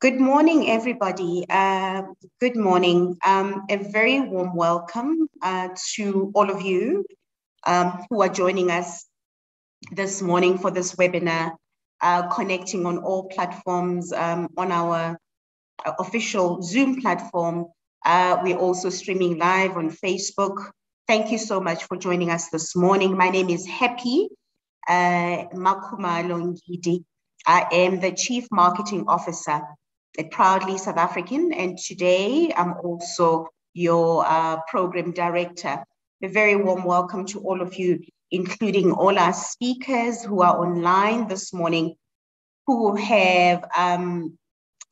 Good morning, everybody. Uh, good morning. Um, a very warm welcome uh, to all of you um, who are joining us this morning for this webinar, uh, connecting on all platforms um, on our uh, official Zoom platform. Uh, we're also streaming live on Facebook. Thank you so much for joining us this morning. My name is Happy uh, Makhumalo Ngidi. I am the Chief Marketing Officer Proudly South African, and today I'm also your uh, Program Director. A very warm welcome to all of you, including all our speakers who are online this morning, who have, um,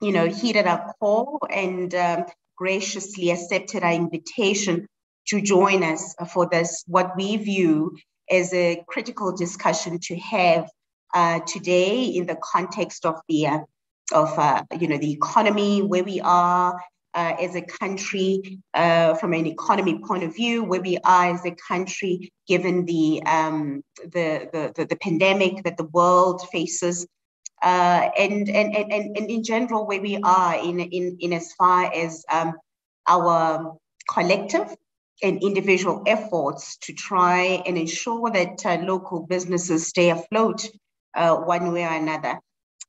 you know, heeded our call and um, graciously accepted our invitation to join us for this, what we view as a critical discussion to have uh, today in the context of the uh, of uh, you know the economy, where we are uh, as a country uh, from an economy point of view, where we are as a country given the um, the, the, the, the, pandemic that the world faces, uh, and, and, and, and in general where we are in, in, in as far as um, our collective and individual efforts to try and ensure that uh, local businesses stay afloat uh, one way or another.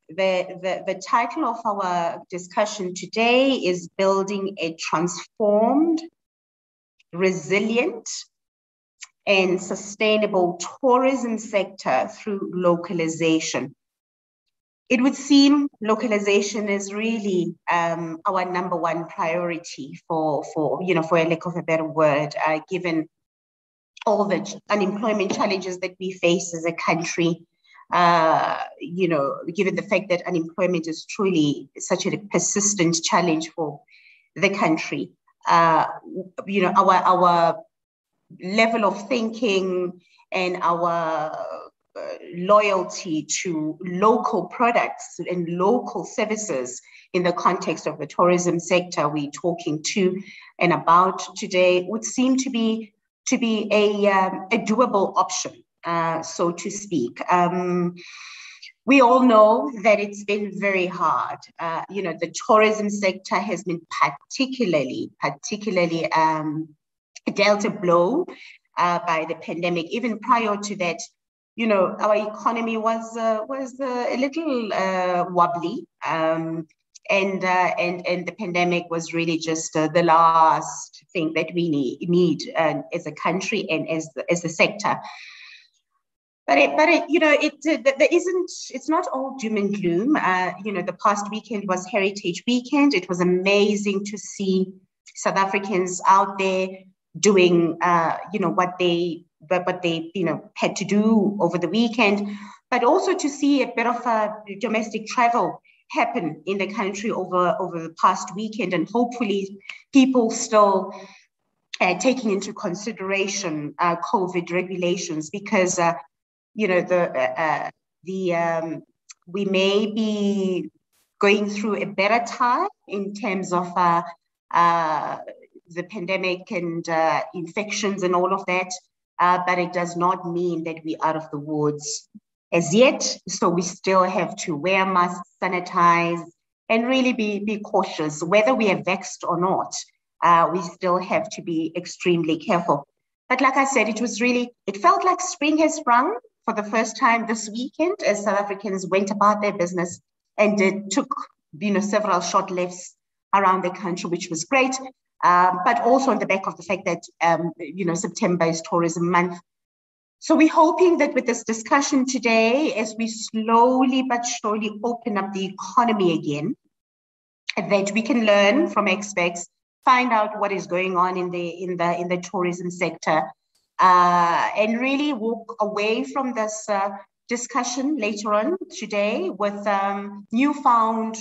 The, the, the title of our discussion today is Building a Transformed, Resilient, and Sustainable Tourism Sector Through Localization. It would seem localization is really um, our number one priority for, for, you know, for a lack of a better word, uh, given all the unemployment challenges that we face as a country, uh, you know, given the fact that unemployment is truly such a persistent challenge for the country, uh, you know, our our level of thinking and our uh, loyalty to local products and local services in the context of the tourism sector we're talking to and about today would seem to be to be a, um, a doable option uh, so to speak. Um, we all know that it's been very hard. Uh, you know, the tourism sector has been particularly, particularly um, dealt a blow uh, by the pandemic. Even prior to that, you know, our economy was uh, was uh, a little uh, wobbly, um, and and and the pandemic was really just the last thing that we need need as a country and as as the sector but it, but it, you know, it there isn't. It's not all doom and gloom. Uh, you know, the past weekend was Heritage Weekend. It was amazing to see South Africans out there doing, uh, you know, what they what they you know had to do over the weekend, but also to see a bit of a domestic travel happen in the country over over the past weekend, and hopefully people still. Uh, taking into consideration uh, COVID regulations because uh, you know, the, uh, uh, the um, we may be going through a better time in terms of uh, uh, the pandemic and uh, infections and all of that, uh, but it does not mean that we're out of the woods as yet. So we still have to wear masks, sanitize, and really be, be cautious. Whether we are vexed or not, uh, we still have to be extremely careful. But like I said, it was really, it felt like spring has sprung for the first time this weekend as South Africans went about their business and it took you know several short lifts around the country, which was great. Um, but also on the back of the fact that um, you know September is tourism month. So we're hoping that with this discussion today, as we slowly but surely open up the economy again, that we can learn from experts, find out what is going on in the in the in the tourism sector, uh, and really walk away from this uh, discussion later on today with um, newfound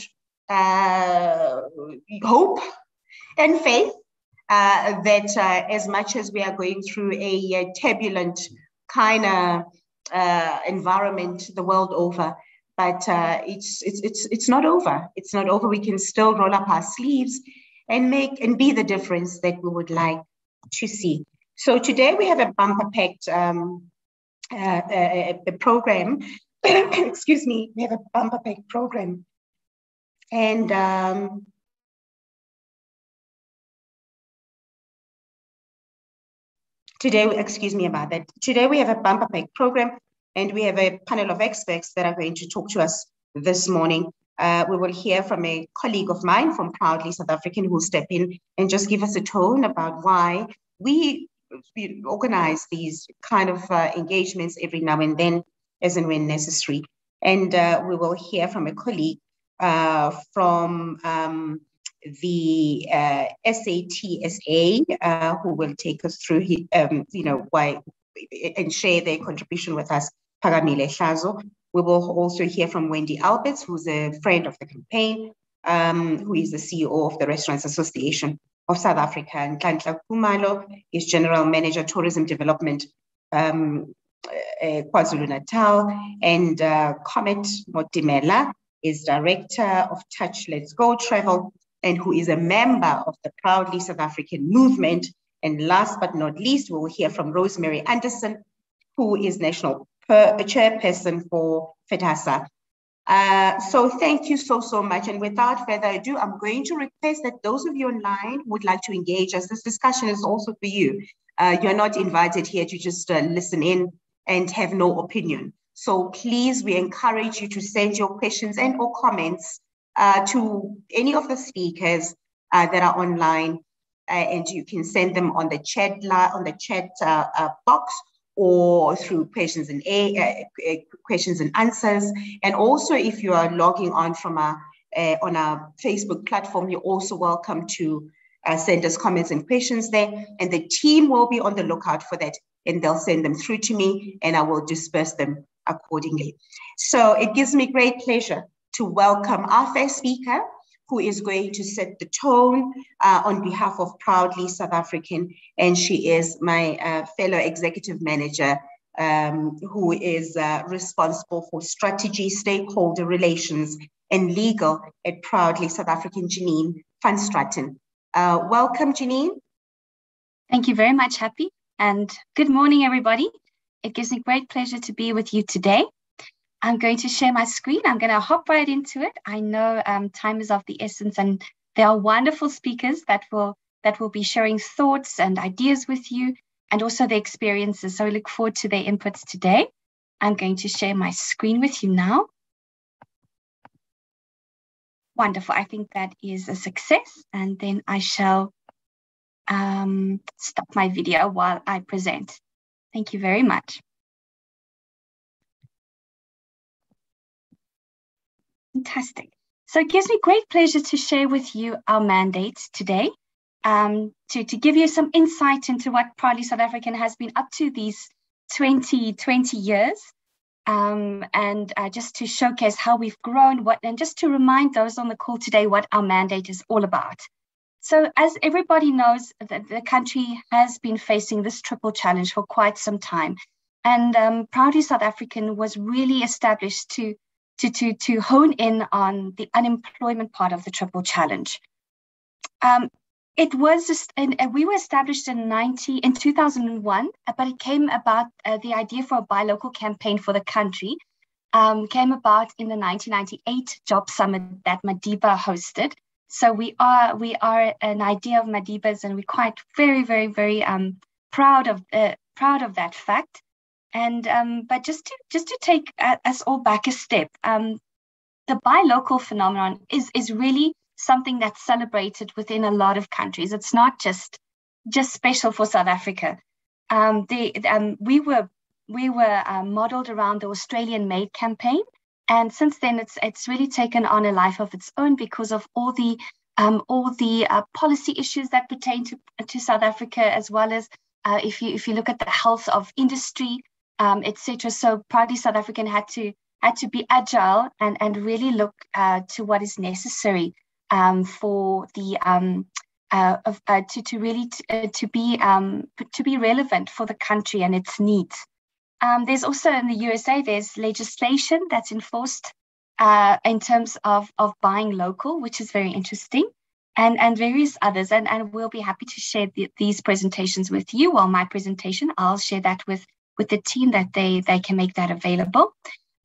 uh, hope and faith uh, that uh, as much as we are going through a, a turbulent kind of uh, environment the world over, but it's, it's, it's, it's not over. It's not over. We can still roll up our sleeves and make and be the difference that we would like to see. So today we have a bumper packed um, uh, a, a program. Excuse me, we have a bumper packed program And um, today, excuse me about that. Today we have a bumper pack program and we have a panel of experts that are going to talk to us this morning. Uh, we will hear from a colleague of mine from Proudly South African who will step in and just give us a tone about why we organize these kind of uh, engagements every now and then as and when necessary. And uh, we will hear from a colleague uh, from um, the uh, SATSA uh, who will take us through, um, you know, why and share their contribution with us, Phakamile Hlazo. We will also hear from Wendy Alberts, who's a friend of the campaign, um, who is the CEO of the Restaurants Association of South Africa, and Nhlanhla Khumalo is General Manager Tourism Development um, uh, KwaZulu-Natal, and uh, Comet Motimela is Director of Touch Let's Go Travel, and who is a member of the Proudly South African movement. And last but not least, we will hear from Rosemary Anderson, who is National per, Chairperson for FEDHASA. Uh, so thank you so, so much. And without further ado, I'm going to request that those of you online would like to engage as this discussion is also for you. Uh, you're not invited here to just uh, listen in and have no opinion. So please, we encourage you to send your questions and or comments uh, to any of the speakers uh, that are online, uh, and you can send them on the chat on the chat box or through questions and a uh, uh, questions and answers. And also, if you are logging on from a uh, on our Facebook platform, you're also welcome to uh, send us comments and questions there, and the team will be on the lookout for that, and they'll send them through to me, and I will disperse them accordingly. So it gives me great pleasure to welcome our first speaker, who is going to set the tone uh, on behalf of Proudly South African, and she is my uh, fellow executive manager um, who is uh, responsible for strategy, stakeholder relations, and legal at Proudly South African, Janine Van Straten. Uh, welcome, Janine. Thank you very much, Happy. And good morning, everybody. It gives me great pleasure to be with you today. I'm going to share my screen. I'm going to hop right into it. I know um, time is of the essence, and there are wonderful speakers that will that will be sharing thoughts and ideas with you, and also their experiences. So I look forward to their inputs today. I'm going to share my screen with you now. Wonderful. I think that is a success. And then I shall um, stop my video while I present. Thank you very much. Fantastic. So it gives me great pleasure to share with you our mandates today, um, to, to give you some insight into what Proudly South African has been up to these 20, 20 years um, and uh, just to showcase how we've grown, what, and just to remind those on the call today what our mandate is all about. So, as everybody knows, the, the country has been facing this triple challenge for quite some time, and um, Proudly South African was really established to to to to hone in on the unemployment part of the triple challenge. Um, it was just, and we were established in 90 in 2001, but it came about uh, the idea for a buy local campaign for the country um, came about in the 1998 job summit that Madiba hosted. So we are we are an idea of Madiba's, and we're quite very very very um, proud of uh, proud of that fact. And um, but just to just to take us all back a step, um, the buy local phenomenon is is really something that's celebrated within a lot of countries. It's not just just special for South Africa. Um, the, um, we were we were uh, modeled around the Australian Made campaign, and since then it's it's really taken on a life of its own because of all the um, all the uh, policy issues that pertain to to South Africa, as well as uh, if you if you look at the health of industry, um, etc. So Proudly South African had to had to be agile and and really look uh, to what is necessary um, for the um, uh, uh, to to really t- uh, to be um, to be relevant for the country and its needs. Um, there's also in the USA there's legislation that's enforced uh, in terms of of buying local, which is very interesting, and and various others. And and we'll be happy to share the, these presentations with you. While my presentation, I'll share that with with the team that they they can make that available.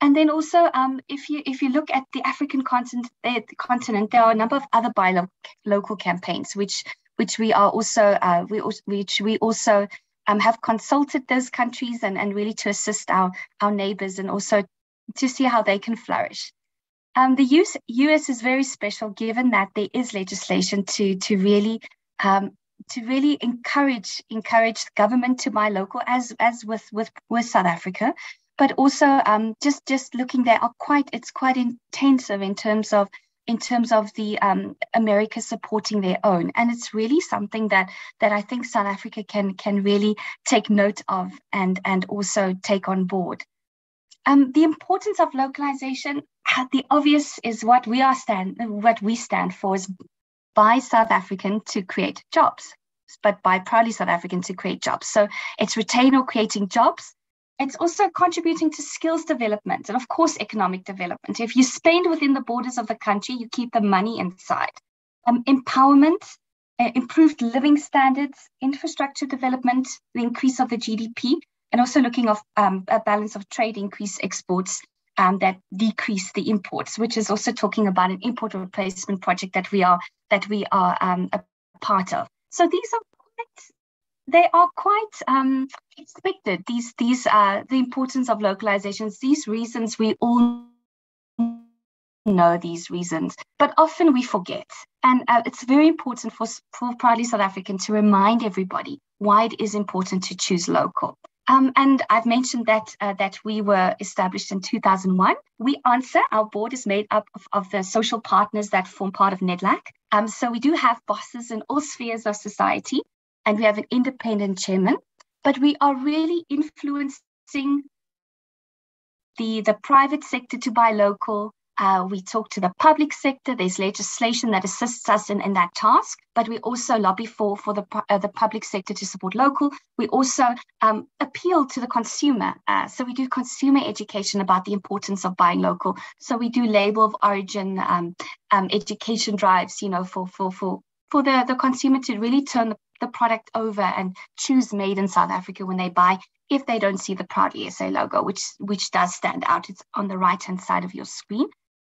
And then also, um, if you if you look at the African continent, the continent, there are a number of other lo- local campaigns, which which we are also uh, we which we also um, have consulted those countries and, and really to assist our our neighbors and also to see how they can flourish. Um, the US, US is very special given that there is legislation to to really um, to really encourage encourage government to buy local as as with with with South Africa but also um, just just looking there are quite it's quite intensive in terms of in terms of the um, America supporting their own, and it's really something that that I think South Africa can can really take note of and and also take on board. Um, the importance of localization, uh, the obvious is what we are stand what we stand for is by South African to create jobs, but by proudly South African to create jobs. So it's retain or creating jobs it's also contributing to skills development and, of course, economic development. If you spend within the borders of the country, you keep the money inside. Um, empowerment, uh, improved living standards, infrastructure development, the increase of the GDP, and also looking of um, a balance of trade, increase exports um, that decrease the imports, which is also talking about an import replacement project that we are that we are um, a part of. So these are quite, they are quite um, expected. These these uh, the importance of localizations. These reasons we all know these reasons, but often we forget. And uh, it's very important for for Proudly South African to remind everybody why it is important to choose local. Um, and I've mentioned that uh, that we were established in 2001. We answer. Our board is made up of, of the social partners that form part of NEDLAC. Um, so we do have bosses in all spheres of society and we have an independent chairman, but we are really influencing the, the private sector to buy local. Uh, we talk to the public sector. There's legislation that assists us in, in that task, but we also lobby for, for the, uh, the public sector to support local. We also um, appeal to the consumer. Uh, so we do consumer education about the importance of buying local. So we do label of origin um, um, education drives, you know, for, for, for, for the, the consumer to really turn the the product over and choose made in South Africa when they buy if they don't see the Proudly SA logo, which which does stand out. It's on the right hand side of your screen.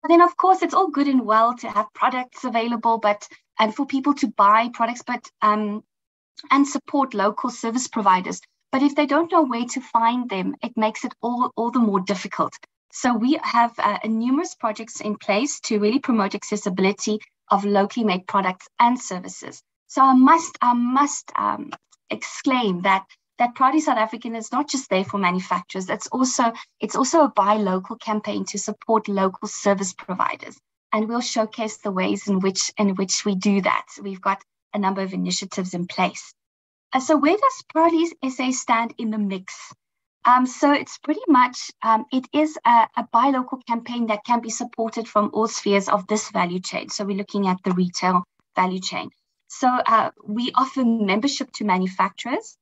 Then of course it's all good and well to have products available, but and for people to buy products, but um and support local service providers. But if they don't know where to find them, it makes it all, all the more difficult. So we have uh, numerous projects in place to really promote accessibility of locally made products and services. So I must, I must um, exclaim that that Proudly South African is not just there for manufacturers. It's also it's also a buy local campaign to support local service providers, and we'll showcase the ways in which in which we do that. We've got a number of initiatives in place. Uh, so where does Proudly SA stand in the mix? Um, so it's pretty much um, it is a, a buy local campaign that can be supported from all spheres of this value chain. So we're looking at the retail value chain. So uh, we offer membership to manufacturers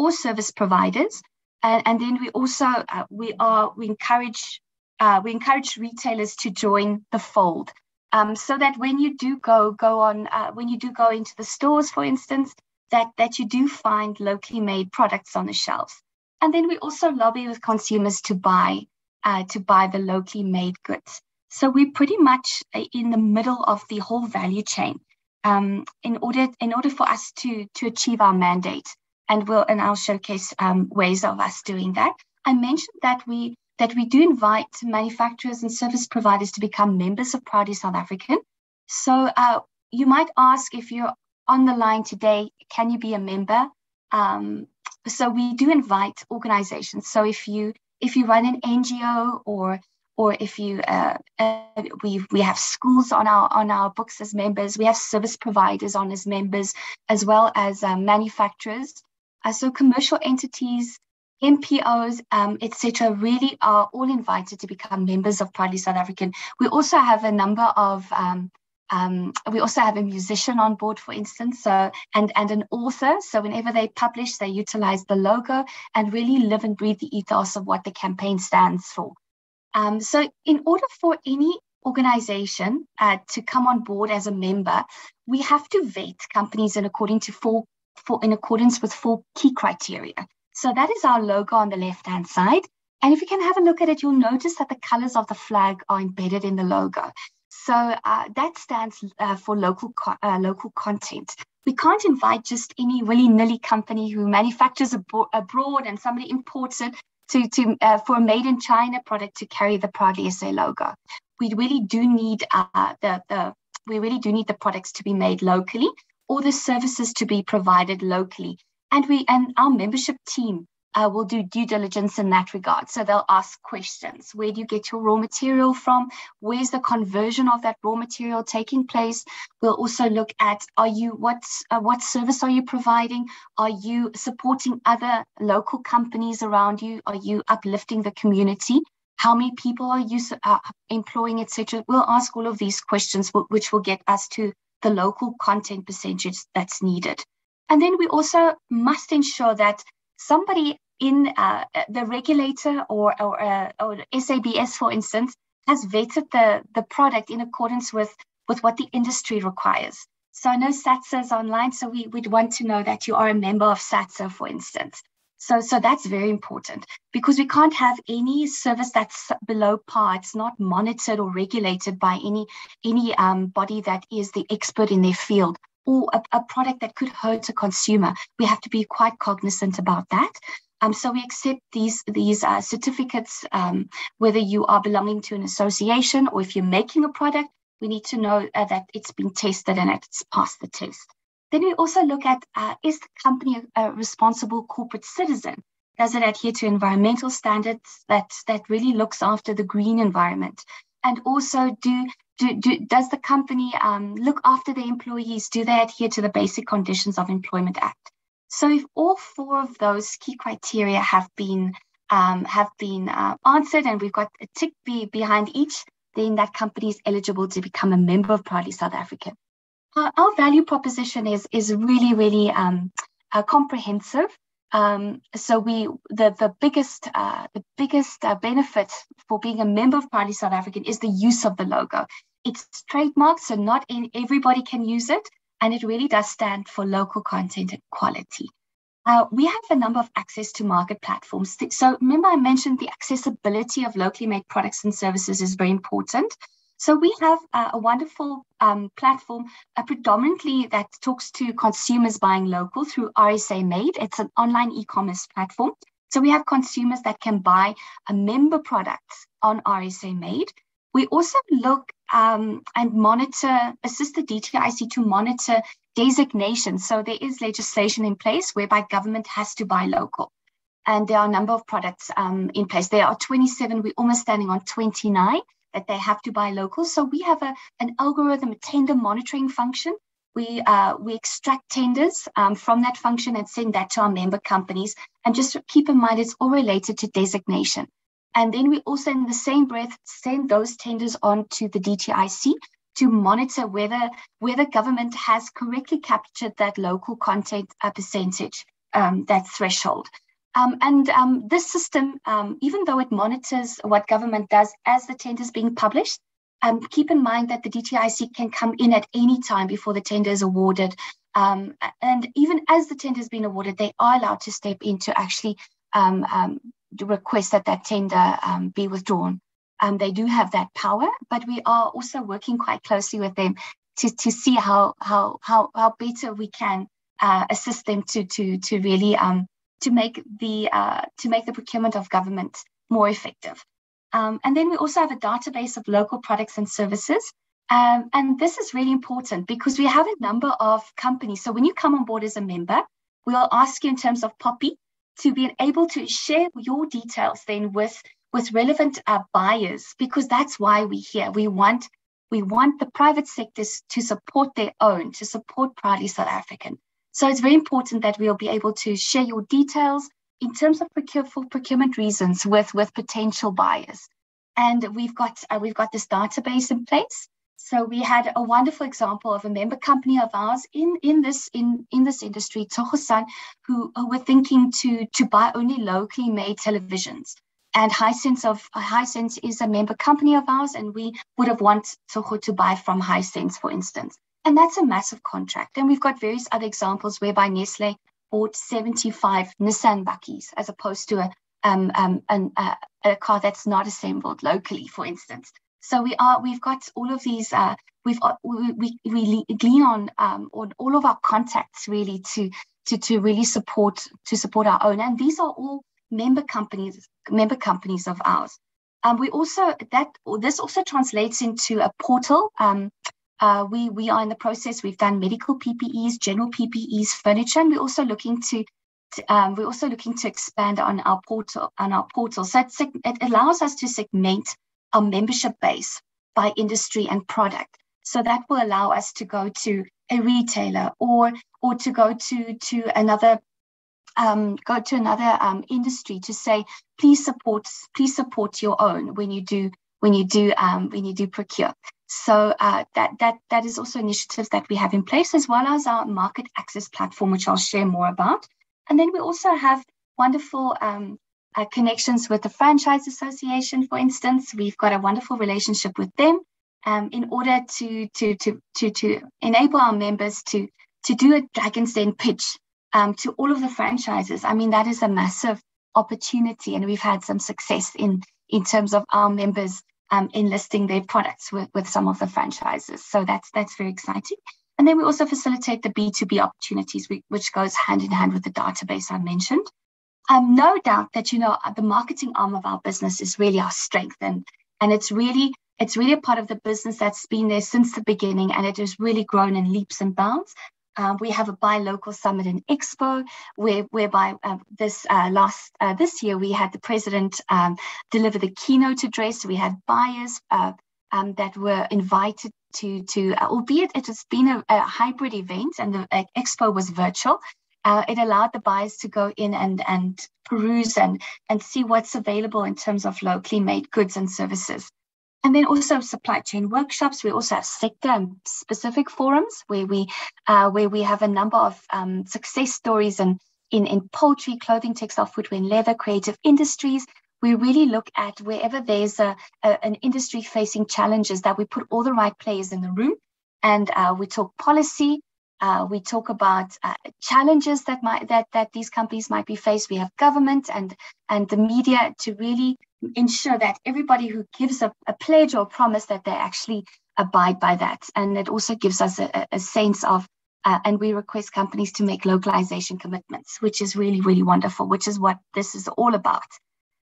or service providers, and, and then we also uh, we are we encourage uh, we encourage retailers to join the fold, um, so that when you do go go on uh, when you do go into the stores, for instance, that that you do find locally made products on the shelves, and then we also lobby with consumers to buy uh, to buy the locally made goods. So we're pretty much uh, in the middle of the whole value chain um, in order in order for us to to achieve our mandate. And we'll and I'll showcase um, ways of us doing that. I mentioned that we that we do invite manufacturers and service providers to become members of Proudly South African. So uh, you might ask if you're on the line today, can you be a member? Um, so we do invite organizations. So if you if you run an NGO or or if you uh, uh, we we have schools on our on our books as members we have service providers on as members as well as um, manufacturers uh, so commercial entities NPOs, um, etc., really are all invited to become members of Proudly South African. We also have a number of um, um, we also have a musician on board, for instance, so and and an author. So whenever they publish, they utilize the logo and really live and breathe the ethos of what the campaign stands for. Um, so, in order for any organization uh, to come on board as a member, we have to vet companies in according to four, four in accordance with four key criteria. So that is our logo on the left hand side. And if you can have a look at it, you'll notice that the colors of the flag are embedded in the logo. So uh, that stands uh, for local co- uh, local content. We can't invite just any willy-nilly company who manufactures ab- abroad and somebody imports it to, to uh, for a made in China product to carry the Proudly SA logo. We really do need uh, the, the we really do need the products to be made locally or the services to be provided locally. And we and our membership team uh, will do due diligence in that regard. So they'll ask questions. Where do you get your raw material from? Where's the conversion of that raw material taking place? We'll also look at are you what uh, what service are you providing? Are you supporting other local companies around you? Are you uplifting the community? How many people are you uh, employing, etc. We'll ask all of these questions, which will get us to the local content percentage that's needed. And then we also must ensure that somebody in uh, the regulator or, or, uh, or SABS, for instance, has vetted the, the product in accordance with, with what the industry requires. So I know SATSA is online, so we would want to know that you are a member of SATSA, for instance. So, so that's very important because we can't have any service that's below par. It's not monitored or regulated by any any um, body that is the expert in their field or a, a product that could hurt a consumer. We have to be quite cognizant about that. Um, so we accept these these uh, certificates, um, whether you are belonging to an association or if you're making a product, we need to know uh, that it's been tested and it's passed the test. Then we also look at uh, is the company a, responsible corporate citizen? Does it adhere to environmental standards that that really looks after the green environment? And also, do do, do, does the company um, look after the employees? Do they adhere to the Basic Conditions of Employment Act? So, if all four of those key criteria have been um, have been uh, answered, and we've got a tick be behind each, then that company is eligible to become a member of Proudly South African. Uh, our value proposition is is really really um, uh, comprehensive. Um, so we the the biggest uh, the biggest uh, benefit for being a member of Proudly South African is the use of the logo. It's trademarked, so not in, everybody can use it, and it really does stand for local content and quality. Uh, we have a number of access to market platforms. So remember, I mentioned the accessibility of locally made products and services is very important. So we have a wonderful um, platform, uh, predominantly that talks to consumers buying local through RSA Made. It's an online e-commerce platform. So we have consumers that can buy a member products on RSA Made. We also look um, and monitor, assist the DTIC to monitor designation. So there is legislation in place whereby government has to buy local. And there are a number of products um, in place. There are 27, we're almost standing on 29 that they have to buy local. So we have a, an algorithm, a tender monitoring function. We, uh, we extract tenders um, from that function and send that to our member companies. And just keep in mind, it's all related to designation. And then we also, in the same breath, send those tenders on to the DTIC to monitor whether whether government has correctly captured that local content uh, percentage, um, that threshold. Um, and um, this system, um, even though it monitors what government does as the tender is being published, um, keep in mind that the DTIC can come in at any time before the tender is awarded. Um, and even as the tender has been awarded, they are allowed to step in to actually um, request that that tender be withdrawn. they do have that power, but we are also working quite closely with them to, to see how, how, how, how better we can uh, assist them to, to, to really to make the uh, to make the procurement of government more effective. Um, and then we also have a database of local products and services. Um, and this is really important because we have a number of companies. So when you come on board as a member, we'll ask you in terms of POPI to be able to share your details then with, with relevant uh, buyers because that's why we're here. We want we want the private sectors to support their own, to support Proudly South African. So it's very important that we'll be able to share your details in terms of procure, for procurement reasons with, with potential buyers. And we've got uh, we've got this database in place. So we had a wonderful example of a member company of ours in, in this in, in this industry, Tsogo Sun, who, who were thinking to, to buy only locally made televisions. And Hisense of Hisense is a member company of ours, and we would have wanted Tsogo to buy from Hisense, for instance. And that's a massive contract. And we've got various other examples whereby Nestle bought 75 Nissan bakkies as opposed to a, um, um, an, uh, a car that's not assembled locally, for instance. So we are we've got all of these. Uh, we've uh, we, we, we lean on um, on all of our contacts really to to to really support to support our own. And these are all member companies member companies of ours. Um, we also that this also translates into a portal. Um, uh, we we are in the process. We've done medical PPEs, general PPEs, furniture, and we're also looking to. to um, we're also looking to expand on our portal on our portal. So it, it allows us to segment our membership base by industry and product. So that will allow us to go to a retailer or or to go to to another um, go to another um, industry to say please support please support your own when you do when you do um, when you do procure. So uh, that that that is also initiatives that we have in place as well as our market access platform, which I'll share more about. And then we also have wonderful um, uh, connections with the Franchise Association, for instance. We've got a wonderful relationship with them um, in order to, to, to, to, to enable our members to, to do a Dragon's Den pitch um, to all of the franchises. I mean, that is a massive opportunity, and we've had some success in, in terms of our members um, enlisting their products with, with some of the franchises. So that's, that's very exciting. And then we also facilitate the B2B opportunities, which goes hand in hand with the database I mentioned um, no doubt that you know the marketing arm of our business is really our strength and and it's really it's really a part of the business that's been there since the beginning and it has really grown in leaps and bounds um, we have a buy local summit and expo where, whereby uh, this uh, last uh, this year we had the president um, deliver the keynote address we had buyers uh, um, that were invited to to uh, albeit it has been a, a hybrid event and the expo was virtual it allowed the buyers to go in and, and peruse and, and see what's available in terms of locally made goods and services. And then also supply chain workshops. We also have sector specific forums where we uh, where we have a number of um, success stories and in, in poultry, clothing, textile, footwear, and leather, creative industries. We really look at wherever there's a, a an industry facing challenges that we put all the right players in the room and uh, we talk policy, uh, we talk about uh, challenges that might that that these companies might be faced. We have government and and the media to really ensure that everybody who gives a, a pledge or promise that they actually abide by that. And it also gives us a, a sense of uh, and we request companies to make localization commitments, which is really really wonderful. Which is what this is all about.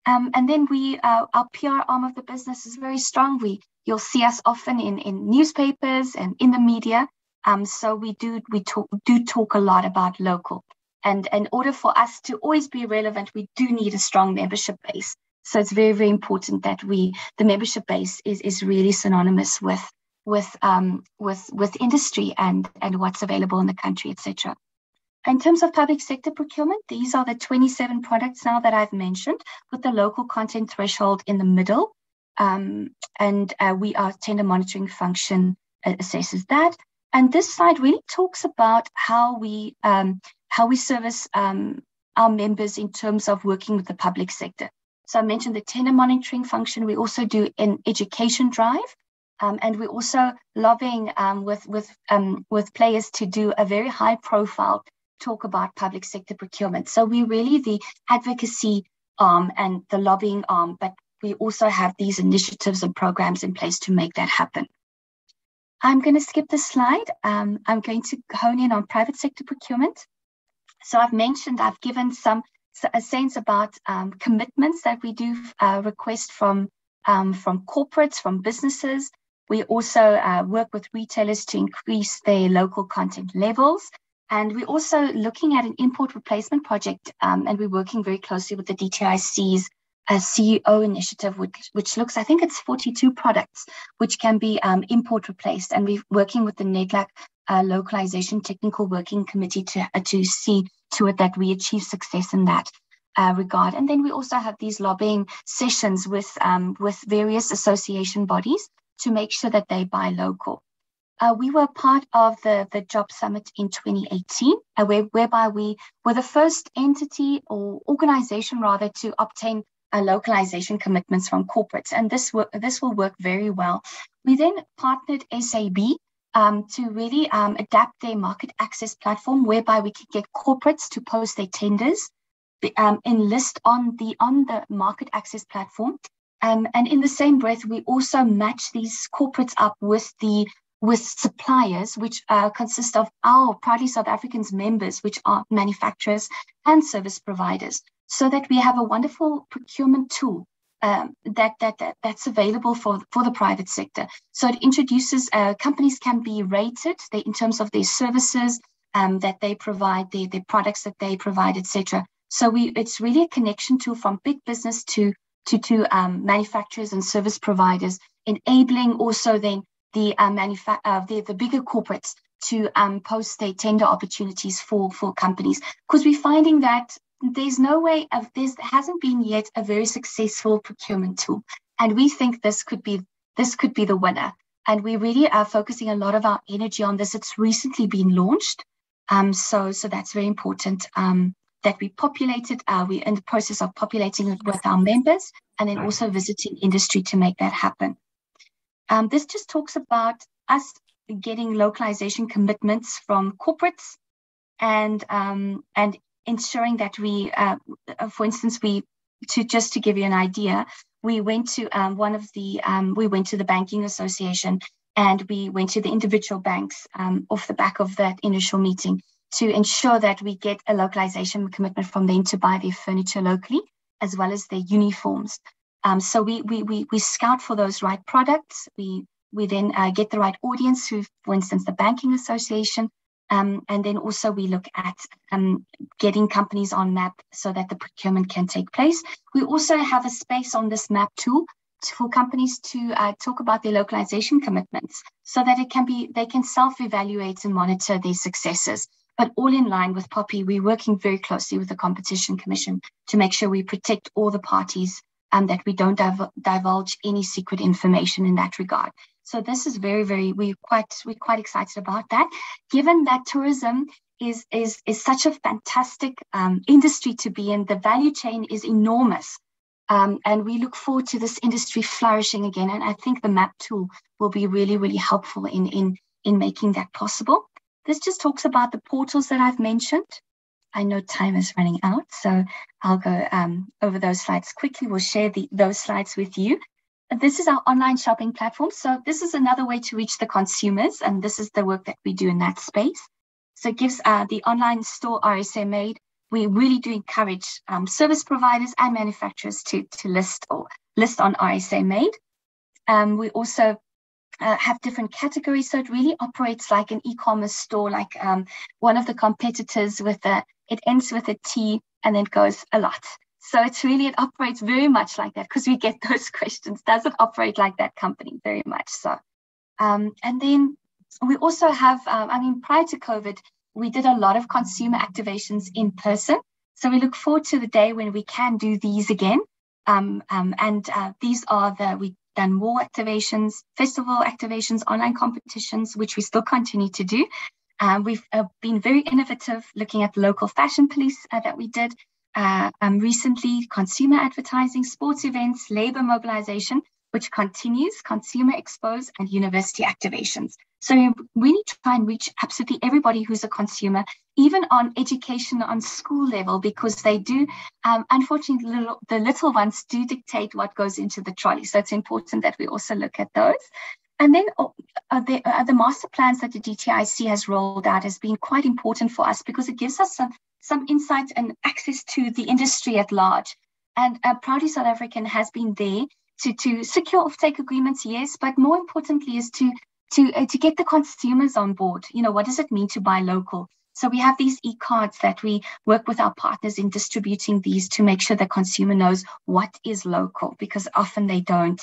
Um, and then we, uh, our PR arm of the business is very strong. We, you'll see us often in, in newspapers and in the media. Um, so we do we talk, do talk a lot about local. And in order for us to always be relevant, we do need a strong membership base. So it's very, very important that we the membership base is is really synonymous with with um, with with industry and and what's available in the country, etc. In terms of public sector procurement, these are the 27 products now that I've mentioned with the local content threshold in the middle. Um, and uh, we our tender monitoring function assesses that. And this slide really talks about how we um, how we service um, our members in terms of working with the public sector. So I mentioned the tender monitoring function. We also do an education drive, um, and we're also lobbying um, with with um, with players to do a very high profile talk about public sector procurement. So we're really the advocacy arm and the lobbying arm, but we also have these initiatives and programs in place to make that happen. I'm going to skip the slide. Um, I'm going to hone in on private sector procurement. So I've mentioned, I've given some a sense about um, commitments that we do uh, request from, um, from corporates, from businesses. We also uh, work with retailers to increase their local content levels. And we're also looking at an import replacement project, um, and we're working very closely with the DTIC's a CEO initiative, which, which looks, I think it's 42 products, which can be um, import replaced. And we're working with the NEDLAC uh, Localization Technical Working Committee to, uh, to see to it that we achieve success in that. Uh, regard. And then we also have these lobbying sessions with um, with various association bodies to make sure that they buy local. Uh, we were part of the, the Job Summit in 2018, uh, where, whereby we were the first entity or organization rather to obtain uh, localization commitments from corporates, and this will this will work very well. We then partnered SAB um, to really um, adapt their market access platform, whereby we can get corporates to post their tenders um, enlist on the on the market access platform. Um, and in the same breath, we also match these corporates up with the with suppliers, which uh, consist of our Proudly South Africans members, which are manufacturers and service providers, so that we have a wonderful procurement tool um, that, that, that that's available for for the private sector. So it introduces uh, companies can be rated they, in terms of their services um, that they provide, the the products that they provide, etc. So we it's really a connection tool from big business to to to um, manufacturers and service providers, enabling also then the uh, manufa- uh, the, the bigger corporates to um, post their tender opportunities for for companies because we're finding that there's no way of this hasn't been yet a very successful procurement tool. And we think this could be this could be the winner. And we really are focusing a lot of our energy on this. It's recently been launched. Um, so so that's very important um, that we populated uh, we're in the process of populating it with our members and then also visiting industry to make that happen. Um, this just talks about us getting localization commitments from corporates and um, and ensuring that we, uh, uh, for instance, we to just to give you an idea, we went to um, one of the um, we went to the banking association and we went to the individual banks um, off the back of that initial meeting to ensure that we get a localization commitment from them to buy their furniture locally as well as their uniforms. Um, so we, we we we scout for those right products. We we then uh, get the right audience through, for instance, the banking association, um, and then also we look at um, getting companies on map so that the procurement can take place. We also have a space on this map tool for companies to uh, talk about their localization commitments so that it can be they can self-evaluate and monitor their successes. But all in line with POPI we're working very closely with the Competition Commission to make sure we protect all the parties and um, that we don't div- divulge any secret information in that regard. So this is very, very we quite we're quite excited about that, given that tourism is is is such a fantastic um, industry to be in. The value chain is enormous. Um, and we look forward to this industry flourishing again. And I think the map tool will be really, really helpful in, in, in making that possible. This just talks about the portals that I've mentioned. I know time is running out, so I'll go um, over those slides quickly. We'll share the, those slides with you. This is our online shopping platform. So this is another way to reach the consumers, and this is the work that we do in that space. So it gives uh, the online store RSA made. We really do encourage um, service providers and manufacturers to, to list or list on RSA made. Um, we also uh, have different categories. So it really operates like an e-commerce store, like um, one of the competitors with a, it ends with a T and then goes a lot. So it's really, it operates very much like that because we get those questions. Does it operate like that company? Very much so. Um, and then we also have, um, I mean, prior to COVID, we did a lot of consumer activations in person. So we look forward to the day when we can do these again. Um, um and uh, these are the, we've done more activations, festival activations, online competitions, which we still continue to do. Uh, we've uh, been very innovative looking at local fashion police uh, that we did uh, um, recently consumer advertising, sports events, labor mobilization, which continues, consumer expose, and university activations. So we need to try and reach absolutely everybody who's a consumer, even on education on school level, because they do, um, unfortunately, the little, the little ones do dictate what goes into the trolley. So it's important that we also look at those. And then uh, the, uh, the master plans that the DTIC has rolled out has been quite important for us because it gives us some some insight and access to the industry at large. And uh, Proudly South African has been there to, to secure offtake agreements, yes, but more importantly is to to uh, to get the consumers on board. You know, what does it mean to buy local? So we have these e-cards that we work with our partners in distributing these to make sure the consumer knows what is local because often they don't.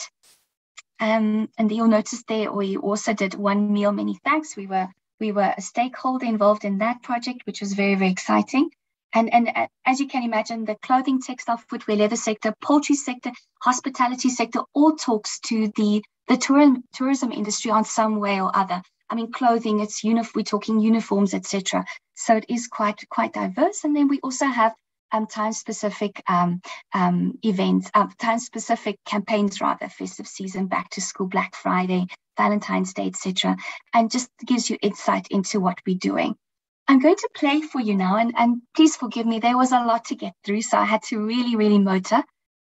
Um, and you'll notice there we also did one meal, many thanks. We were we were a stakeholder involved in that project, which was very, very exciting. And, and uh, as you can imagine, the clothing, textile, footwear, leather sector, poultry sector, hospitality sector all talks to the, the tourism, tourism industry on some way or other. I mean, clothing, it's unif- we're talking uniforms, etc. So it is quite quite diverse. And then we also have um, time-specific um, um, events, uh, time-specific campaigns, rather, festive season, back to school, Black Friday, Valentine's Day, etc., and just gives you insight into what we're doing. I'm going to play for you now, and, and please forgive me, there was a lot to get through, so I had to really, really motor.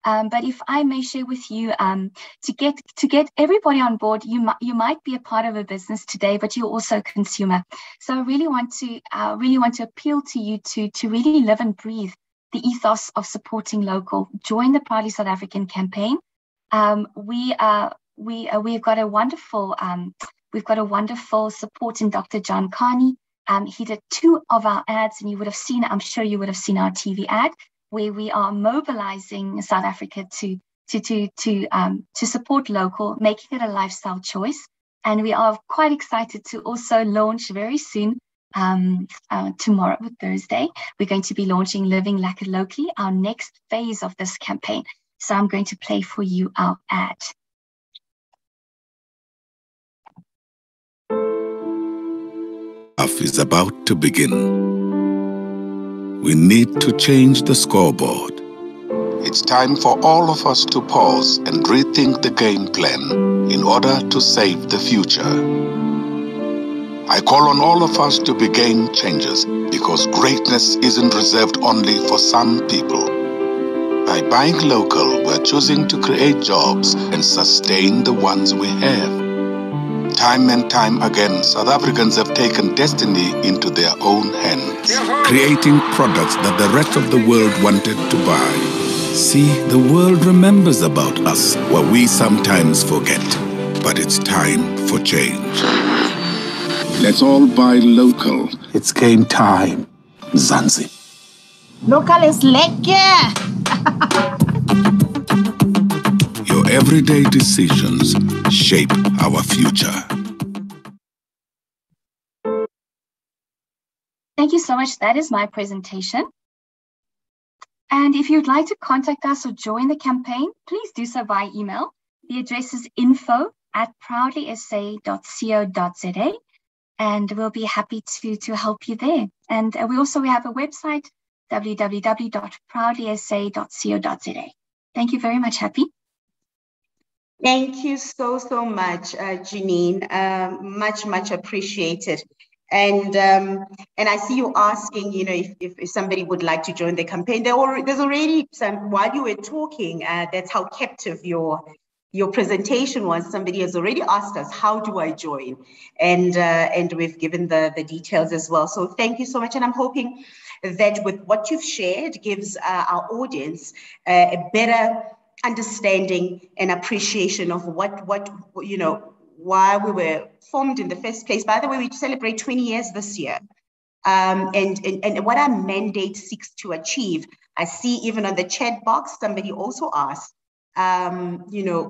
Um, but if I may share with you, um, to get to get everybody on board, you might you might be a part of a business today, but you're also a consumer. So I really want to uh, really want to appeal to you to to really live and breathe the ethos of supporting local. Join the Proudly South African campaign. Um, we are we uh, we've got a wonderful um, we've got a wonderful support in Dr. John Kani. Um, he did two of our ads, and you would have seen. I'm sure you would have seen our TV ad where we are mobilizing South Africa to to to to um, to support local, making it a lifestyle choice. And we are quite excited to also launch very soon. Um, uh, tomorrow, Thursday, we're going to be launching Living Lekker Locally, our next phase of this campaign. So I'm going to play for you our ad. Is about to begin we need to change the scoreboard. It's time for all of us to pause and rethink the game plan in order to save the future. I call on all of us to be game changers because greatness isn't reserved only for some people. By buying local, we're choosing to create jobs and sustain the ones we have. Time and time again, South Africans have taken destiny into their own hands, creating products that the rest of the world wanted to buy. See, the world remembers about us what we sometimes forget. But it's time for change. Let's all buy local. It's game time. Zanzi. Local is lekker. Everyday decisions shape our future. Thank you so much. That is my presentation. And if you'd like to contact us or join the campaign, please do so via email. The address is info at proudlysa.co.za and we'll be happy to, to help you there. And uh, we also we have a website, www.proudlysa.co.za. Thank you very much, Happy. Thank you so, so much, uh, Janine. Um, much, much appreciated. And um, and I see you asking, you know, if, if, if, somebody would like to join the campaign. There already, there's already some, while you were talking, uh, that's how captive your your presentation was. Somebody has already asked us, how do I join? And uh, and we've given the, the details as well. So thank you so much. And I'm hoping that with what you've shared gives uh, our audience uh, a better understanding and appreciation of what what you know why we were formed in the first place. By the way, we celebrate 20 years this year. Um, and, and, and what our mandate seeks to achieve. I see even on the chat box, somebody also asked, um, you know,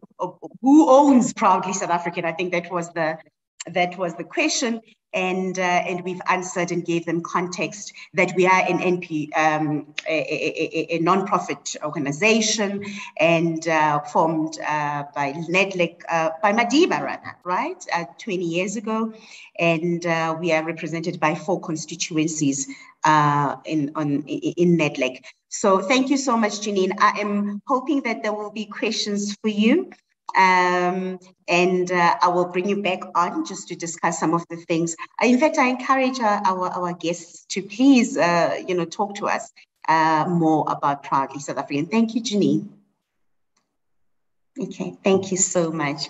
who owns Proudly South African? I think that was the that was the question and uh, and we've answered and gave them context that we are an NP, um, a, a, a, non-profit organization, and uh, formed uh, by NEDLAC, uh, by Madiba rather, right, uh, 20 years ago, and uh, we are represented by four constituencies in on in NEDLAC. So thank you so much, Janine. I am hoping that there will be questions for you. Um, and uh, I will bring you back on just to discuss some of the things. Uh, in fact, I encourage our, our, our guests to please, uh, you know, talk to us uh, more about Proudly South African. Thank you, Janine. Okay, thank you so much.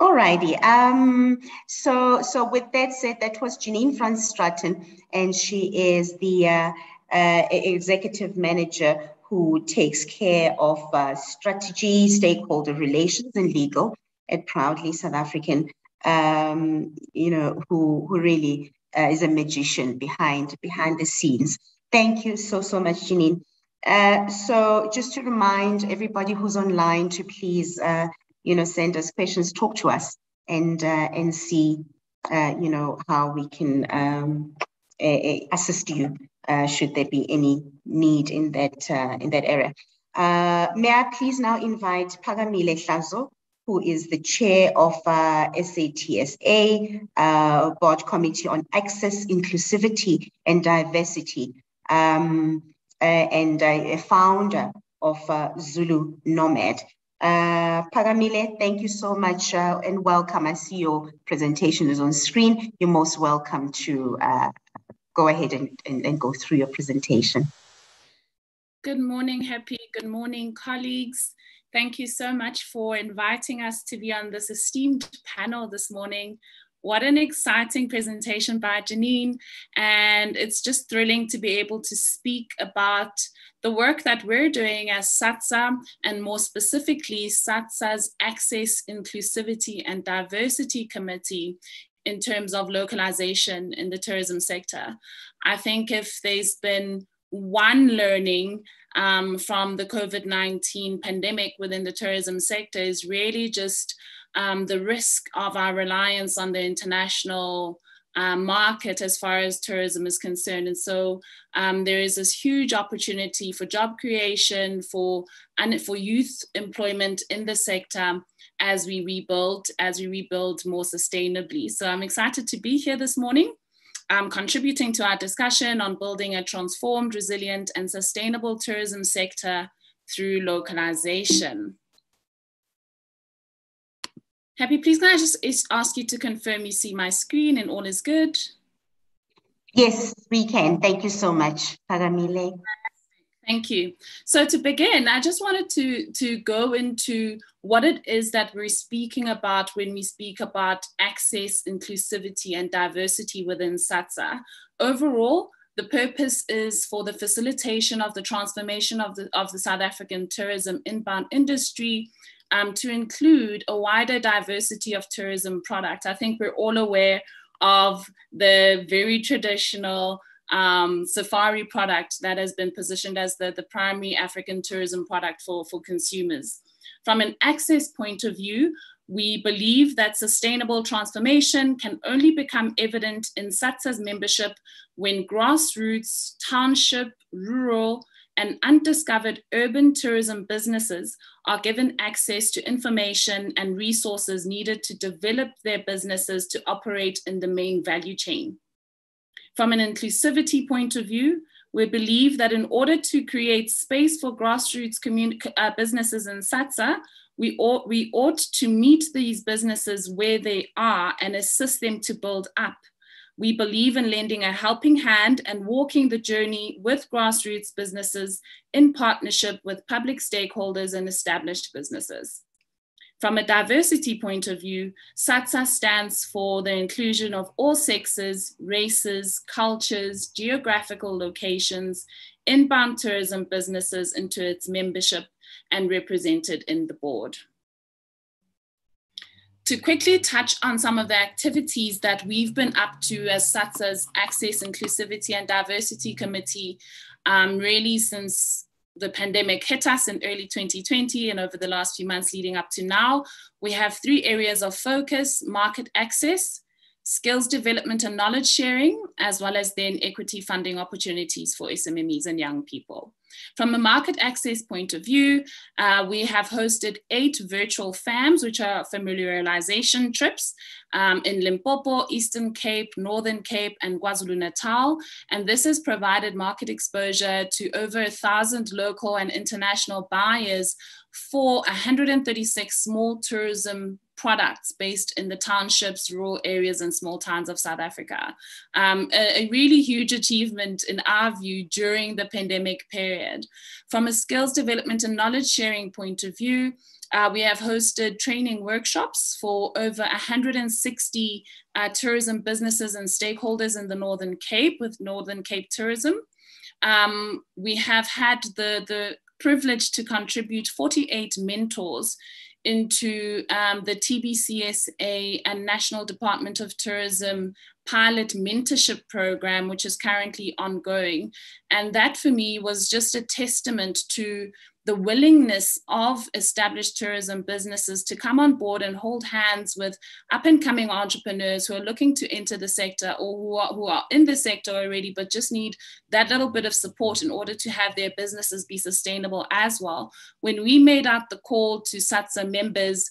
Alrighty. Um, so, so with that said, that was Janine Franz Stratton, and she is the uh, uh, executive manager who takes care of uh, strategy, stakeholder relations, and legal at Proudly South African. Um, you know, who who really uh, is a magician behind behind the scenes. Thank you so so much, Janine. Uh, so just to remind everybody who's online to please, uh, you know, send us questions, talk to us, and uh, and see, uh, you know, how we can um, assist you should there be any need in that, uh, in that area. Uh, may I please now invite Phakamile Hlazo, who is the chair of uh, SATSA uh, Board Committee on Access, Inclusivity and Diversity, um, uh, and a founder of Zulu Nomad. Uh, Phakamile, thank you so much uh, and welcome. I see your presentation is on screen. You're most welcome to go ahead and, and, and go through your presentation. Good morning, Happy. Good morning, colleagues. Thank you so much for inviting us to be on this esteemed panel this morning. What an exciting presentation by Janine. And it's just thrilling to be able to speak about the work that we're doing as SATSA, and more specifically, SATSA's Access, Inclusivity, and Diversity Committee in terms of localization in the tourism sector. I think if there's been one learning um, from the COVID 19 pandemic within the tourism sector is really just um, the risk of our reliance on the international uh, market as far as tourism is concerned. And so um, there is this huge opportunity for job creation, for, and for youth employment in the sector as we rebuild, as we rebuild more sustainably. So I'm excited to be here this morning. Um, contributing to our discussion on building a transformed, resilient, and sustainable tourism sector through localization. Happy, please can I just ask you to confirm you see my screen and all is good? Yes, we can. Thank you so much, Phakamile. Thank you. So to begin, I just wanted to, to go into what it is that we're speaking about when we speak about access, inclusivity, and diversity within SATSA. Overall, the purpose is for the facilitation of the transformation of the, of the South African tourism inbound industry um, to include a wider diversity of tourism products. I think we're all aware of the very traditional um, safari product that has been positioned as the, the primary African tourism product for, for consumers. From an access point of view, we believe that sustainable transformation can only become evident in SATSA's membership when grassroots, township, rural, and undiscovered urban tourism businesses are given access to information and resources needed to develop their businesses to operate in the main value chain. From an inclusivity point of view, we believe that in order to create space for grassroots uh, businesses in SATSA, we ought, we ought to meet these businesses where they are and assist them to build up we believe in lending a helping hand and walking the journey with grassroots businesses in partnership with public stakeholders and established businesses. From a diversity point of view, SATSA stands for the inclusion of all sexes, races, cultures, geographical locations, inbound tourism businesses into its membership and represented in the board to quickly touch on some of the activities that we've been up to as SATSA's Access, Inclusivity and Diversity Committee, um, really since the pandemic hit us in early 2020 and over the last few months leading up to now, we have three areas of focus, market access, skills development and knowledge sharing, as well as then equity funding opportunities for SMMEs and young people. From a market access point of view, uh, we have hosted eight virtual FAMs, which are familiarization trips um, in Limpopo, Eastern Cape, Northern Cape, and KwaZulu-Natal. And this has provided market exposure to over a thousand local and international buyers for 136 small tourism products based in the townships, rural areas, and small towns of South Africa. Um, a, a, really huge achievement in our view during the pandemic period. From a skills development and knowledge sharing point of view, uh, we have hosted training workshops for over 160 uh, tourism businesses and stakeholders in the Northern Cape with Northern Cape Tourism. Um, we have had the, the privilege to contribute 48 mentors into um, the TBCSA and National Department of Tourism pilot mentorship program, which is currently ongoing. And that for me was just a testament to the willingness of established tourism businesses to come on board and hold hands with up and coming entrepreneurs who are looking to enter the sector or who are, who are in the sector already, but just need that little bit of support in order to have their businesses be sustainable as well. When we made out the call to SATSA members,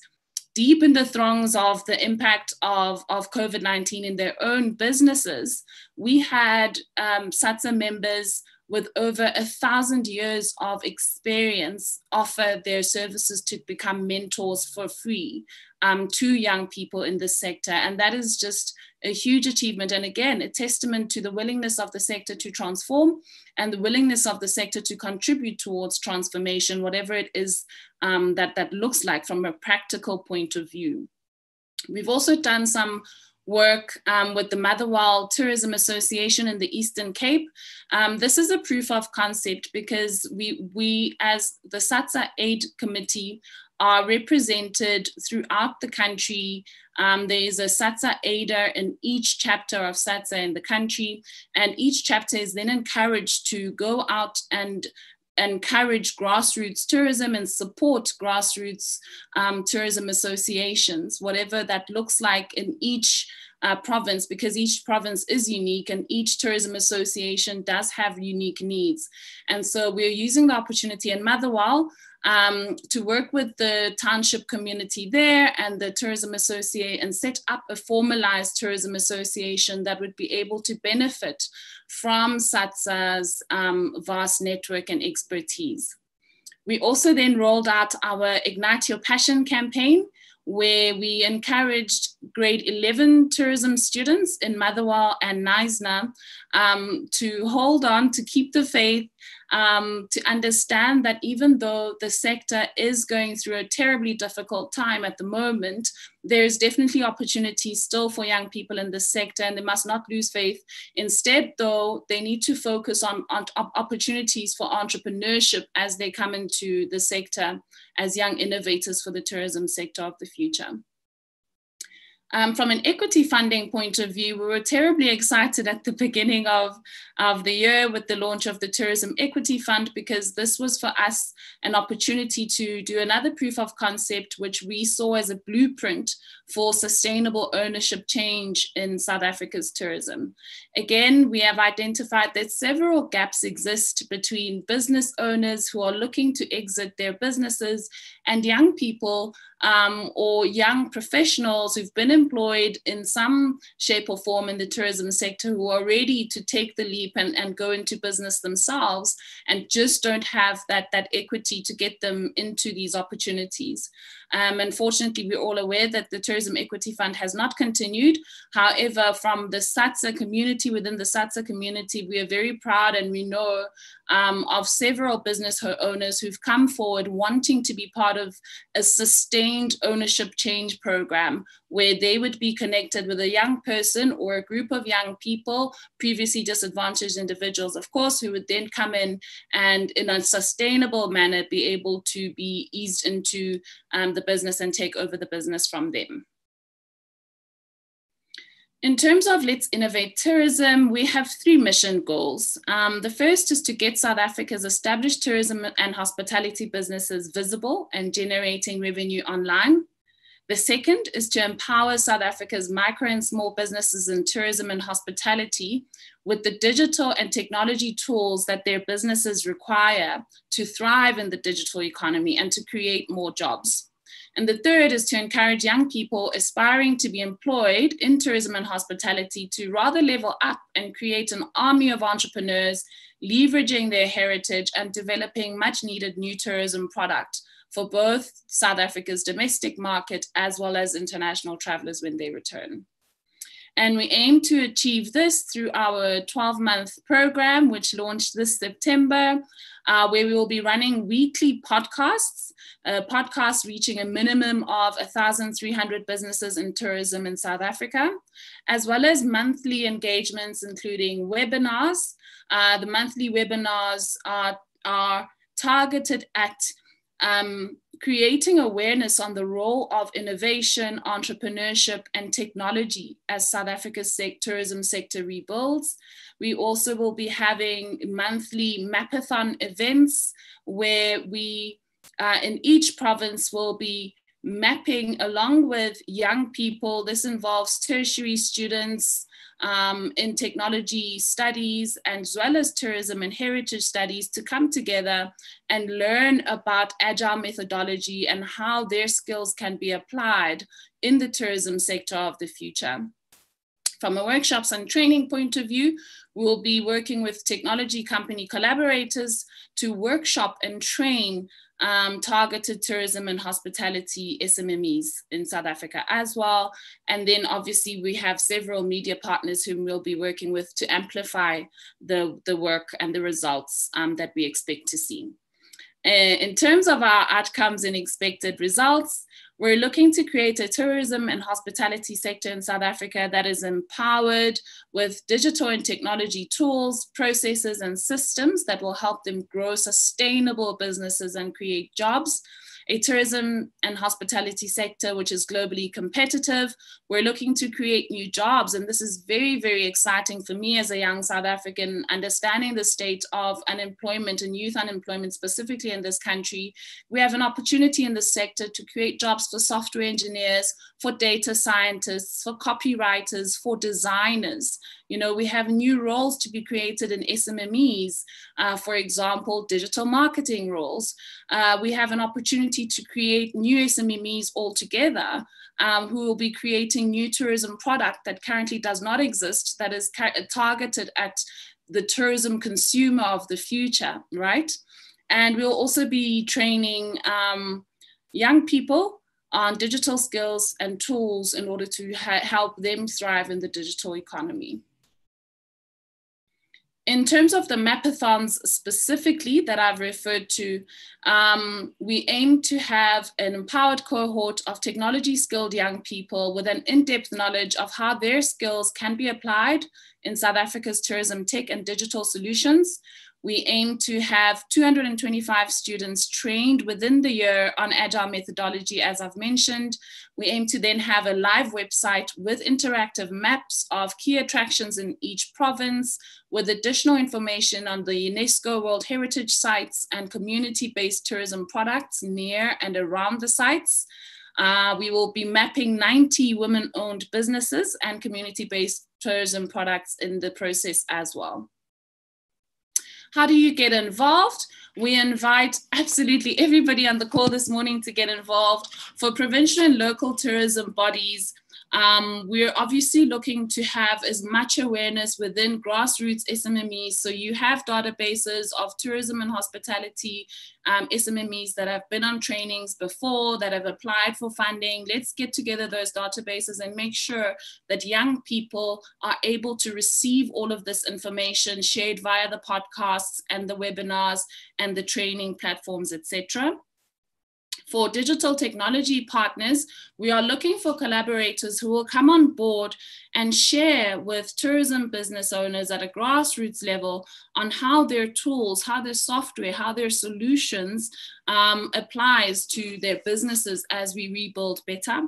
deep in the throngs of the impact of, of COVID 19 in their own businesses, we had um, SATSA members with over a thousand years of experience offer their services to become mentors for free um, to young people in this sector. And that is just a huge achievement. And again, a testament to the willingness of the sector to transform and the willingness of the sector to contribute towards transformation, whatever it is um, that that looks like from a practical point of view. We've also done some work um, with the Motherwell Tourism Association in the Eastern Cape. Um, this is a proof of concept because we, we as the SATSA Aid Committee are represented throughout the country. Um, there is a SATSA aider in each chapter of SATSA in the country, and each chapter is then encouraged to go out and encourage grassroots tourism and support grassroots um, tourism associations, whatever that looks like in each uh, province, because each province is unique and each tourism association does have unique needs. And so we're using the opportunity in Motherwell um, to work with the township community there and the tourism associate and set up a formalized tourism association that would be able to benefit from SATSA's um, vast network and expertise. We also then rolled out our Ignite Your Passion campaign, where we encouraged grade 11 tourism students in Motherwell and Knysna um, to hold on, to keep the faith, um, to understand that even though the sector is going through a terribly difficult time at the moment, there's definitely opportunity still for young people in the sector and they must not lose faith. Instead, though, they need to focus on, on opportunities for entrepreneurship as they come into the sector as young innovators for the tourism sector of the future. Um, from an equity funding point of view, we were terribly excited at the beginning of, of the year with the launch of the Tourism Equity Fund because this was for us an opportunity to do another proof of concept, which we saw as a blueprint for sustainable ownership change in South Africa's tourism. Again, we have identified that several gaps exist between business owners who are looking to exit their businesses and young people um, or young professionals who've been employed in some shape or form in the tourism sector who are ready to take the leap and, and go into business themselves and just don't have that, that equity to get them into these opportunities. Um, unfortunately, we're all aware that the Tourism Equity Fund has not continued. However, from the SATSA community, within the SATSA community, we are very proud and we know um, of several business owners who've come forward wanting to be part of a sustained ownership change program where they would be connected with a young person or a group of young people, previously disadvantaged individuals, of course, who would then come in and in a sustainable manner be able to be eased into um, the business and take over the business from them. In terms of Let's Innovate Tourism, we have three mission goals. Um, the first is to get South Africa's established tourism and hospitality businesses visible and generating revenue online. The second is to empower South Africa's micro and small businesses in tourism and hospitality with the digital and technology tools that their businesses require to thrive in the digital economy and to create more jobs. And the third is to encourage young people aspiring to be employed in tourism and hospitality to rather level up and create an army of entrepreneurs, leveraging their heritage and developing much needed new tourism product for both South Africa's domestic market as well as international travelers when they return. And we aim to achieve this through our 12 month program, which launched this September, uh, where we will be running weekly podcasts, uh, podcasts reaching a minimum of 1,300 businesses in tourism in South Africa, as well as monthly engagements, including webinars. Uh, the monthly webinars are, are targeted at um, creating awareness on the role of innovation, entrepreneurship, and technology as South Africa's tourism sector rebuilds. We also will be having monthly mapathon events where we, uh, in each province, will be mapping along with young people. This involves tertiary students, um, in technology studies and as well as tourism and heritage studies to come together and learn about agile methodology and how their skills can be applied in the tourism sector of the future. From a workshops and training point of view, we'll be working with technology company collaborators to workshop and train um, targeted tourism and hospitality SMMEs in South Africa as well. And then obviously we have several media partners whom we'll be working with to amplify the, the work and the results um, that we expect to see. Uh, in terms of our outcomes and expected results, we're looking to create a tourism and hospitality sector in South Africa that is empowered with digital and technology tools, processes, and systems that will help them grow sustainable businesses and create jobs a tourism and hospitality sector which is globally competitive. We're looking to create new jobs, and this is very, very exciting for me as a young South African, understanding the state of unemployment and youth unemployment specifically in this country. We have an opportunity in this sector to create jobs for software engineers, for data scientists, for copywriters, for designers. You know, we have new roles to be created in SMMEs, uh, for example, digital marketing roles. Uh, we have an opportunity to create new SMMEs altogether um, who will be creating new tourism product that currently does not exist, that is targeted at the tourism consumer of the future, right? And we'll also be training um, young people on digital skills and tools in order to help them thrive in the digital economy. In terms of the mapathons specifically that I've referred to, um, we aim to have an empowered cohort of technology skilled young people with an in-depth knowledge of how their skills can be applied in South Africa's tourism tech and digital solutions we aim to have 225 students trained within the year on agile methodology, as I've mentioned. We aim to then have a live website with interactive maps of key attractions in each province, with additional information on the UNESCO World Heritage sites and community-based tourism products near and around the sites. Uh, we will be mapping 90 women-owned businesses and community-based tourism products in the process as well. How do you get involved? We invite absolutely everybody on the call this morning to get involved for provincial and local tourism bodies um, we're obviously looking to have as much awareness within grassroots SMMEs. So you have databases of tourism and hospitality um, SMMEs that have been on trainings before, that have applied for funding. Let's get together those databases and make sure that young people are able to receive all of this information shared via the podcasts and the webinars and the training platforms, etc. For digital technology partners, we are looking for collaborators who will come on board and share with tourism business owners at a grassroots level on how their tools, how their software, how their solutions um, applies to their businesses as we rebuild better.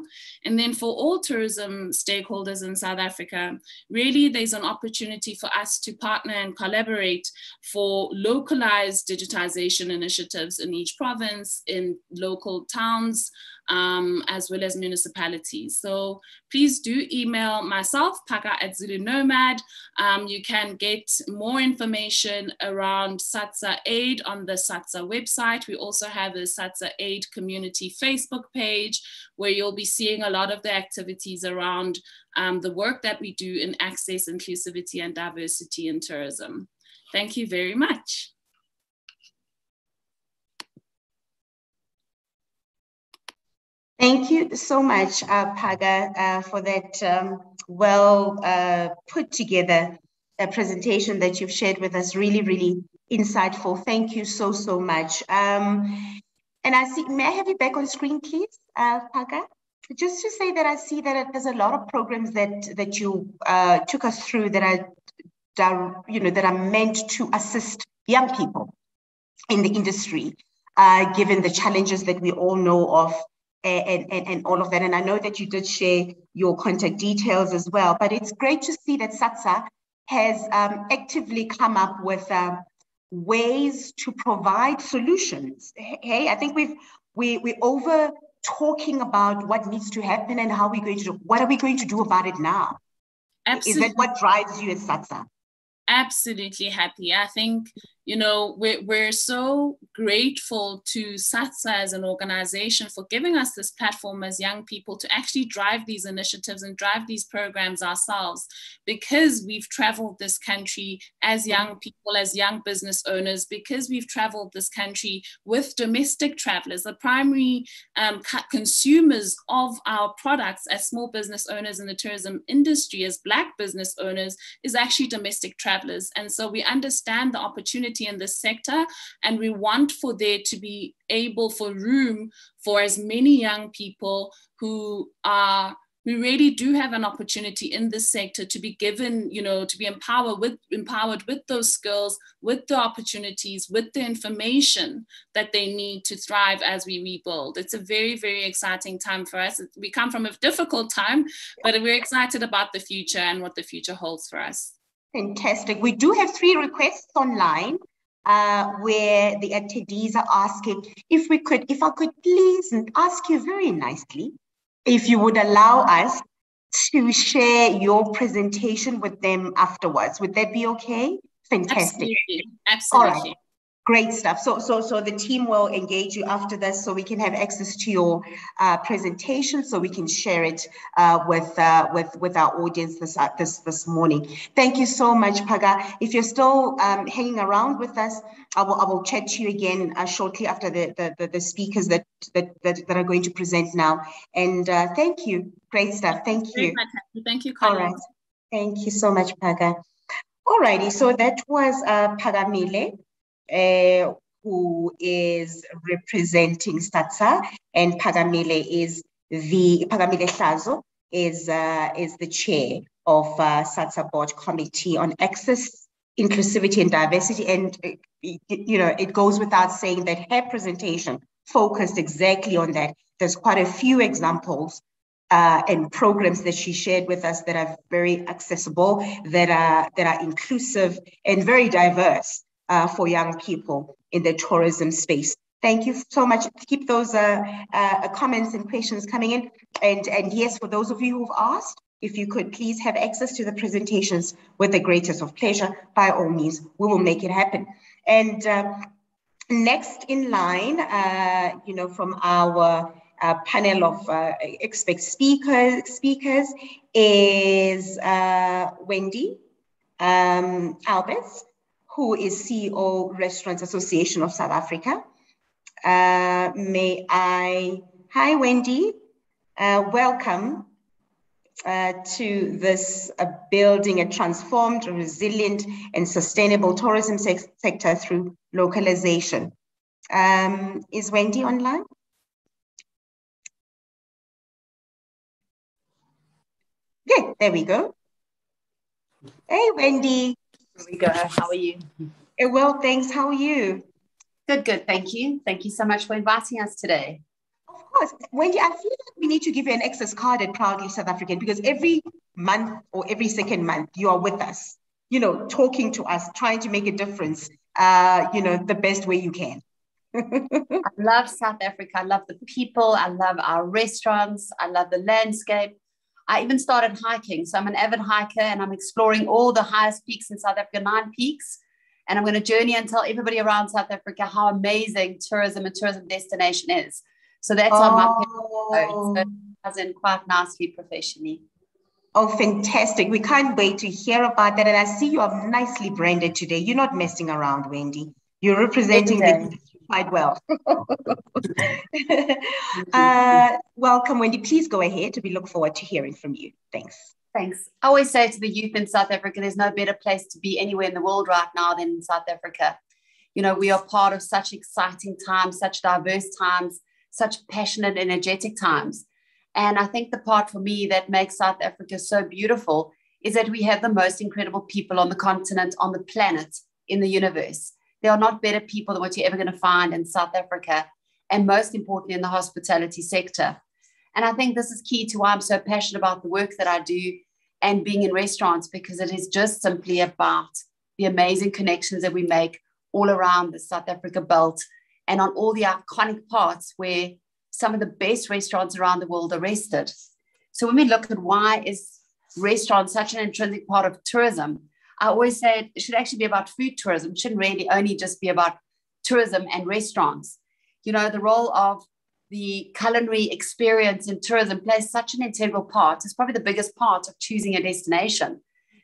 And then for all tourism stakeholders in South Africa, really there's an opportunity for us to partner and collaborate for localized digitization initiatives in each province, in local towns, um, as well as municipalities. So please do email myself, Paka at Zulu Nomad. Um, you can get more information around SATSA Aid on the SATSA website. We also have a SATSA Aid community Facebook page where you'll be seeing a lot of the activities around um, the work that we do in access, inclusivity, and diversity in tourism. Thank you very much. Thank you so much, uh, Paka, uh, for that um, well uh, put together uh, presentation that you've shared with us. Really, really insightful. Thank you so, so much. Um, and I see, may I have you back on screen, please, uh, Paka? Just to say that I see that there's a lot of programs that that you uh, took us through that are, that you know, that are meant to assist young people in the industry, given the challenges that we all know of and, and, and all of that. And I know that you did share your contact details as well, but it's great to see that SATSA has um, actively come up with um, ways to provide solutions. Hey, I think we've we we over talking about what needs to happen and how we're going to do. What are we going to do about it now? Absolutely. Is that what drives you as SATSA? Absolutely happy. I think you know, we're, we're so grateful to SATSA as an organization for giving us this platform as young people to actually drive these initiatives and drive these programs ourselves because we've traveled this country as young people, as young business owners, because we've traveled this country with domestic travelers, the primary um, consumers of our products as small business owners in the tourism industry, as Black business owners, is actually domestic travelers. And so we understand the opportunity in this sector. And we want for there to be able for room for as many young people who are we really do have an opportunity in this sector to be given, you know, to be empowered with empowered with those skills, with the opportunities, with the information that they need to thrive as we rebuild. It's a very, very exciting time for us. We come from a difficult time, but we're excited about the future and what the future holds for us. Fantastic. We do have three requests online uh, where the attendees are asking if we could, if I could please ask you very nicely, if you would allow us to share your presentation with them afterwards. Would that be okay? Fantastic. Absolutely. Absolutely. All right. Great stuff. So, so, so the team will engage you after this, so we can have access to your uh, presentation, so we can share it uh, with uh, with with our audience this uh, this this morning. Thank you so much, Paka. If you're still um, hanging around with us, I will I will chat to you again uh, shortly after the, the the, the speakers that, that that that are going to present now. And uh, thank you. Great stuff. Thank you. Thank you, Colin. All right. Thank you so much, Paka. Alrighty, so that was uh, Phakamile uh, who is representing SATSA, and Phakamile is the Phakamile Hlazo is uh, is the chair of uh, SATSA Board Committee on Access, Inclusivity, and Diversity. And uh, you know, it goes without saying that her presentation focused exactly on that. There's quite a few examples uh, and programs that she shared with us that are very accessible, that are that are inclusive and very diverse uh, for young people in the tourism space. Thank you so much. Keep those uh, uh, comments and questions coming in. And, and yes, for those of you who've asked, if you could please have access to the presentations with the greatest of pleasure, by all means, we will make it happen. And uh, next in line, uh, you know, from our uh, panel of uh, expert speakers, speakers is uh, Wendy um, Alberts, who is CEO Restaurants Association of South Africa. Uh, may I, hi Wendy, uh, welcome uh, to this uh, building a transformed, resilient and sustainable tourism se sector through localization. Um, is Wendy online? Okay, there we go. Hey, Wendy. How are you? Well, thanks. How are you? Good, good. Thank you. Thank you so much for inviting us today. Of course. Wendy, I feel like we need to give you an access card at Proudly South African because every month or every second month you are with us, you know, talking to us, trying to make a difference, uh, you know, the best way you can. I love South Africa. I love the people. I love our restaurants. I love the landscape. I even started hiking. So I'm an avid hiker and I'm exploring all the highest peaks in South Africa, nine peaks. And I'm going to journey and tell everybody around South Africa how amazing tourism and tourism destination is. So that's oh. on my episode. Oh. So as in quite nicely professionally. Oh, fantastic. We can't wait to hear about that. And I see you are nicely branded today. You're not messing around, Wendy. You're representing the quite well. uh, welcome, Wendy. Please go ahead. We look forward to hearing from you. Thanks. Thanks. I always say to the youth in South Africa, there's no better place to be anywhere in the world right now than in South Africa. You know, we are part of such exciting times, such diverse times, such passionate, energetic times. And I think the part for me that makes South Africa so beautiful is that we have the most incredible people on the continent, on the planet, in the universe. There are not better people than what you're ever going to find in South Africa, and most importantly, in the hospitality sector. And I think this is key to why I'm so passionate about the work that I do and being in restaurants, because it is just simply about the amazing connections that we make all around the South Africa belt and on all the iconic parts where some of the best restaurants around the world are rested. So when we look at why is restaurants such an intrinsic part of tourism, I always say it should actually be about food tourism. It shouldn't really only just be about tourism and restaurants. You know, the role of the culinary experience in tourism plays such an integral part. It's probably the biggest part of choosing a destination.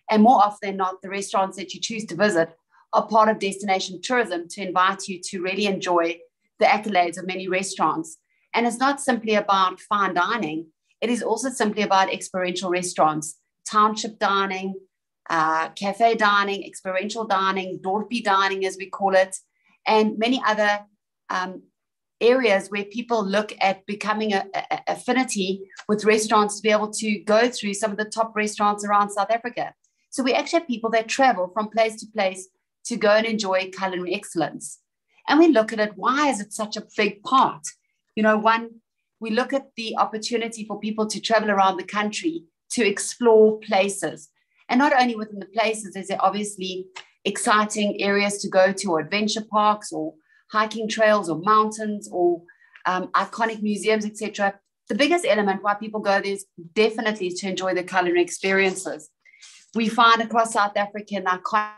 And more often than not, the restaurants that you choose to visit are part of destination tourism to invite you to really enjoy the accolades of many restaurants. And it's not simply about fine dining, it is also simply about experiential restaurants, township dining, uh, cafe dining, experiential dining, dorpy dining, as we call it, and many other um, areas where people look at becoming a, a, affinity with restaurants to be able to go through some of the top restaurants around South Africa. So we actually have people that travel from place to place to go and enjoy culinary excellence. And we look at it, why is it such a big part? You know, one, we look at the opportunity for people to travel around the country to explore places. And not only within the places, there's obviously exciting areas to go to, or adventure parks, or hiking trails, or mountains, or um, iconic museums, etc. The biggest element why people go there is definitely to enjoy the culinary experiences. We find across South Africa an iconic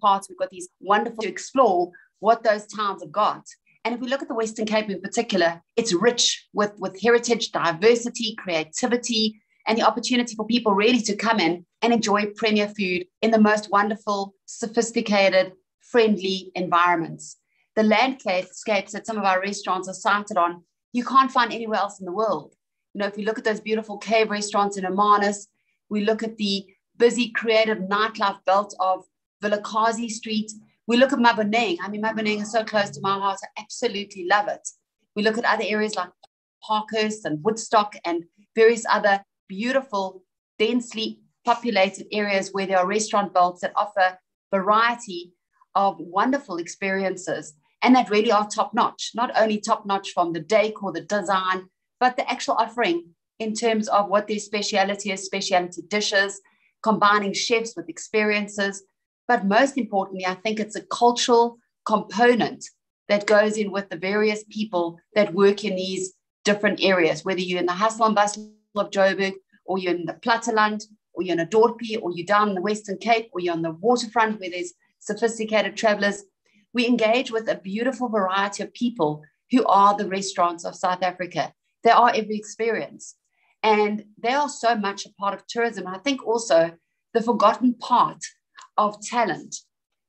parts. We've got these wonderful to explore what those towns have got. And if we look at the Western Cape in particular, it's rich with, with heritage, diversity, creativity, and the opportunity for people really to come in and enjoy premier food in the most wonderful, sophisticated, friendly environments. The landscapes that some of our restaurants are sited on, you can't find anywhere else in the world. You know, if you look at those beautiful cave restaurants in Hermanus, we look at the busy, creative nightlife belt of Vilakazi Street. We look at Maboneng. I mean, Maboneng is so close to my heart. I absolutely love it. We look at other areas like Parkhurst and Woodstock and various other beautiful, densely populated areas where there are restaurant belts that offer variety of wonderful experiences and that really are top notch, not only top notch from the decor, the design, but the actual offering in terms of what their speciality is, speciality dishes, combining chefs with experiences, but most importantly, I think it's a cultural component that goes in with the various people that work in these different areas, whether you're in the hustle and bustle of Joburg, or you're in the Platteland, or you're in a Dorpy, or you're down in the Western Cape, or you're on the waterfront where there's sophisticated travelers. We engage with a beautiful variety of people who are the restaurants of South Africa. They are every experience. And they are so much a part of tourism. I think also the forgotten part of talent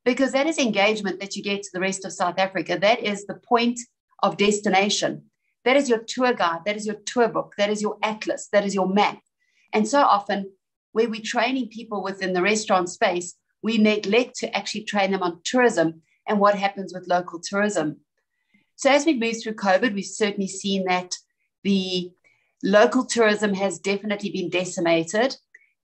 because that is engagement that you get to the rest of South Africa. That is the point of destination. That is your tour guide, that is your tour book, that is your atlas, that is your map. And so often, where we're training people within the restaurant space, we neglect to actually train them on tourism and what happens with local tourism. So, as we move through COVID, we've certainly seen that the local tourism has definitely been decimated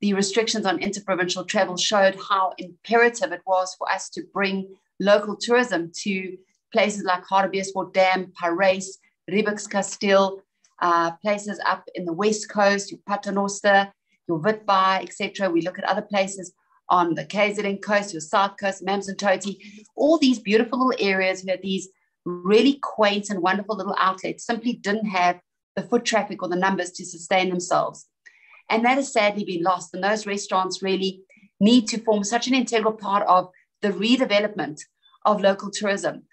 the restrictions on interprovincial travel showed how imperative it was for us to bring local tourism to places like Hartbeespoort Dam, Parys, Riebeek-Kasteel, uh, places up in the west coast, your Paternoster, your Witbaai, etc. We look at other places on the KZN coast, your south coast, Amanzimtoti, all these beautiful little areas where these really quaint and wonderful little outlets simply didn't have the foot traffic or the numbers to sustain themselves. And that has sadly been lost. And those restaurants really need to form such an integral part of the redevelopment of local tourism.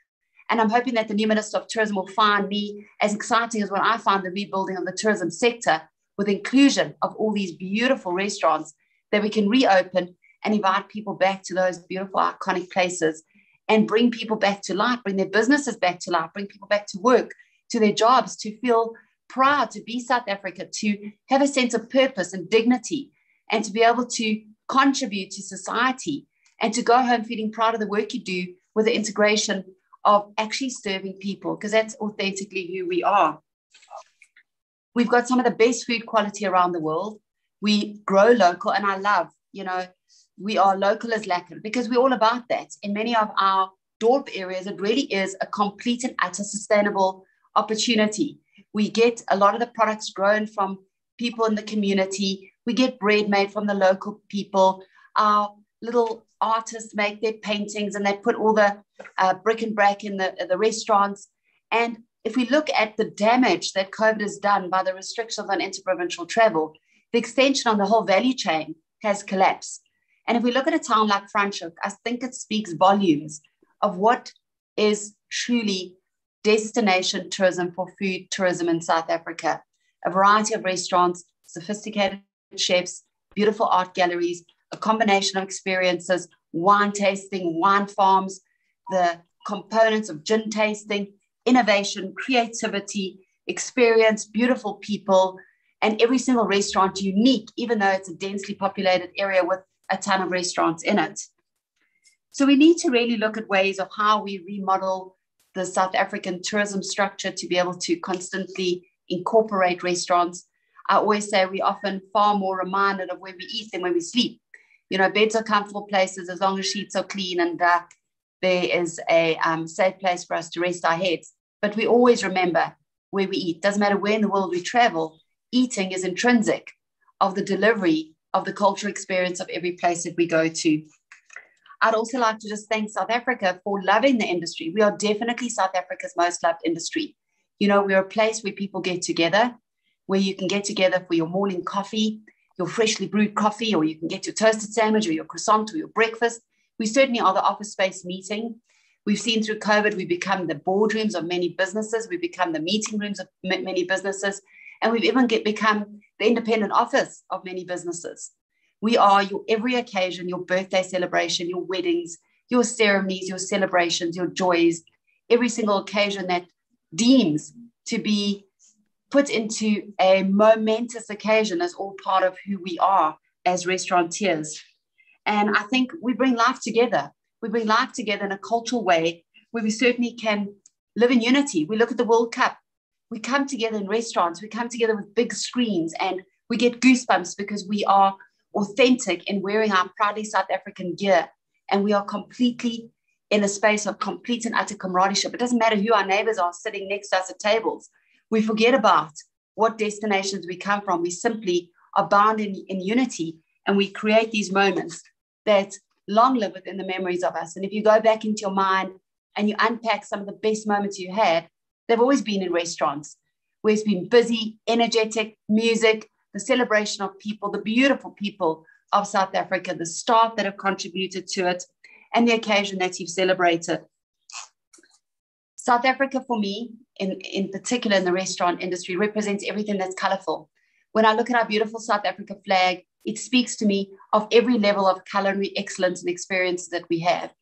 And I'm hoping that the new Minister of Tourism will find me as exciting as when I found the rebuilding of the tourism sector with inclusion of all these beautiful restaurants that we can reopen and invite people back to those beautiful, iconic places and bring people back to life, bring their businesses back to life, bring people back to work, to their jobs, to feel proud to be South Africa, to have a sense of purpose and dignity, and to be able to contribute to society and to go home feeling proud of the work you do with the integration of actually serving people, because that's authentically who we are. We've got some of the best food quality around the world. We grow local, and I love, you know, we are local as lekker because we're all about that. In many of our dorp areas, it really is a complete and utter sustainable opportunity we get a lot of the products grown from people in the community. We get bread made from the local people. Our little artists make their paintings and they put all the uh, brick and brack in the, the restaurants. And if we look at the damage that COVID has done by the restrictions on interprovincial travel, the extension on the whole value chain has collapsed. And if we look at a town like Franschhoek, I think it speaks volumes of what is truly destination tourism for food tourism in South Africa. A variety of restaurants, sophisticated chefs, beautiful art galleries, a combination of experiences, wine tasting, wine farms, the components of gin tasting, innovation, creativity, experience, beautiful people, and every single restaurant unique, even though it's a densely populated area with a ton of restaurants in it. So we need to really look at ways of how we remodel the South African tourism structure to be able to constantly incorporate restaurants. I always say we are often far more reminded of where we eat than where we sleep. You know, beds are comfortable places as long as sheets are clean and uh, there is a um, safe place for us to rest our heads. But we always remember where we eat. Doesn't matter where in the world we travel, eating is intrinsic of the delivery of the cultural experience of every place that we go to. I'd also like to just thank South Africa for loving the industry. We are definitely South Africa's most loved industry. You know, we're a place where people get together, where you can get together for your morning coffee, your freshly brewed coffee, or you can get your toasted sandwich or your croissant or your breakfast. We certainly are the office space meeting. We've seen through COVID, we become the boardrooms of many businesses. We become the meeting rooms of many businesses. And we've even get, become the independent office of many businesses. We are your every occasion, your birthday celebration, your weddings, your ceremonies, your celebrations, your joys, every single occasion that deems to be put into a momentous occasion as all part of who we are as restaurateurs. And I think we bring life together. We bring life together in a cultural way where we certainly can live in unity. We look at the World Cup. We come together in restaurants. We come together with big screens and we get goosebumps because we are authentic in wearing our proudly South African gear. And we are completely in a space of complete and utter camaraderie. It doesn't matter who our neighbors are sitting next to us at tables. We forget about what destinations we come from. We simply are bound in, in unity and we create these moments that long live within the memories of us. And if you go back into your mind and you unpack some of the best moments you had, they've always been in restaurants where it's been busy, energetic, music, the celebration of people, the beautiful people of South Africa, the staff that have contributed to it, and the occasion that you've celebrated. South Africa, for me, in, in particular in the restaurant industry, represents everything that's colorful. When I look at our beautiful South Africa flag, it speaks to me of every level of culinary excellence and experiences that we have.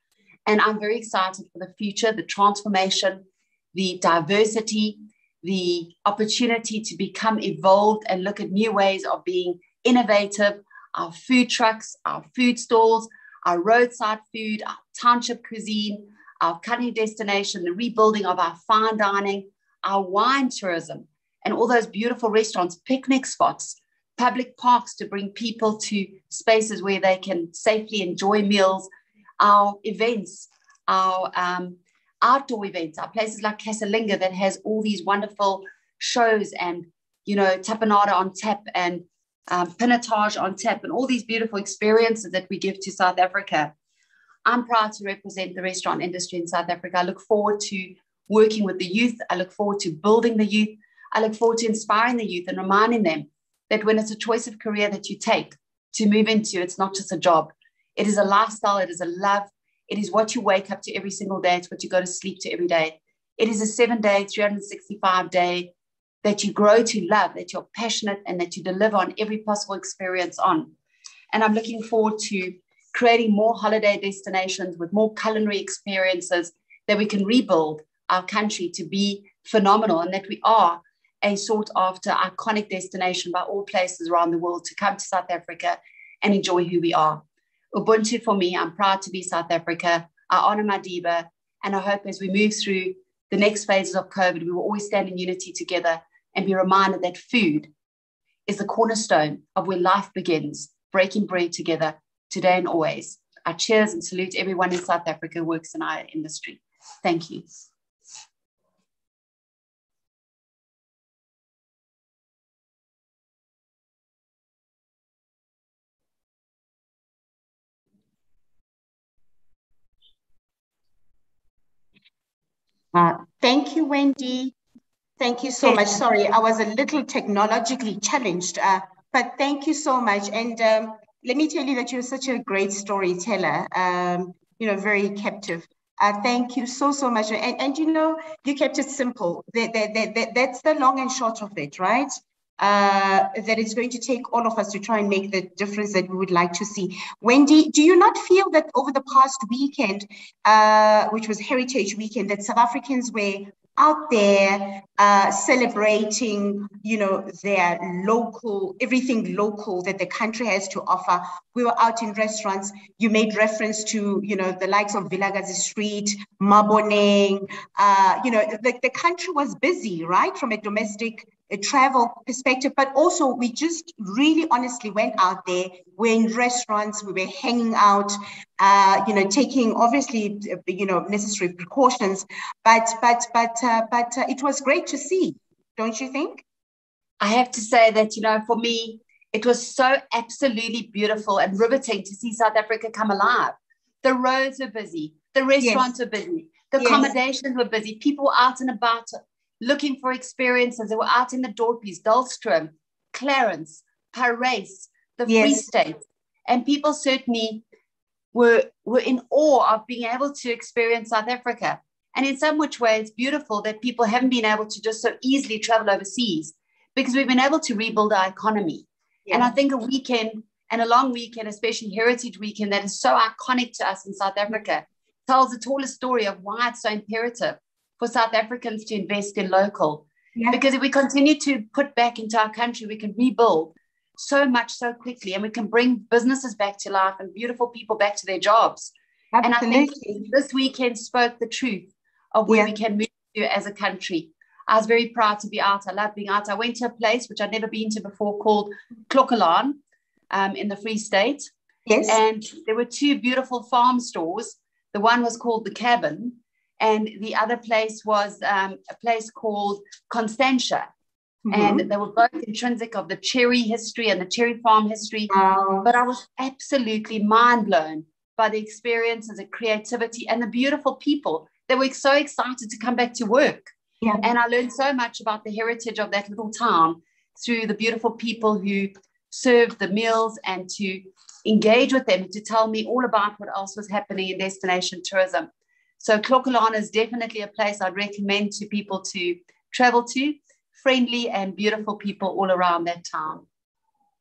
And I'm very excited for the future, the transformation, the diversity, the opportunity to become evolved and look at new ways of being innovative. Our food trucks, our food stalls, our roadside food, our township cuisine, our cutting destination, the rebuilding of our fine dining, our wine tourism, and all those beautiful restaurants, picnic spots, public parks to bring people to spaces where they can safely enjoy meals, our events, our um, outdoor events, our places like Casalinga that has all these wonderful shows and, you know, tapenade on tap and um, pinotage on tap and all these beautiful experiences that we give to South Africa. I'm proud to represent the restaurant industry in South Africa. I look forward to working with the youth. I look forward to building the youth. I look forward to inspiring the youth and reminding them that when it's a choice of career that you take to move into, it's not just a job. It is a lifestyle, it is a love, it is what you wake up to every single day, it's what you go to sleep to every day. It is a seven day, 365 day that you grow to love, that you're passionate and that you deliver on every possible experience on. And I'm looking forward to creating more holiday destinations with more culinary experiences that we can rebuild our country to be phenomenal and that we are a sought after iconic destination by all places around the world to come to South Africa and enjoy who we are. Ubuntu for me, I'm proud to be South Africa. I honor Madiba, and I hope as we move through the next phases of COVID, we will always stand in unity together and be reminded that food is the cornerstone of where life begins, breaking bread together today and always. I cheers and salute everyone in South Africa who works in our industry. Thank you. Uh, thank you, Wendy. Thank you so much. Sorry, I was a little technologically challenged, uh, but thank you so much. And um, let me tell you that you're such a great storyteller, um, you know, very captive. Uh, thank you so, so much. And, and you know, you kept it simple. That, that, that, that's the long and short of it, right? Uh, that it's going to take all of us to try and make the difference that we would like to see. Wendy, do you not feel that over the past weekend, uh, which was Heritage Weekend, that South Africans were out there uh, celebrating, you know, their local, everything local that the country has to offer. We were out in restaurants. You made reference to, you know, the likes of Vilakazi Street, Maboneng. Uh, you know, the, the country was busy, right, from a domestic travel perspective, but also we just really honestly went out there. We're in restaurants, we were hanging out, uh, you know, taking obviously, you know, necessary precautions, but but but uh, but uh, it was great to see, don't you think? I have to say that you know, for me, it was so absolutely beautiful and riveting to see South Africa come alive. The roads were busy, the restaurants yes. were busy, the yes. accommodations were busy, people out and about looking for experiences. They were out in the Dorpies, Dullstroom, Clarens, Parys, the yes. Free State. And people certainly were, were in awe of being able to experience South Africa. And in some which way, it's beautiful that people haven't been able to just so easily travel overseas because we've been able to rebuild our economy. Yeah. And I think a weekend and a long weekend, especially Heritage Weekend, that is so iconic to us in South Africa, tells the tallest story of why it's so imperative for South Africans to invest in local. Yeah. Because if we continue to put back into our country, we can rebuild so much so quickly and we can bring businesses back to life and beautiful people back to their jobs. Absolutely. And I think this weekend spoke the truth of where yeah. we can move to as a country. I was very proud to be out. I love being out. I went to a place which I'd never been to before called Clocolan um, in the Free State. Yes. And there were two beautiful farm stores. The one was called The Cabin, and the other place was um, a place called Constantia. Mm-hmm. And they were both intrinsic of the cherry history and the cherry farm history. Wow. But I was absolutely mind blown by the experience and the creativity and the beautiful people that were so excited to come back to work. Yeah. And I learned so much about the heritage of that little town through the beautiful people who served the meals and to engage with them to tell me all about what else was happening in destination tourism. So Clocolan is definitely a place I'd recommend to people to travel to. Friendly and beautiful people all around that town.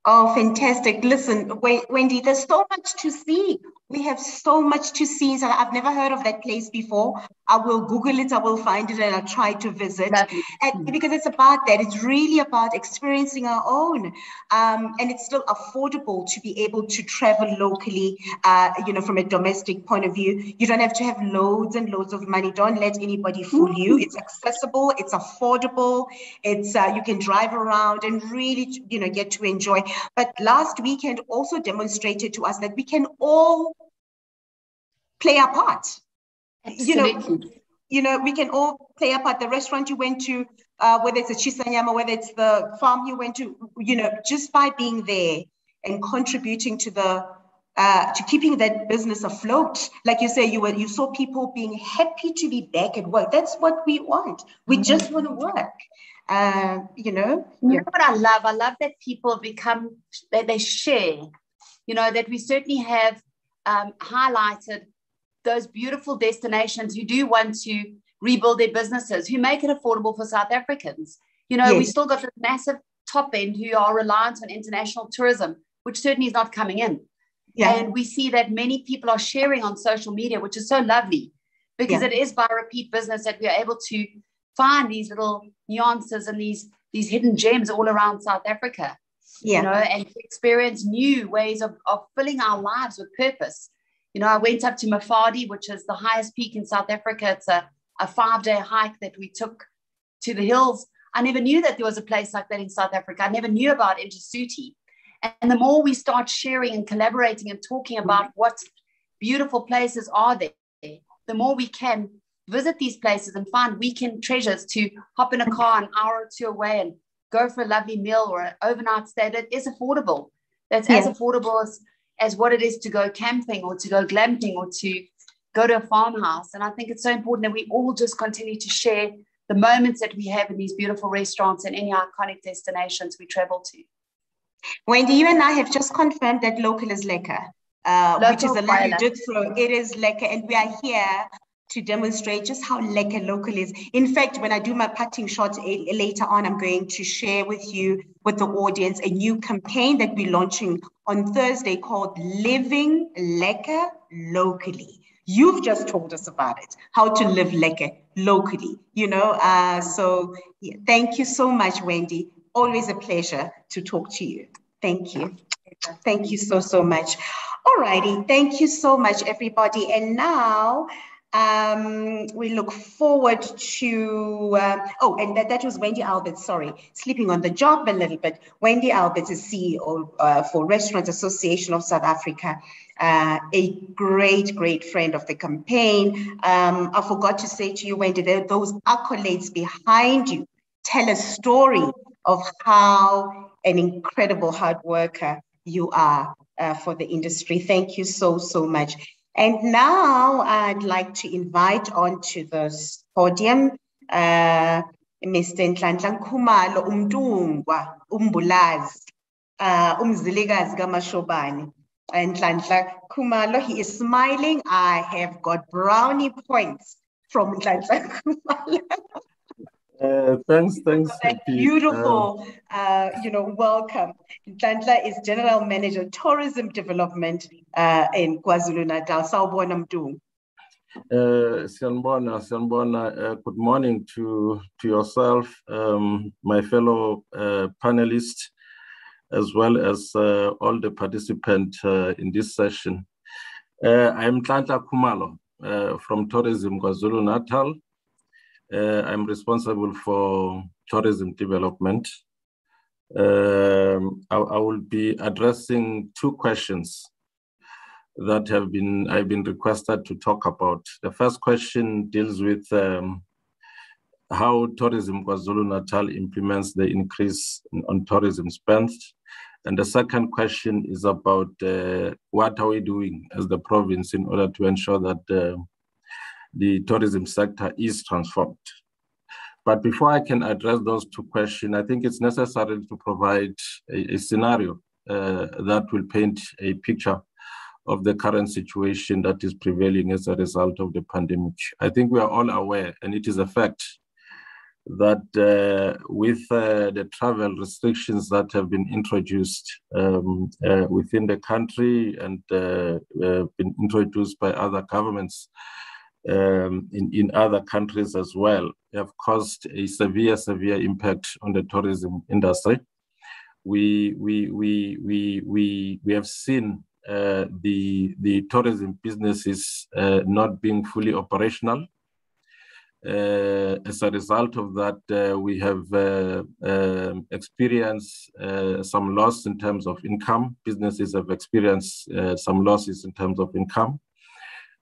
Oh, fantastic. Listen, Wendy, there's so much to see. We have so much to see. So I've never heard of that place before. I will Google it, I will find it, and I'll try to visit. And because it's about that, it's really about experiencing our own. Um, and it's still affordable to be able to travel locally, uh, you know, from a domestic point of view. You don't have to have loads and loads of money. Don't let anybody fool you. It's accessible, it's affordable, it's uh, you can drive around and really, you know, get to enjoy. But last weekend also demonstrated to us that we can all play our part. Absolutely. You know, you know, we can all play a part. The restaurant you went to, uh, whether it's a Shisanyama, whether it's the farm you went to, you know, just by being there and contributing to the uh, to keeping that business afloat. Like you say, you were you saw people being happy to be back at work. That's what we want. We mm-hmm. just want to work. Uh, you know. You know what I love? I love that people become that they share. You know that we certainly have um, highlighted those beautiful destinations who do want to rebuild their businesses, who make it affordable for South Africans. You know, yes. we still got this massive top end who are reliant on international tourism, which certainly is not coming in. Yeah. And we see that many people are sharing on social media, which is so lovely because yeah. it is by repeat business that we are able to find these little nuances and these these hidden gems all around South Africa. Yeah. You know, and experience new ways of, of filling our lives with purpose. You know, I went up to Mafadi, which is the highest peak in South Africa. It's a, a five day hike that we took to the hills. I never knew that there was a place like that in South Africa. I never knew about Injisuthi. And the more we start sharing and collaborating and talking about what beautiful places are there, the more we can visit these places and find weekend treasures to hop in a car an hour or two away and go for a lovely meal or an overnight stay that is affordable. That's as affordable as as what it is to go camping or to go glamping or to go to a farmhouse. And I think it's so important that we all just continue to share the moments that we have in these beautiful restaurants and any iconic destinations we travel to. Wendy, you and I have just confirmed that local is lekker, uh, which is a did. It is lekker, and we are here to demonstrate just how lekker local is. In fact, when I do my parting shot later on, I'm going to share with you, with the audience, a new campaign that we're launching on Thursday called Living Lekker Locally. You've just told us about it, how to live lekker locally, you know? Uh, so yeah, thank you so much, Wendy. Always a pleasure to talk to you. Thank you. Thank you so, so much. All righty. Thank you so much, everybody. And now um, we look forward to, uh, oh, and that, that was Wendy Albert, sorry, sleeping on the job a little bit. Wendy Albert is CEO uh, for Restaurant Association of South Africa, uh, a great, great friend of the campaign. Um, I forgot to say to you, Wendy, those accolades behind you tell a story of how an incredible hard worker you are uh, for the industry. Thank you so, so much. And now I'd like to invite onto the podium uh, Mr. Nhlanhla Khumalo Umdungwa Umbulazi uh, Umzilikazi kaMashobane. Khumalo, he is smiling. I have got brownie points from Nhlanhla. Uh, thanks, thanks. beautiful, um, uh, you know, welcome. Nhlanhla is General Manager Tourism Development uh, in KwaZulu-Natal. Sawubona Mdungu. Uh, Sianbona, Sianbona, uh, good morning to, to yourself, um, my fellow uh, panelists, as well as uh, all the participants uh, in this session. I'm Nhlanhla Khumalo from Tourism KwaZulu-Natal. Uh, I'm responsible for tourism development. Um, I, I, will be addressing two questions that have been I've been requested to talk about. The first question deals with um, how tourism KwaZulu Natal implements the increase in, on tourism spend. And the second question is about uh, what are we doing as the province in order to ensure that uh, the tourism sector is transformed. But before I can address those two questions, I think it's necessary to provide a, a scenario uh, that will paint a picture of the current situation that is prevailing as a result of the pandemic. I think we are all aware, and it is a fact, that uh, with uh, the travel restrictions that have been introduced um, uh, within the country and uh, uh, been introduced by other governments, um, in, in other countries as well have caused a severe, severe impact on the tourism industry. We, we, we, we, we, we have seen uh, the, the tourism businesses uh, not being fully operational. Uh, as a result of that, uh, we have uh, um, experienced uh, some loss in terms of income. Businesses have experienced some losses in terms of income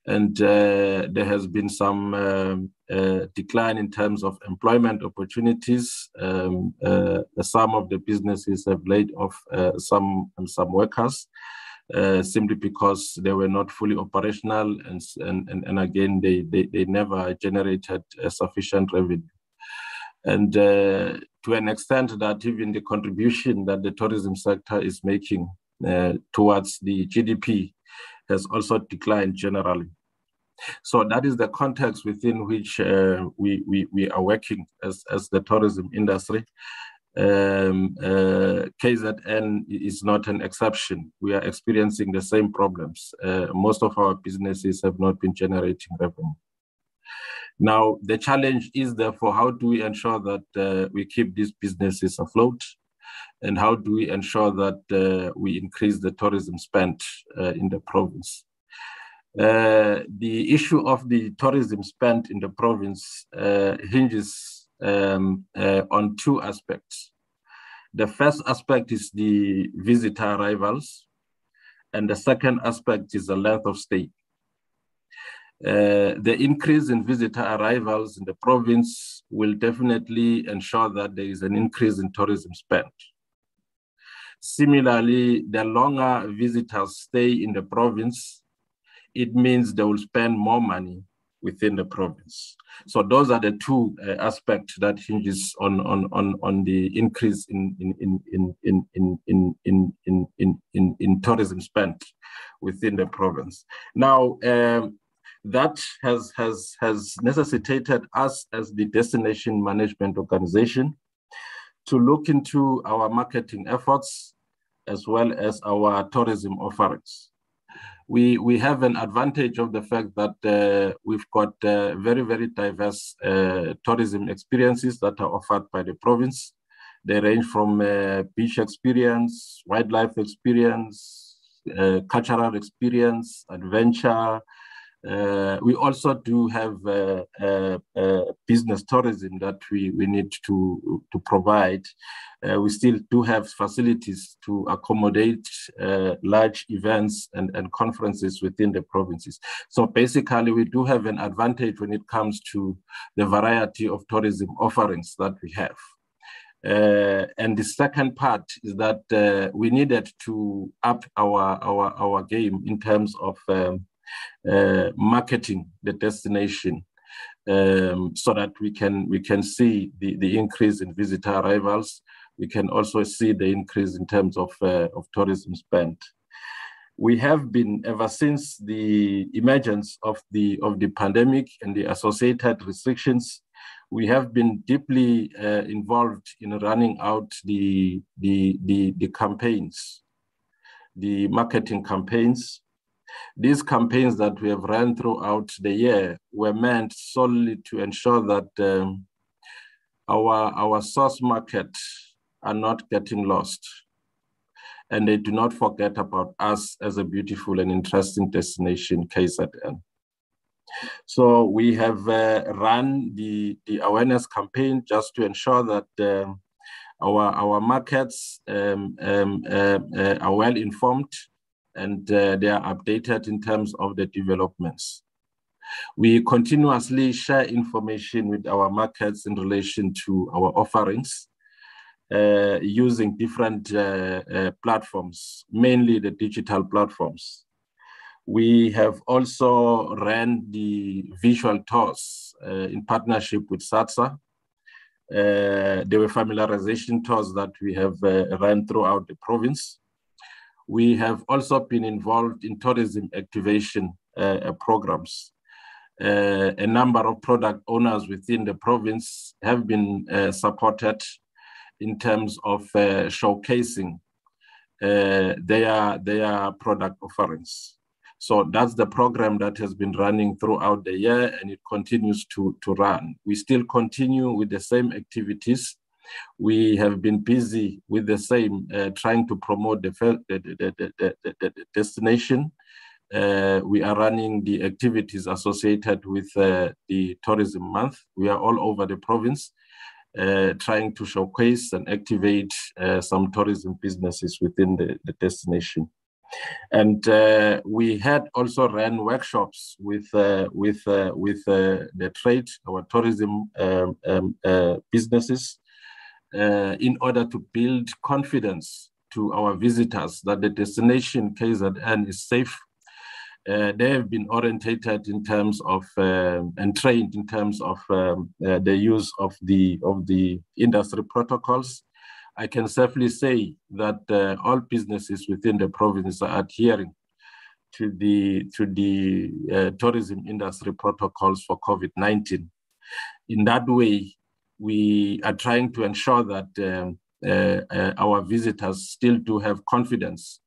and uh, there has been some um, uh, decline in terms of employment opportunities. Um, uh, some of the businesses have laid off uh, some some workers uh, simply because they were not fully operational, and and and, again they, they they never generated sufficient revenue. And uh, to an extent that even the contribution that the tourism sector is making towards the GDP has also declined generally. So that is the context within which uh, we, we, we are working as, as the tourism industry. Um, uh, KZN is not an exception. We are experiencing the same problems. Uh, most of our businesses have not been generating revenue. Now, the challenge is therefore, how do we ensure that uh, we keep these businesses afloat? And how do we ensure that uh, we increase the tourism spend uh, in the province? Uh, the issue of the tourism spent in the province uh, hinges um, uh, on two aspects. The first aspect is the visitor arrivals, and the second aspect is the length of stay. Uh, the increase in visitor arrivals in the province will definitely ensure that there is an increase in tourism spend. Similarly, the longer visitors stay in the province, it means they will spend more money within the province. So those are the two uh, aspects that hinges on, on, on, on the increase in, in, in, in, in, in, in, in, in, in, in tourism spent within the province. Now, um, that has, has, has necessitated us as the destination management organization to look into our marketing efforts as well as our tourism offerings we we have an advantage of the fact that uh, we've got uh, very very diverse uh, tourism experiences that are offered by the province. They range from uh, beach experience, wildlife experience, uh, cultural experience, adventure, uh, we also do have uh, uh, uh, business tourism that we, we need to, to provide. Uh, we still do have facilities to accommodate uh, large events and, and conferences within the provinces. So basically, we do have an advantage when it comes to the variety of tourism offerings that we have. Uh, and the second part is that uh, we needed to up our our our game in terms of um, uh, marketing the destination um, so that we can we can see the, the increase in visitor arrivals. We can also see the increase in terms of, uh, of tourism spend. We have been ever since the emergence of the of the pandemic and the associated restrictions, we have been deeply uh, involved in running out the, the, the, the campaigns, the marketing campaigns these campaigns that we have run throughout the year were meant solely to ensure that um, our, our source market are not getting lost and they do not forget about us as a beautiful and interesting destination, KZN. So we have uh, run the, the awareness campaign just to ensure that uh, our, our markets um, um, uh, uh are well informed and uh, they are updated in terms of the developments. We continuously share information with our markets in relation to our offerings uh, using different uh, uh platforms, mainly the digital platforms. We have also ran the visual tours uh, in partnership with SATSA. Uh, there were familiarization tours that we have run throughout the province. We have also been involved in tourism activation uh, uh, programs. Uh, a number of product owners within the province have been uh, supported in terms of uh, showcasing uh, their, their product offerings. So that's the program that has been running throughout the year and it continues to, to run. We still continue with the same activities we have been busy with the same, uh, trying to promote the, the, the, the, destination. Uh, we are running the activities associated with uh, the tourism month. We are all over the province, uh, trying to showcase and activate uh, some tourism businesses within the, the destination. And uh, we had also ran workshops with with with the trade, our tourism um, um, businesses, uh, in order to build confidence to our visitors that the destination KZN is safe. Uh, they have been orientated in terms of uh, and trained in terms of um, uh, the use of the of the industry protocols. I can safely say that uh, all businesses within the province are adhering to the to the uh, tourism industry protocols for COVID-19. In that way, we are trying to ensure that um, uh, uh, our visitors still do have confidence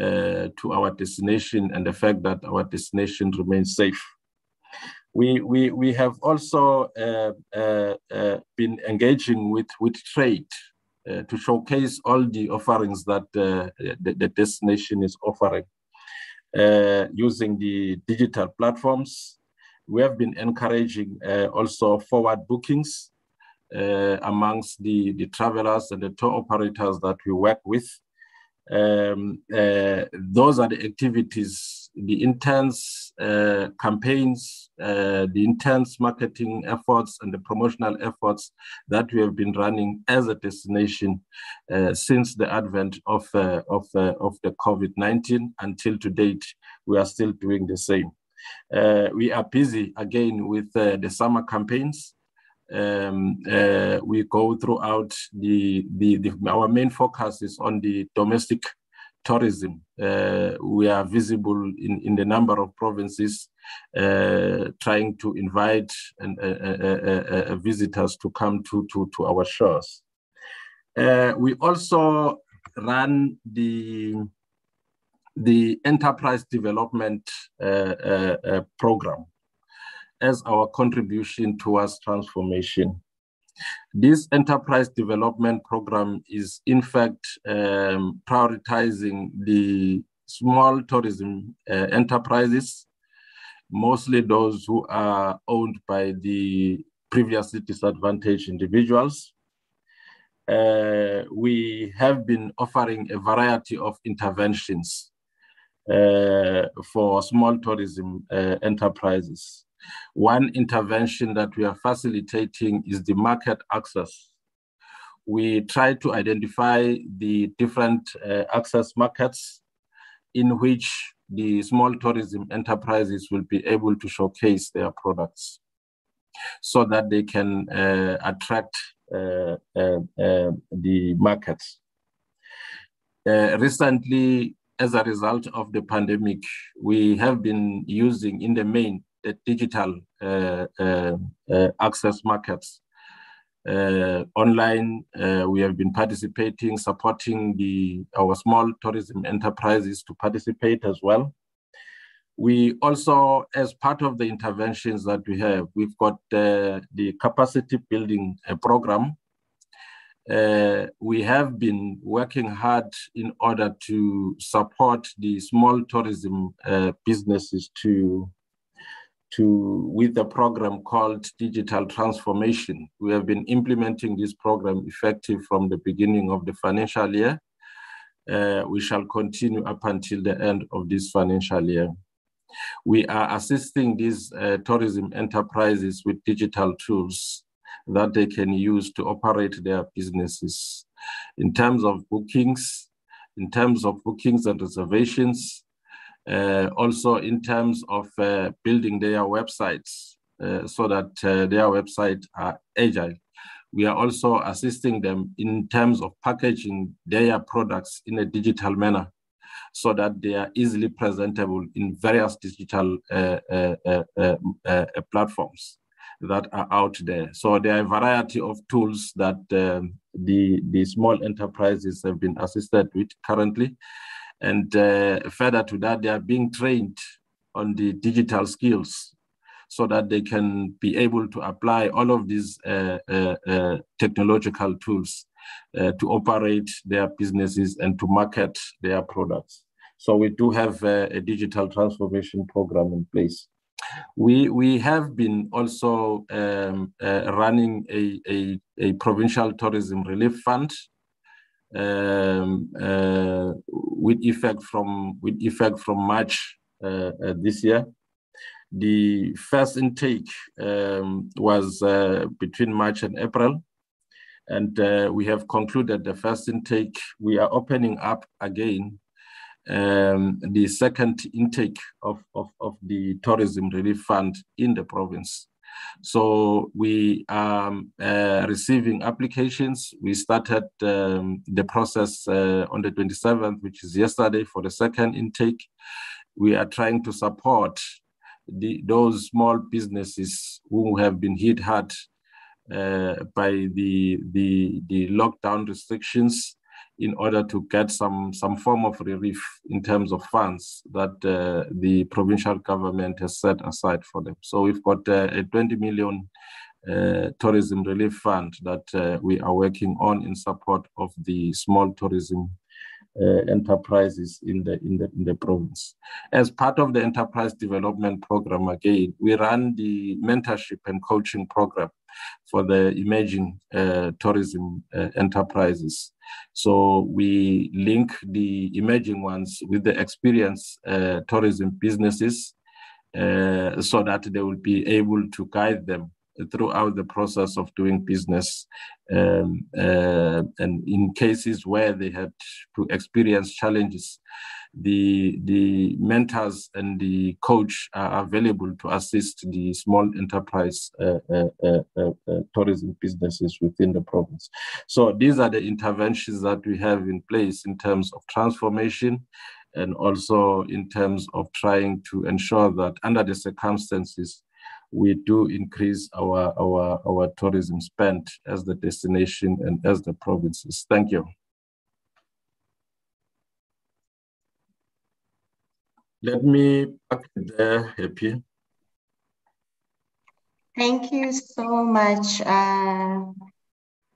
uh, to our destination and the fact that our destination remains safe. We, we, we have also uh, uh, uh, been engaging with, with trade to showcase all the offerings that the, the, destination is offering using the digital platforms. We have been encouraging also forward bookings uh, amongst the, the travelers and the tour operators that we work with. Um, uh, those are the activities the intense uh, campaigns, uh, the intense marketing efforts, and the promotional efforts that we have been running as a destination uh, since the advent of, uh, of, of the COVID 19 until to date, we are still doing the same. We are busy again with the summer campaigns. Um, we go throughout the, the, the, our main focus is on the domestic tourism. Uh, we are visible in, in the number of provinces uh, trying to invite and, uh, uh visitors to come to, to, to our shores. Uh, we also run the, the enterprise development uh, program as our contribution towards transformation. This enterprise development program is in fact um, prioritizing the small tourism uh, enterprises, mostly those who are owned by the previously disadvantaged individuals. Uh, we have been offering a variety of interventions uh, for small tourism uh, enterprises. One intervention that we are facilitating is the market access. We try to identify the different uh, access markets in which the small tourism enterprises will be able to showcase their products so that they can uh, attract uh, uh, uh the markets. Uh, recently, as a result of the pandemic, we have been using in the main digital uh, uh, uh, access markets. online, we have been participating, supporting the our small tourism enterprises to participate as well. We also, as part of the interventions that we have, we've got uh, the capacity building uh, program. Uh, we have been working hard in order to support the small tourism businesses to to with a program called Digital Transformation. We have been implementing this program effective from the beginning of the financial year. Uh, we shall continue up until the end of this financial year. We are assisting these uh, tourism enterprises with digital tools that they can use to operate their businesses. In terms of bookings, in terms of bookings and reservations, also in terms of uh, building their websites uh, so that their websites are agile. We are also assisting them in terms of packaging their products in a digital manner so that they are easily presentable in various digital uh, uh, uh, platforms that are out there. So there are a variety of tools that um, the, the small enterprises have been assisted with currently. And uh, further to that, they are being trained on the digital skills so that they can be able to apply all of these uh, uh, uh technological tools uh, to operate their businesses and to market their products. So we do have a, a digital transformation program in place. We, we have been also um, uh, running a, a, a provincial tourism relief fund um, uh, with effect from with effect from March uh, uh, this year. The first intake um, was between March and April, and we have concluded the first intake. We are opening up again um, the second intake of, of, of, the tourism relief fund in the province. So we are um, uh, receiving applications. We started um, the process uh, on the 27th, which is yesterday for the second intake. We are trying to support the, those small businesses who have been hit hard uh, by the, the, the lockdown restrictions in order to get some, some form of relief in terms of funds that uh, the provincial government has set aside for them. So we've got uh, a 20 million uh, tourism relief fund that uh, we are working on in support of the small tourism uh, enterprises in the, in, the, in the province. As part of the enterprise development program, again, we run the mentorship and coaching program for the emerging uh, tourism uh, enterprises. So we link the emerging ones with the experienced uh, tourism businesses uh, so that they will be able to guide them throughout the process of doing business. Um, uh, and in cases where they had to experience challenges, the, the mentors and the coach are available to assist the small enterprise uh, uh, uh, uh, uh tourism businesses within the province. So these are the interventions that we have in place in terms of transformation and also in terms of trying to ensure that under the circumstances, we do increase our, our, our tourism spend as the destination and as the provinces. Thank you. Let me back there, Happy. Thank you so much, uh,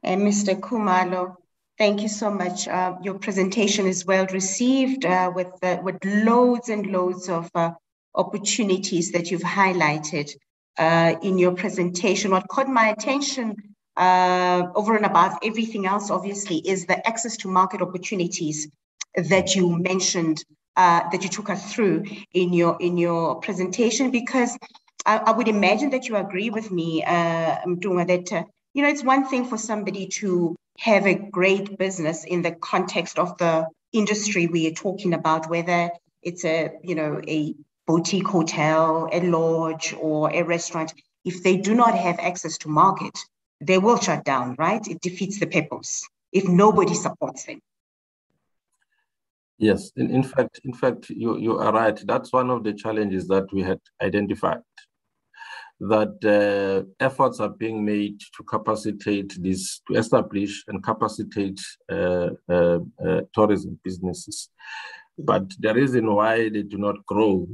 Mr. Khumalo. Thank you so much. Uh, your presentation is well received uh, with, uh, with loads and loads of uh, opportunities that you've highlighted uh, in your presentation. What caught my attention uh, over and above everything else, obviously, is the access to market opportunities that you mentioned, that you took us through in your, in your presentation, because I, I would imagine that you agree with me, uh, Mdunga, that you know, it's one thing for somebody to have a great business in the context of the industry we are talking about, whether it's a, you know, a boutique hotel, a lodge, or a restaurant. If they do not have access to market, they will shut down, right? It defeats the purpose if nobody supports them. Yes, in, in fact, in fact, you, you are right. That's one of the challenges that we had identified that uh, efforts are being made to capacitate this, to establish and capacitate uh, uh, uh, tourism businesses. But the reason why they do not grow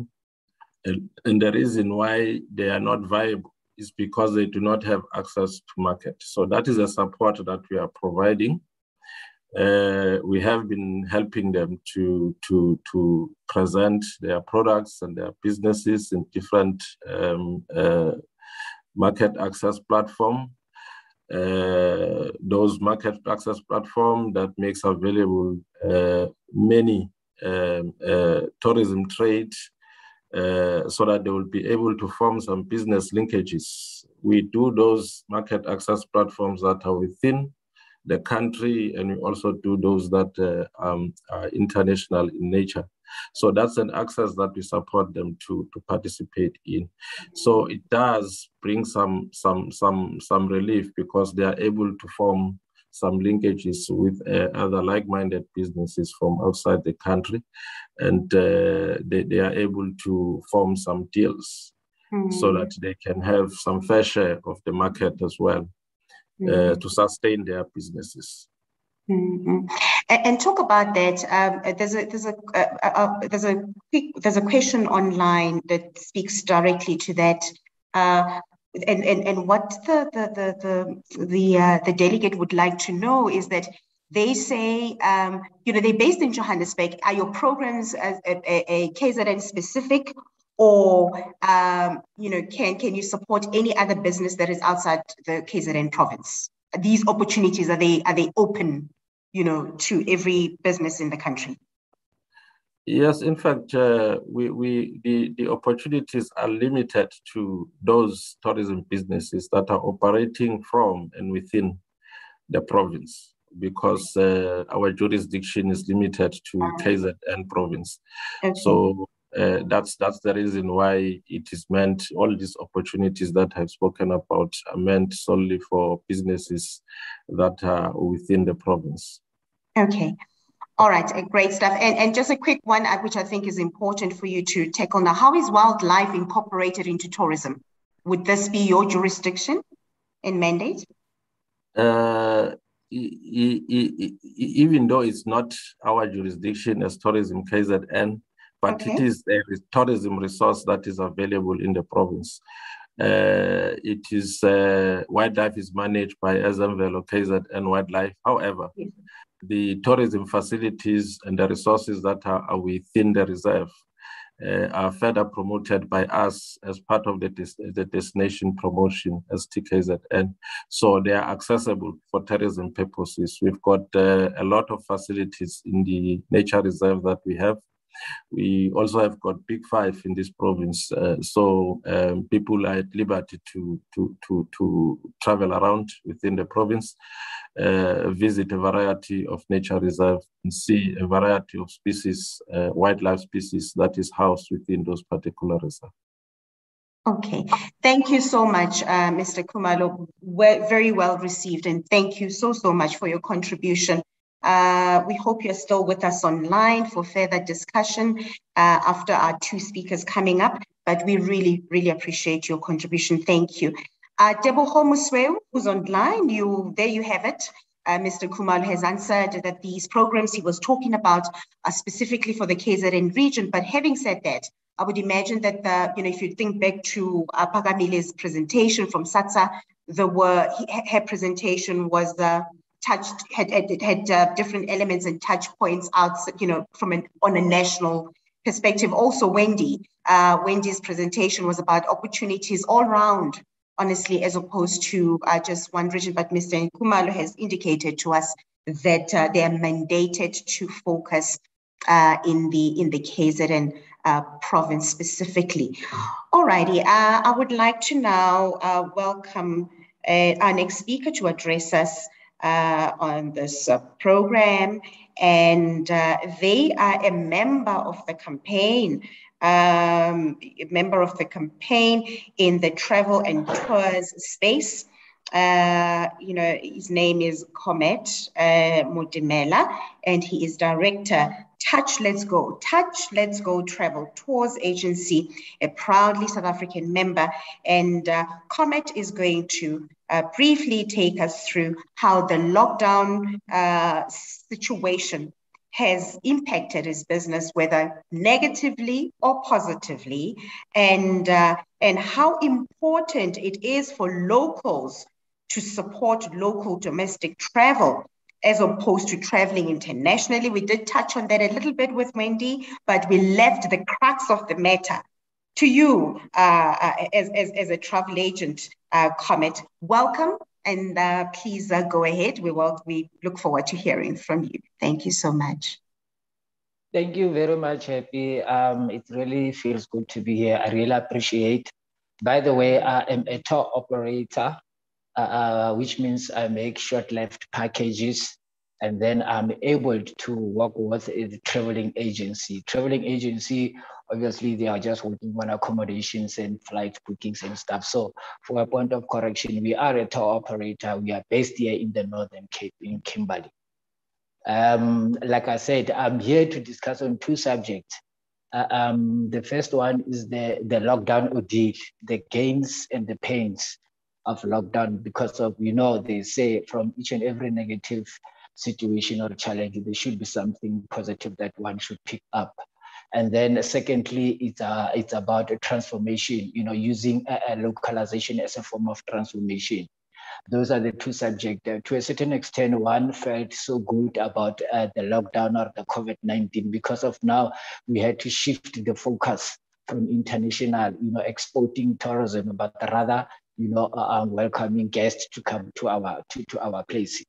and, and the reason why they are not viable is because they do not have access to market. So that is a support that we are providing uh, we have been helping them to to to present their products and their businesses in different um, uh, market access platform. Uh, those market access platform that makes available uh, many um, uh, tourism trade uh, so that they will be able to form some business linkages. We do those market access platforms that are within the country, and we also do those that uh, um, are international in nature. So that's an access that we support them to, to participate in. So it does bring some some some some relief because they are able to form some linkages with uh, other like-minded businesses from outside the country, and uh, they, they are able to form some deals mm. so that they can have some fair share of the market as well mm-hmm. to sustain their businesses. Mm-hmm. And, talk about that. Um, there's a there's a, there's a quick there's a question online that speaks directly to that. Uh, and, and and what the the the the the, uh, the delegate would like to know is that they say, um, you know, they're based in Johannesburg. Are your programs a, a, a KZN specific, or um, you know can can you support any other business that is outside the KZN province these opportunities are they are they open you know to every business in the country yes in fact uh, we we the, the opportunities are limited to those tourism businesses that are operating from and within the province because uh, our jurisdiction is limited to KZN province. Okay. So uh, that's that's the reason why it is meant all these opportunities that I've spoken about are meant solely for businesses that are within the province. Okay. All right, uh, great stuff. And, and just a quick one, uh, which I think is important for you to tackle now. How is wildlife incorporated into tourism? Would this be your jurisdiction and mandate? Uh, even though it's not our jurisdiction as tourism KZN, but okay. it is a tourism resource that is available in the province. Uh, it is uh, wildlife is managed by Ezemvelo KZN Wildlife. However, yes. the tourism facilities and the resources that are, are within the reserve, uh, are further promoted by us as part of the, des- the destination promotion as TKZN. So they are accessible for tourism purposes. We've got uh, a lot of facilities in the nature reserve that we have. We also have got Big Five in this province, uh, so um, people are at liberty to, to, to, to travel around within the province, uh, visit a variety of nature reserves, and see a variety of species, uh, wildlife species that is housed within those particular reserves. Okay, thank you so much, uh, Mr. Khumalo. We're very well received, and thank you so, so much for your contribution uh, we hope you're still with us online for further discussion uh, after our two speakers coming up, but we really, really appreciate your contribution. Thank you. Uh, Deboho Musweu, who's online, you, there you have it. Uh, Mr. Kumal has answered that these programs he was talking about are specifically for the KZN region. But having said that, I would imagine that the, you know, if you think back to uh, Phakamile's presentation from SATSA, the were her presentation was the touched had had, had uh, different elements and touch points out you know from an on a national perspective also wendy uh, wendy's presentation was about opportunities all around honestly as opposed to uh, just one region but mr Khumalo has indicated to us that uh, they are mandated to focus uh, in the in the KZN uh, province specifically. Alrighty, I would like to now welcome uh, our next speaker to address us on this uh, program, and uh, they are a member of the campaign. Um, member of the campaign in the travel and tours space. Uh, you know, his name is Comet uh, and he is director Touch Let's Go. Touch Let's Go Travel Tours Agency, a proudly South African member. And uh, Comet is going to uh, briefly take us through how the lockdown uh, situation has impacted his business, whether negatively or positively, and, uh, and how important it is for locals to support local domestic travel as opposed to traveling internationally. We did touch on that a little bit with Wendy, but we left the crux of the matter to you uh, uh as, as, as, a travel agent, uh, Comet. Welcome, and uh, please uh, go ahead. We, will, we look forward to hearing from you. Thank you so much. Thank you very much, Happy. Um, it really feels good to be here. I really appreciate. By the way, I am a tour operator uh, uh, which means I make short-lived packages and then I'm able to work with a traveling agency. Traveling agency, obviously, they are just working on accommodations and flight bookings and stuff. So, for a point of correction, we are a tour operator. We are based here in the Northern Cape in Kimberley. Um, like I said, I'm here to discuss on two subjects. Uh, um, the first one is the, the lockdown ordeal, the gains and the pains of lockdown because of, you know, they say from each and every negative situation or challenge, there should be something positive that one should pick up. And then secondly, it's, uh, it's about a transformation, you know, using localization as a form of transformation. Those are the two subjects. Uh, to a certain extent, one felt so good about uh, the lockdown or the COVID-19 because of now we had to shift the focus from international, you know, exporting tourism, but rather you know, uh, welcoming guests to come to our to, to our place.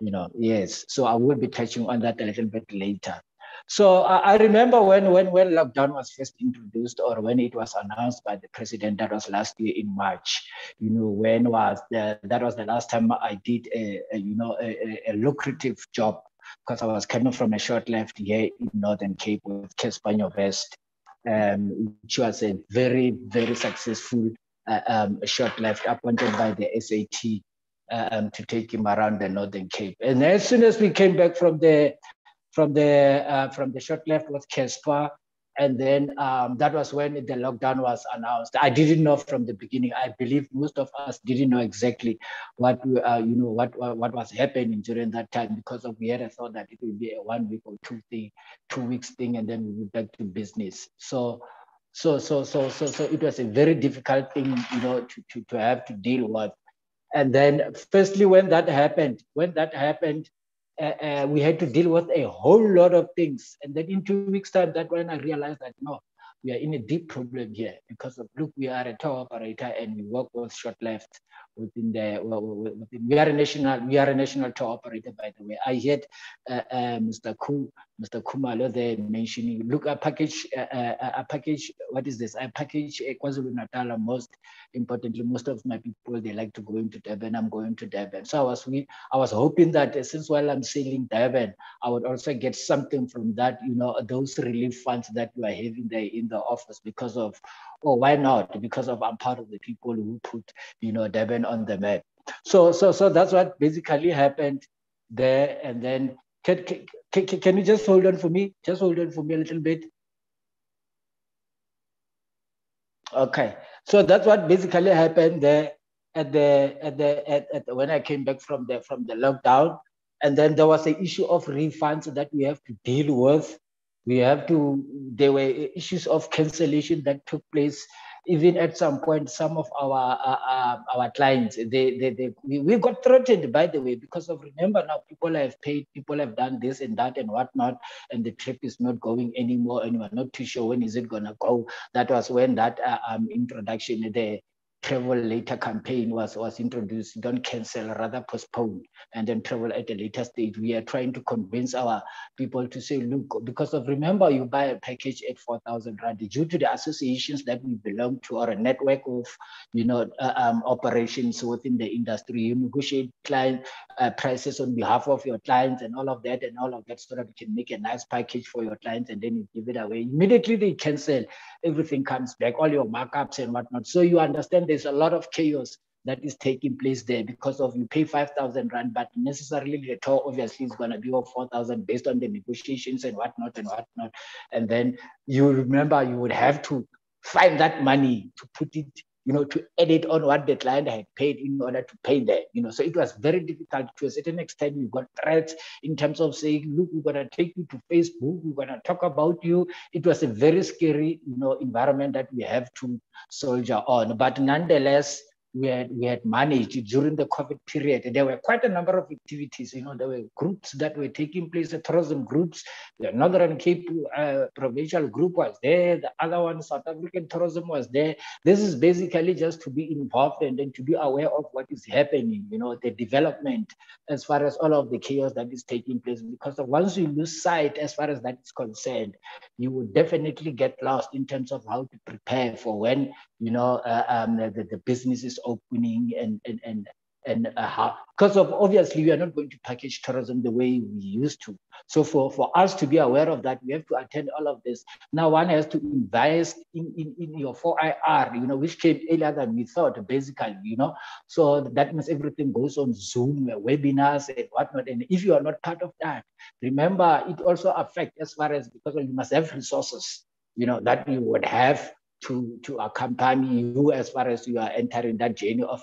You know, yes. So I will be touching on that a little bit later. So I remember when when when lockdown was first introduced or when it was announced by the president. That was last year in March. You know, when was the that was the last time I did a, a you know a, a lucrative job because I was coming from a short left here in Northern Cape with Cassper Nyovest, um, which was a very very successful uh, um, short left appointed by the SAT uh, um, to take him around the Northern Cape. And as soon as we came back from the from the uh, from the short left was Cassper, and then um, that was when the lockdown was announced. I didn't know from the beginning. I believe most of us didn't know exactly what uh, you know what, what, what was happening during that time because of we had a thought that it would be a one week or two thing, two weeks thing, and then we'll be back to business. So so, so, so, so, so it was a very difficult thing, you know, to, to, to have to deal with. And then, firstly, when that happened, when that happened, uh, uh, we had to deal with a whole lot of things. And then in two weeks' time, that when I realized that no, we are in a deep problem here because of look, we are a tower operator and we work with short left within the well, within, we are a national we are a national tour operator by the way. I heard uh, uh, Mr. Ku Mr. Khumalo there mentioning look a package uh, uh, a package what is this I package uh, KwaZulu Natal most importantly most of my people they like to go into Durban I'm going to Durban so I was we I was hoping that uh, since while I'm sailing Durban I would also get something from that you know those relief funds that we are having there in the office because of oh why not because of I'm part of the people who put you know Durban on the map. So, so, so that's what basically happened there. And then can, can, can you just hold on for me? Just hold on for me a little bit. Okay, so that's what basically happened there at the at the at, at when I came back from the from the lockdown, and then there was the issue of refunds that we have to deal with. We have to. There were issues of cancellation that took place even at some point, some of our uh, uh, our clients, they, they, they we, we got threatened, by the way, because of remember now people have paid, people have done this and that and whatnot, and the trip is not going anymore, and we're not too sure when is it gonna go. That was when that uh, um, introduction, the travel later campaign was, was introduced, don't cancel, rather postpone, and then travel at a later stage. We are trying to convince our people to say, look, because of remember, you buy a package at 4,000 Rand due to the associations that we belong to or a network of, you know, uh, um, operations within the industry. You negotiate client uh, prices on behalf of your clients and all of that and all of that so that you can make a nice package for your clients and then you give it away. Immediately they cancel, everything comes back, all your markups and whatnot. So you understand there's a lot of chaos that is taking place there because of you pay 5,000 Rand, but necessarily the tour obviously is going to be of 4,000 based on the negotiations and whatnot and whatnot. And then you remember you would have to find that money to put it you know, to edit on what the client had paid in order to pay them, you know. So it was very difficult to a certain extent. We got threats in terms of saying, look, we're gonna take you to Facebook, we're gonna talk about you. It was a very scary, you know, environment that we have to soldier on. But nonetheless, we had we had managed during the COVID period. There were quite a number of activities. You know, there were groups that were taking place, the tourism groups. The Northern Cape uh, provincial group was there. The other one, South African tourism, was there. This is basically just to be involved and then to be aware of what is happening. You know, the development as far as all of the chaos that is taking place. Because once you lose sight as far as that is concerned, you will definitely get lost in terms of how to prepare for when you know uh, um, the, the business is opening and and and and uh, how because of obviously we are not going to package tourism the way we used to. So for for us to be aware of that we have to attend all of this. Now one has to invest in in, in your 4ir you know which came earlier than we thought basically you know. So that means everything goes on zoom webinars and whatnot. And if you are not part of that remember it also affects as far as because you must have resources you know that you would have to, to accompany you as far as you are entering that journey of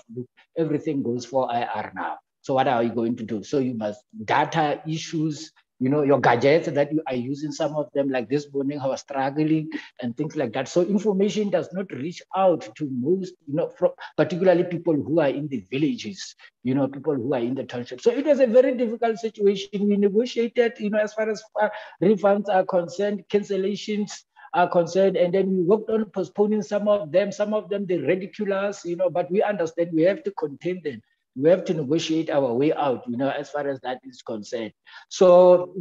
everything goes for IR now. So what are you going to do? So you must data issues, you know, your gadgets that you are using, some of them like this morning, I was struggling and things like that. So information does not reach out to most, you know, from particularly people who are in the villages, you know, people who are in the township. So it was a very difficult situation. We negotiated, you know, as far as uh, refunds are concerned, cancellations, are concerned. And then we worked on postponing some of them, some of them they ridiculous, you know, but we understand we have to contain them. We have to negotiate our way out, you know, as far as that is concerned. So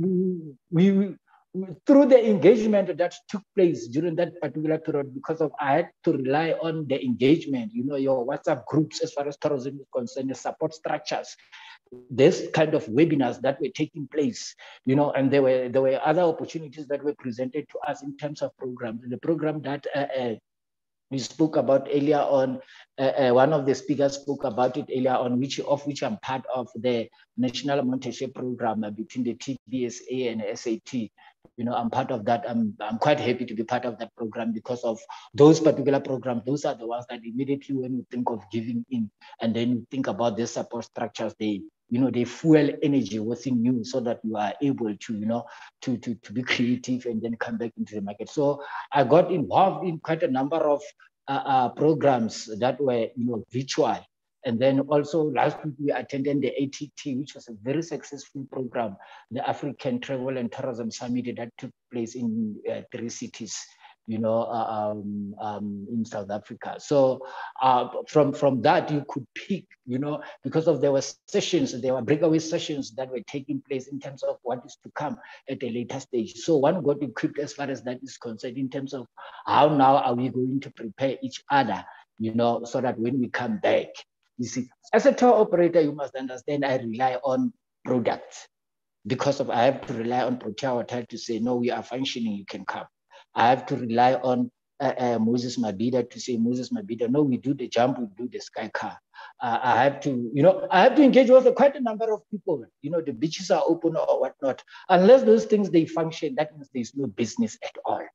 we, through the engagement that took place during that particular period, because of I had to rely on the engagement, you know, your WhatsApp groups as far as tourism is concerned, the support structures, this kind of webinars that were taking place, you know, and there were there were other opportunities that were presented to us in terms of programs. The program that uh, uh, we spoke about earlier on, uh, uh one of the speakers spoke about it earlier on, which of which I'm part of the National Mentorship Program between the TBSA and SAT you know, I'm part of that. I'm, I'm quite happy to be part of that program because of those particular programs. Those are the ones that immediately when you think of giving in and then you think about the support structures, they, you know, they fuel energy within you so that you are able to, you know, to, to, to be creative and then come back into the market. So I got involved in quite a number of uh, uh, programs that were, you know, virtual and then also last week we attended the ATT, which was a very successful program, the African Travel and Tourism Summit that took place in uh, three cities. You know, uh, um, um, in South Africa. So uh, from, from that, you could pick, you know, because of there were sessions, there were breakaway sessions that were taking place in terms of what is to come at a later stage. So one got equipped as far as that is concerned in terms of how now are we going to prepare each other, you know, so that when we come back, you see, as a tour operator, you must understand I rely on products because of I have to rely on Protea Hotel to say, no, we are functioning, you can come I have to rely on uh, uh, Moses Mabhida to say, Moses Mabhida, no, we do the jump, we do the sky car. Uh, I have to, you know, I have to engage with quite a number of people. You know, the beaches are open or whatnot. Unless those things they function, that means there's no business at all.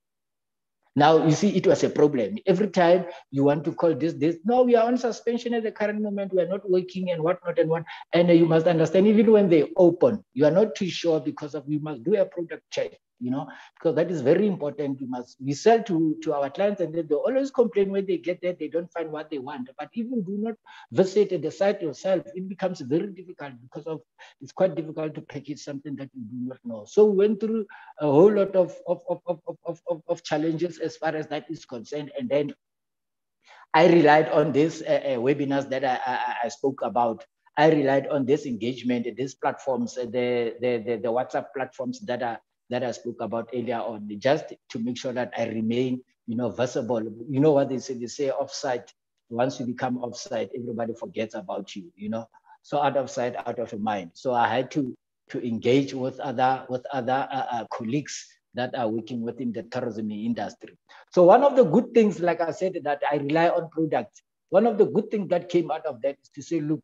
Now, you see, it was a problem. Every time you want to call this, this, no, we are on suspension at the current moment. We are not working and whatnot and what. And you must understand, even when they open, you are not too sure because of we must do a product check you know, because that is very important. We must we sell to, to our clients and they always complain when they get there, they don't find what they want. But if you do not visit the site yourself, it becomes very difficult because of it's quite difficult to package something that you do not know. So we went through a whole lot of of, of, of, of, of, of challenges as far as that is concerned. And then I relied on these uh, uh, webinars that I, I, I spoke about I relied on this engagement, these platforms, the, the, the, the, WhatsApp platforms that are that I spoke about earlier on, just to make sure that I remain, you know, visible. You know what they say? They say offside. Once you become offside, everybody forgets about you. You know, so out of sight, out of mind. So I had to to engage with other with other uh, uh, colleagues that are working within the tourism industry. So one of the good things, like I said, that I rely on products. One of the good things that came out of that is to say, look,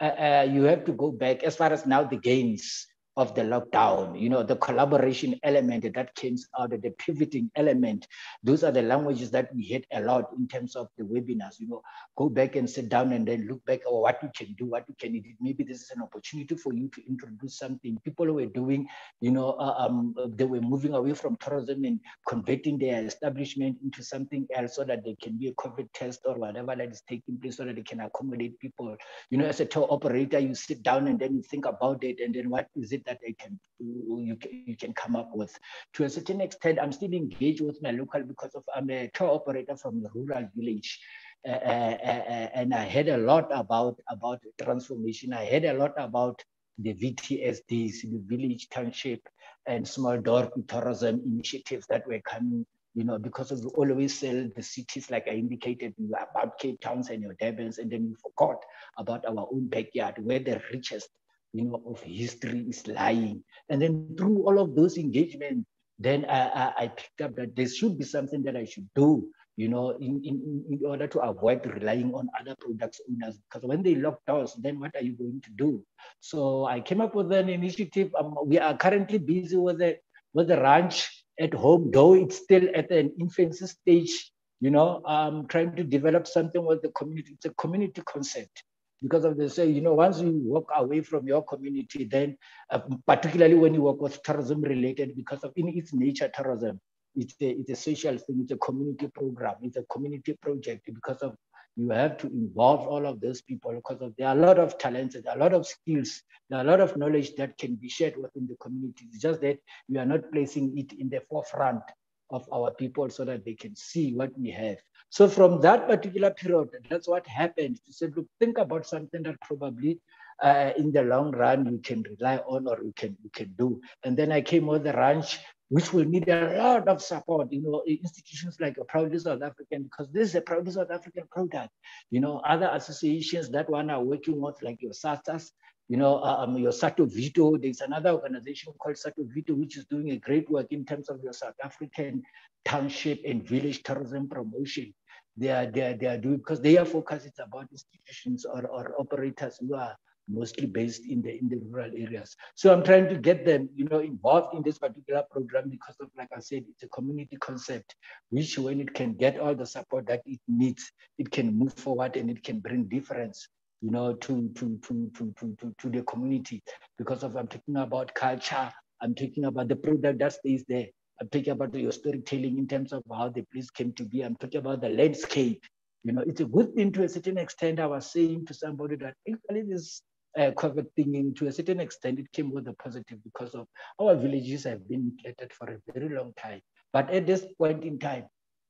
uh, uh you have to go back as far as now the gains of the lockdown, you know, the collaboration element that came out of the pivoting element. Those are the languages that we hit a lot in terms of the webinars, you know, go back and sit down and then look back at what you can do, what you can do. Maybe this is an opportunity for you to introduce something. People were doing, you know, uh, um, they were moving away from tourism and converting their establishment into something else so that they can be a COVID test or whatever that is taking place so that they can accommodate people. You know, as a tour operator, you sit down and then you think about it and then what is it that I can you can, you can come up with. To a certain extent, I'm still engaged with my local because of I'm a tour operator from a rural village. Uh, uh, uh, and I heard a lot about about transformation. I heard a lot about the VTSDs, the village township and small door tourism initiatives that were coming you know, because of we always sell the cities, like I indicated, about Cape Towns and your Durbans, and then we forgot about our own backyard, where the richest you know, of history is lying. And then through all of those engagements, then I, I, I, picked up that there should be something that I should do, you know, in, in, in order to avoid relying on other products owners. Because when they lock doors, then what are you going to do? So I came up with an initiative. Um, we are currently busy with the, with the ranch at home, though it's still at an infancy stage, you know, um, trying to develop something with the community. It's a community concept because of the say, you know, once you walk away from your community, then uh, particularly when you work with tourism related, because of in its nature, tourism, it's a, it's a social thing, it's a community program, it's a community project because of you have to involve all of those people because of there are a lot of talents, there are a lot of skills, there are a lot of knowledge that can be shared within the community. It's just that we are not placing it in the forefront of our people so that they can see what we have. So from that particular period, that's what happened. He said, look, think about something that probably uh, in the long run you can rely on or you can you can do. And then I came with the ranch, which will need a lot of support. You know, institutions like a Proudly South African, because this is a Proudly South African product. You know, other associations that one are working with, like your SASAS, you know, uh, um, your Sato Vito, there's another organization called Sato Vito, which is doing a great work in terms of your South African township and village tourism promotion. They are, they are, they are doing, because their focus is about institutions or, or operators who are mostly based in the, in the rural areas. So I'm trying to get them, you know, involved in this particular program because of, like I said, it's a community concept, which when it can get all the support that it needs, it can move forward and it can bring difference you know, to, to, to, to, to, to, the community because of I'm talking about culture, I'm talking about the product that stays there. I'm talking about your storytelling in terms of how the place came to be. I'm talking about the landscape. You know, it's a good thing to a certain extent. I was saying to somebody that actually this uh, COVID thing, to a certain extent, it came with a positive because of our villages have been neglected for a very long time. But at this point in time,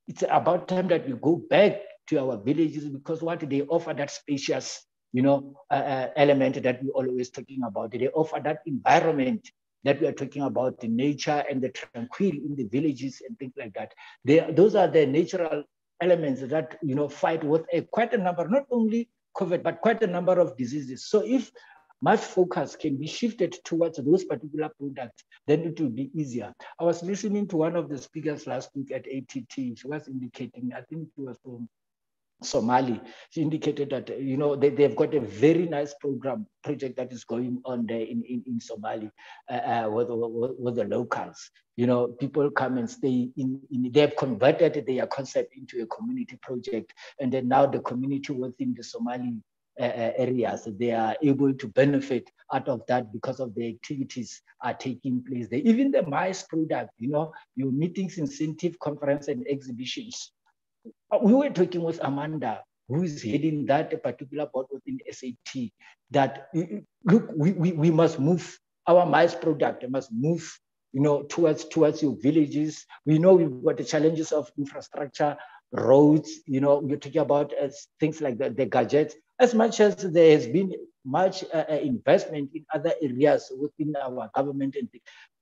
it's about time that we go back to our villages because what they offer that spacious, you know, uh, uh, element that we are always talking about. They offer that environment that we are talking about, the nature and the tranquil in the villages and things like that. They, those are the natural elements that you know fight with a, quite a number, not only COVID, but quite a number of diseases. So if much focus can be shifted towards those particular products, then it will be easier. I was listening to one of the speakers last week at ATT. She was indicating, I think it was from Somali. She indicated that you know they, they've got a very nice program project that is going on there in, in, in Somali uh, uh, with, with, with, the locals. You know, people come and stay in, in they've converted their concept into a community project. And then now the community within the Somali uh, uh, areas. They are able to benefit out of that because of the activities are taking place there. Even the MICE product, you know, your meetings, incentive, conference, and exhibitions. Uh, we were talking with Amanda, who is heading that particular board within SAT, that look, we, we, we must move our MICE product, we must move you know, towards towards your villages. We know we've got the challenges of infrastructure, roads, you know, you're talking about uh, things like the, the gadgets as much as there has been much uh, uh, investment in other areas within our government and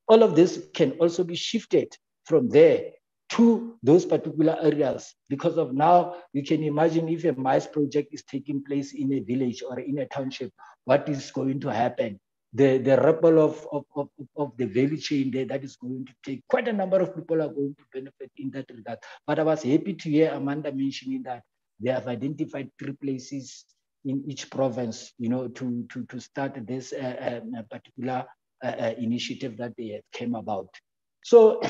all of this can also be shifted from there to those particular areas. Because of now you can imagine if a mice project is taking place in a village or in a township what is going to happen? The, the ripple of, of, of, of the value chain there that is going to take quite a number of people are going to benefit in that regard. But i was happy to hear amanda mentioning that they have identified three places in each province, you know, to, to, to start this uh, uh, particular uh, uh, initiative that they came about. So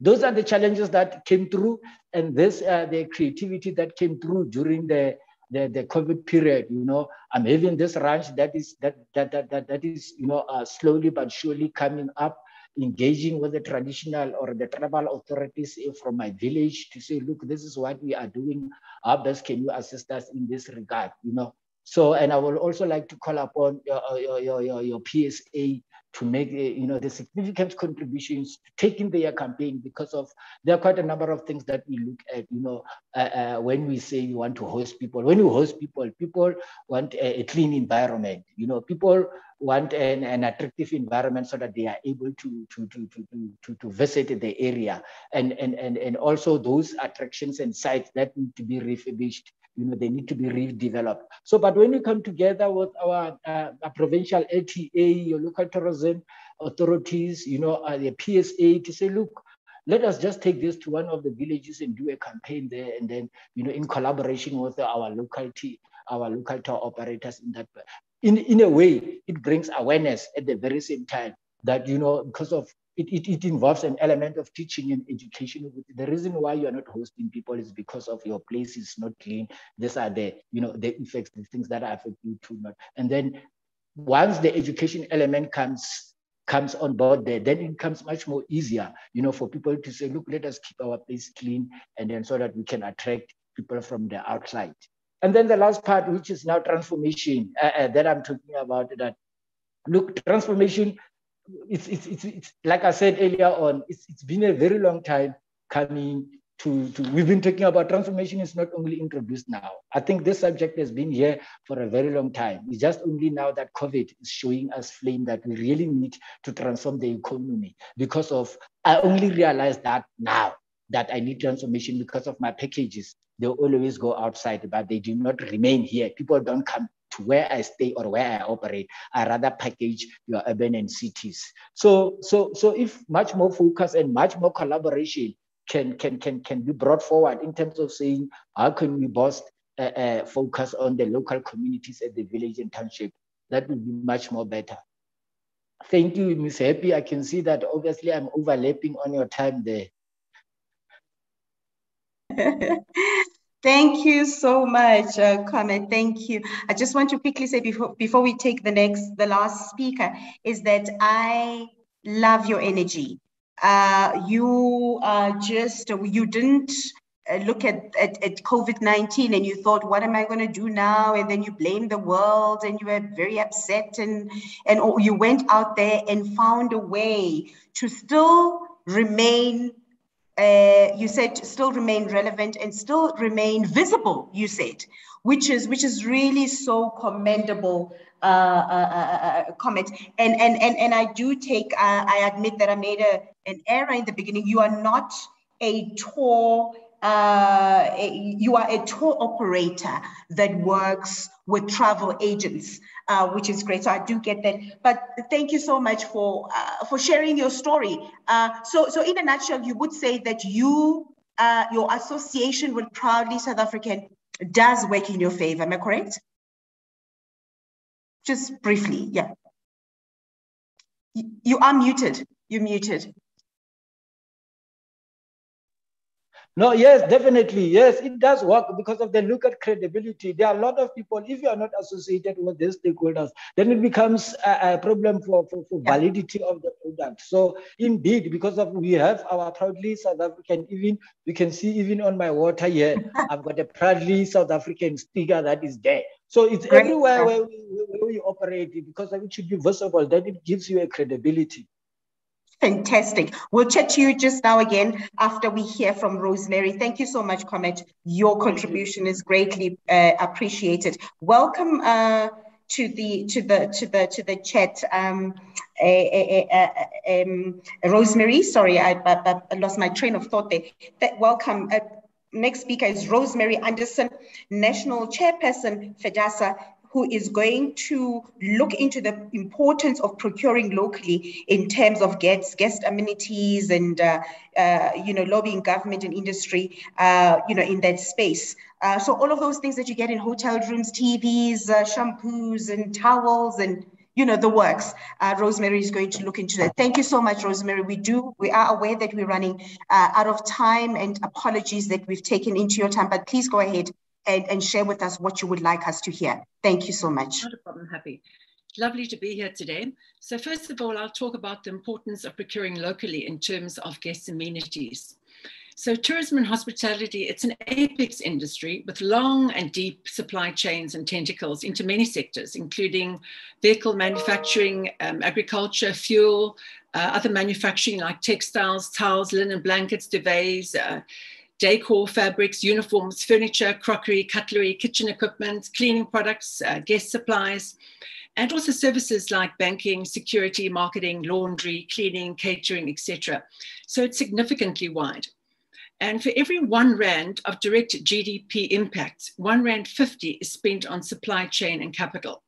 those are the challenges that came through and this, uh, the creativity that came through during the, the, the COVID period, you know, I'm having this ranch that is, that, that, that, that, that is, you know, uh, slowly but surely coming up engaging with the traditional or the tribal authorities from my village to say, look, this is what we are doing. How best can you assist us in this regard? You know. So, and I would also like to call upon your, your, your, your PSA to make you know the significant contributions to taking their campaign because of there are quite a number of things that we look at you know uh, uh, when we say we want to host people. When you host people people want a, a clean environment. You know people want an, an attractive environment so that they are able to to to to to, to visit the area and, and and and also those attractions and sites that need to be refurbished you know, they need to be redeveloped. So, but when you come together with our, uh, our provincial LTA, your local tourism authorities, you know, uh, the PSA to say, look, let us just take this to one of the villages and do a campaign there. And then, you know, in collaboration with our locality, our local tour operators in that, in, in a way, it brings awareness at the very same time that, you know, because of it, it, it, involves an element of teaching and education. The reason why you are not hosting people is because of your place is not clean. These are the, you know, the effects, the things that affect you too much. And then once the education element comes comes on board there, then it becomes much more easier, you know, for people to say, look, let us keep our place clean, and then so that we can attract people from the outside. And then the last part, which is now transformation, uh, uh, that I'm talking about, that look, transformation it's, it's, it's, it's, like I said earlier on, it's, it's been a very long time coming to, to, we've been talking about transformation is not only introduced now. I think this subject has been here for a very long time. It's just only now that COVID is showing us flame that we really need to transform the economy because of, I only realized that now that I need transformation because of my packages. They always go outside, but they do not remain here. People don't come to where I stay or where I operate. I rather package your urban and cities. So, so, so if much more focus and much more collaboration can, can, can, can be brought forward in terms of saying, how can we boost uh, uh, focus on the local communities at the village and township, that would be much more better. Thank you, Ms. Happy. I can see that obviously I'm overlapping on your time there. Thank you so much, uh. Thank you. I just want to quickly say before before we take the next, the last speaker, is that I love your energy. Uh, you are just you didn't uh, look at, at, at COVID-19 and you thought, what am I going to do now? And then you blame the world and you were very upset and, and you went out there and found a way to still remain uh, you said still remain relevant and still remain visible, you said, which is which is really so commendable uh, uh, uh, uh Comet. And, and, and, and I do take, uh, I admit that I made a, an error in the beginning. You are not a tour uh, you are a tour operator that works with travel agents, uh, which is great. So I do get that. But thank you so much for uh, for sharing your story. Uh, so so in a nutshell, you would say that you uh, your association with Proudly South African does work in your favor. Am I correct? Just briefly, yeah. You, you are muted. You're muted. No, yes, definitely. Yes, it does work because of the look at credibility. There are a lot of people, if you are not associated with the stakeholders, then it becomes a, a problem for, for, for yeah. validity of the product. So indeed, because of we have our proudly South African, even we can see even on my water here, I've got a proudly South African sticker that is there. So it's Great. everywhere where we, where we operate because it should be visible, then it gives you a credibility. Fantastic. We'll chat to you just now again after we hear from Rosemary. Thank you so much, Comet. Your contribution is greatly uh, appreciated. Welcome uh, to the to the to the to the chat. Um, um, Rosemary, sorry, I, I, I, lost my train of thought there. That, welcome. Uh, next speaker is Rosemary Anderson, National Chairperson, FEDHASA who is going to look into the importance of procuring locally in terms of guest, guest amenities and, uh, uh, you know, lobbying government and industry, uh, you know, in that space. Uh, so all of those things that you get in hotel rooms, TVs, uh, shampoos and towels and, you know, the works. Uh, Rosemary is going to look into that. Thank you so much, Rosemary. We do, we are aware that we're running out of time and apologies that we've taken into your time, but please go ahead and, and share with us what you would like us to hear. Thank you so much. Not a problem, happy. Lovely to be here today. So first of all, I'll talk about the importance of procuring locally in terms of guest amenities. So tourism and hospitality, it's an apex industry with long and deep supply chains and tentacles into many sectors, including vehicle manufacturing, um, agriculture, fuel, uh, other manufacturing like textiles, towels, linen, blankets, duvets, uh, decor, fabrics, uniforms, furniture, crockery, cutlery, kitchen equipment, cleaning products, uh, guest supplies, and also services like banking, security, marketing, laundry, cleaning, catering, etc. So it's significantly wide. And for every one Rand of direct GDP impact, one Rand 50 is spent on supply chain and capital.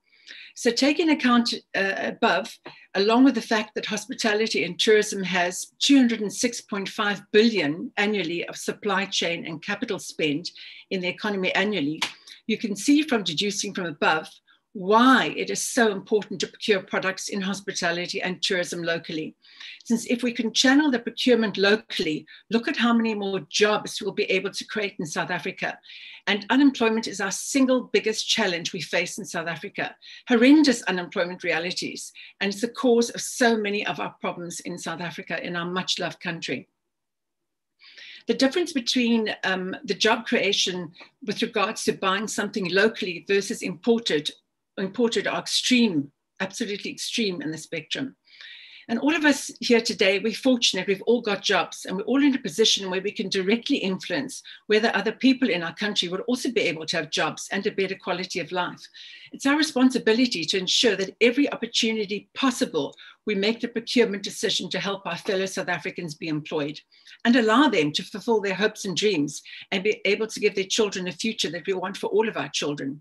So taking account uh, above, along with the fact that hospitality and tourism has 206.5 billion annually of supply chain and capital spend in the economy annually, you can see from deducing from above why it is so important to procure products in hospitality and tourism locally. Since if we can channel the procurement locally, look at how many more jobs we'll be able to create in South Africa. And unemployment is our single biggest challenge we face in South Africa. Horrendous unemployment realities. And it's the cause of so many of our problems in South Africa, in our much loved country the difference between um, the job creation with regards to buying something locally versus imported imported are extreme, absolutely extreme in the spectrum. And all of us here today, we're fortunate, we've all got jobs and we're all in a position where we can directly influence whether other people in our country would also be able to have jobs and a better quality of life. It's our responsibility to ensure that every opportunity possible, we make the procurement decision to help our fellow South Africans be employed and allow them to fulfill their hopes and dreams and be able to give their children a future that we want for all of our children.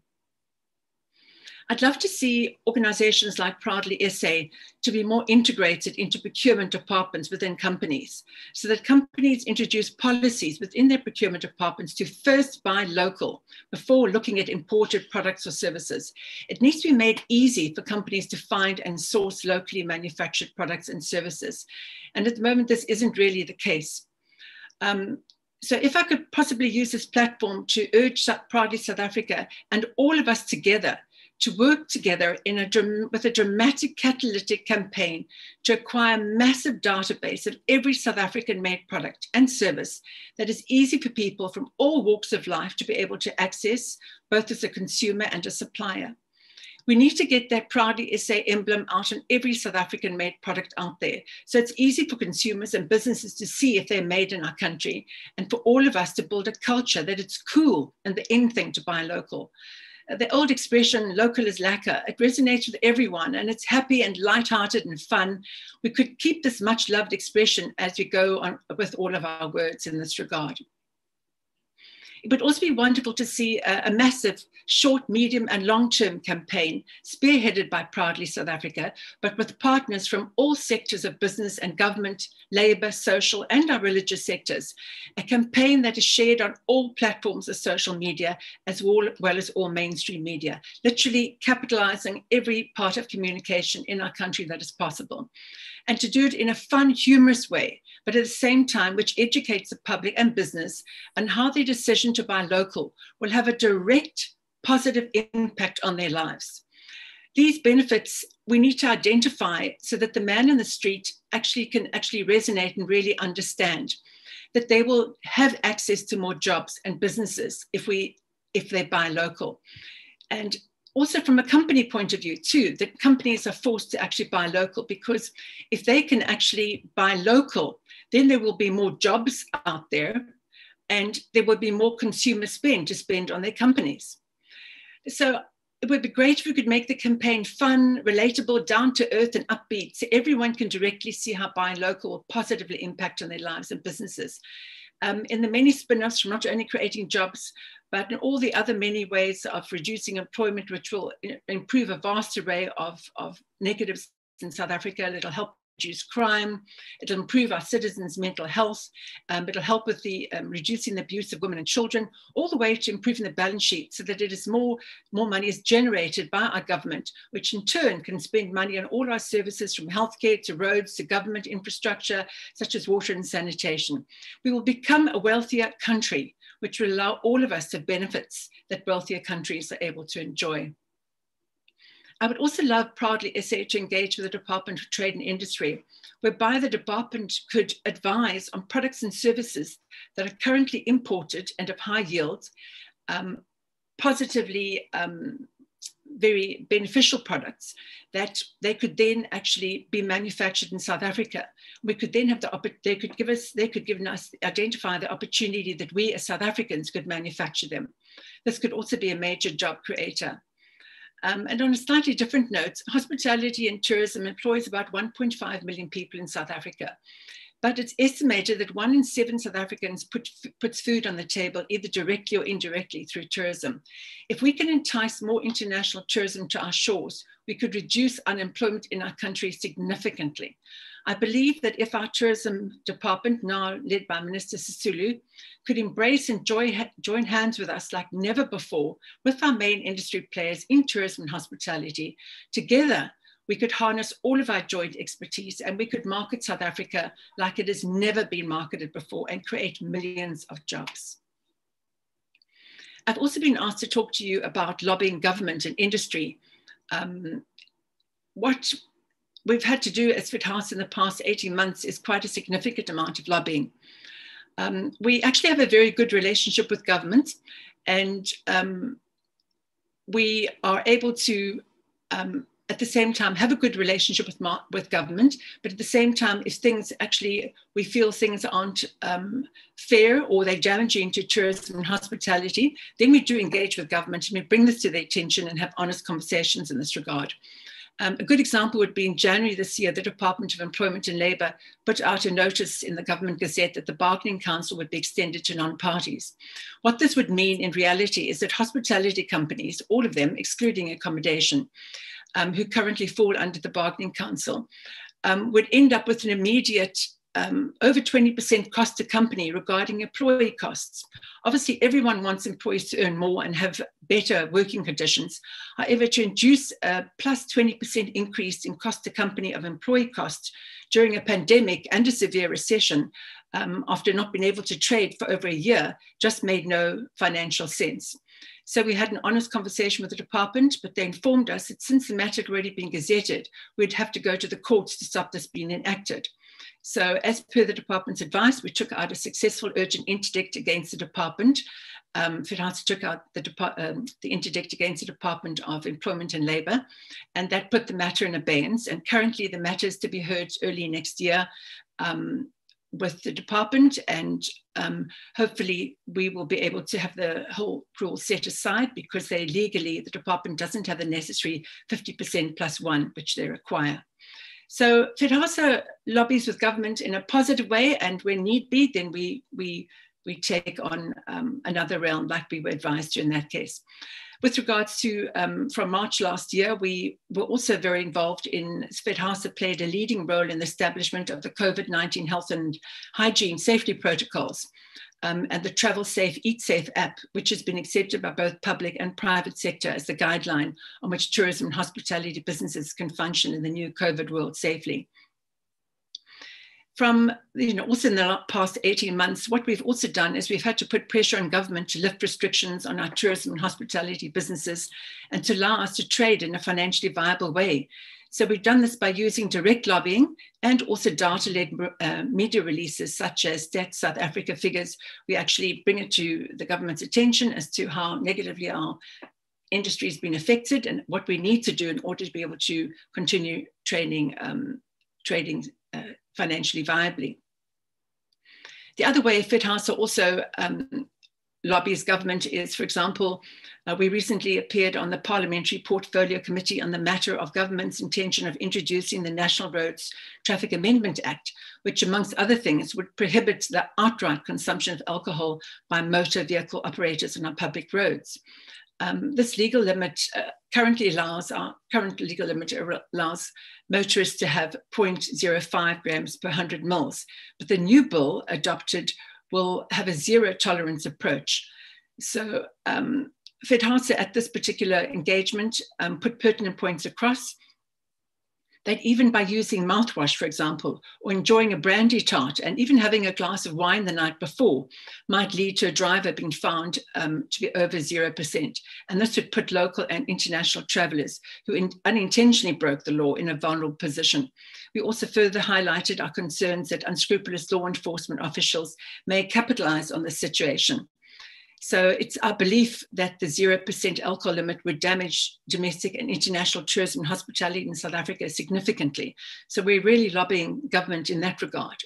I'd love to see organizations like Proudly SA to be more integrated into procurement departments within companies so that companies introduce policies within their procurement departments to first buy local before looking at imported products or services. It needs to be made easy for companies to find and source locally manufactured products and services. And at the moment, this isn't really the case. Um, so if I could possibly use this platform to urge Proudly South Africa and all of us together to work together in a, with a dramatic catalytic campaign to acquire a massive database of every South African made product and service that is easy for people from all walks of life to be able to access, both as a consumer and a supplier. We need to get that Proudly SA emblem out on every South African made product out there. So it's easy for consumers and businesses to see if they're made in our country and for all of us to build a culture that it's cool and the in thing to buy local. Uh, the old expression, local is lekker, it resonates with everyone and it's happy and light-hearted and fun. We could keep this much loved expression as we go on with all of our words in this regard. It would also be wonderful to see a, a massive short, medium, and long term campaign spearheaded by Proudly South Africa, but with partners from all sectors of business and government, labour, social, and our religious sectors. A campaign that is shared on all platforms of social media as well, well as all mainstream media, literally capitalising every part of communication in our country that is possible and to do it in a fun, humorous way, but at the same time, which educates the public and business on how their decision to buy local will have a direct positive impact on their lives. These benefits we need to identify so that the man in the street actually can actually resonate and really understand that they will have access to more jobs and businesses if we if they buy local. And also from a company point of view too that companies are forced to actually buy local because if they can actually buy local then there will be more jobs out there and there will be more consumer spend to spend on their companies so it would be great if we could make the campaign fun, relatable, down to earth, and upbeat so everyone can directly see how buying local will positively impact on their lives and businesses. Um, in the many spin offs from not only creating jobs, but in all the other many ways of reducing employment, which will improve a vast array of, of negatives in South Africa. It'll help reduce crime. It'll improve our citizens' mental health. Um, it'll help with the um, reducing the abuse of women and children, all the way to improving the balance sheet so that it is more, more money is generated by our government, which in turn can spend money on all our services from healthcare to roads to government infrastructure, such as water and sanitation. We will become a wealthier country which will allow all of us to benefits that wealthier countries are able to enjoy. I would also love Proudly SA to engage with the Department of Trade and Industry, whereby the department could advise on products and services that are currently imported and of high yield, um, positively um, very beneficial products that they could then actually be manufactured in South Africa. We could then have the they could give us they could give us identify the opportunity that we as South Africans could manufacture them. This could also be a major job creator. Um, and on a slightly different note, hospitality and tourism employs about 1.5 million people in South Africa but it's estimated that one in seven South Africans put, puts food on the table, either directly or indirectly through tourism. If we can entice more international tourism to our shores, we could reduce unemployment in our country significantly. I believe that if our tourism department, now led by Minister Sisulu, could embrace and join, join hands with us like never before with our main industry players in tourism and hospitality, together we could harness all of our joint expertise and we could market South Africa like it has never been marketed before and create millions of jobs. I've also been asked to talk to you about lobbying government and industry. Um, what we've had to do as FEDHASA in the past 18 months is quite a significant amount of lobbying. Um, we actually have a very good relationship with government and um, we are able to um, at the same time have a good relationship with with government, but at the same time, if things actually we feel things aren't um, fair or they're damaging to tourism and hospitality, then we do engage with government and we bring this to their attention and have honest conversations in this regard. Um, a good example would be in January this year, the Department of Employment and Labour put out a notice in the Government Gazette that the Bargaining Council would be extended to non parties. What this would mean in reality is that hospitality companies, all of them, excluding accommodation, um, who currently fall under the bargaining council, um, would end up with an immediate um, over 20% cost to company regarding employee costs. Obviously, everyone wants employees to earn more and have better working conditions. However, to induce a plus 20% increase in cost to company of employee costs during a pandemic and a severe recession um, after not being able to trade for over a year just made no financial sense. So we had an honest conversation with the department, but they informed us that since the matter had already been gazetted, we'd have to go to the courts to stop this being enacted. So as per the department's advice, we took out a successful urgent interdict against the department um, FEDHASA took out the, um, the interdict against the Department of Employment and Labour, and that put the matter in abeyance. And currently, the matter is to be heard early next year um, with the department, and um, hopefully, we will be able to have the whole rule set aside because they legally, the department doesn't have the necessary 50% plus one, which they require. So FEDHASA lobbies with government in a positive way, and when need be, then we, we, we take on um, another realm like we were advised to in that case. With regards to um, from March last year, we were also very involved in FEDHASA played a leading role in the establishment of the COVID-19 health and hygiene safety protocols um, and the Travel Safe, Eat Safe app, which has been accepted by both public and private sector as the guideline on which tourism and hospitality businesses can function in the new COVID world safely. From, you know, also in the past 18 months, what we've also done is we've had to put pressure on government to lift restrictions on our tourism and hospitality businesses and to allow us to trade in a financially viable way so we've done this by using direct lobbying and also data-led uh, media releases such as Stats South Africa figures. We actually bring it to the government's attention as to how negatively our industry has been affected and what we need to do in order to be able to continue training, um, trading uh, financially viably. The other way FEDHASA also um, lobbies government is, for example, uh, we recently appeared on the Parliamentary Portfolio Committee on the matter of government's intention of introducing the National Roads Traffic Amendment Act, which, amongst other things, would prohibit the outright consumption of alcohol by motor vehicle operators on our public roads. Um, this legal limit uh, currently allows our current legal limit allows motorists to have 0.05 grams per 100 mils, but the new bill adopted will have a zero tolerance approach. So um, FEDHASA at this particular engagement um, put pertinent points across that even by using mouthwash, for example, or enjoying a brandy tart and even having a glass of wine the night before might lead to a driver being found um, to be over 0%. And this would put local and international travelers who in, unintentionally broke the law in a vulnerable position. We also further highlighted our concerns that unscrupulous law enforcement officials may capitalize on the situation so it's our belief that the 0% alcohol limit would damage domestic and international tourism and hospitality in South Africa significantly. So we're really lobbying government in that regard.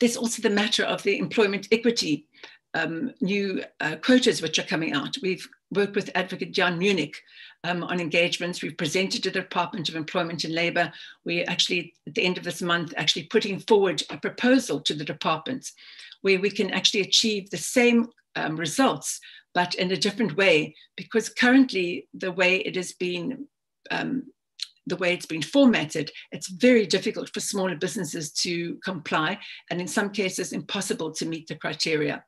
There's also the matter of the employment equity um, new uh, quotas which are coming out. We've worked with Advocate Jan Munich um, on engagements. We've presented to the Department of Employment and Labour. We're actually, at the end of this month, actually putting forward a proposal to the departments where we can actually achieve the same um, results, but in a different way, because currently the way it has been um, the way it's been formatted, it's very difficult for smaller businesses to comply, and in some cases, impossible to meet the criteria.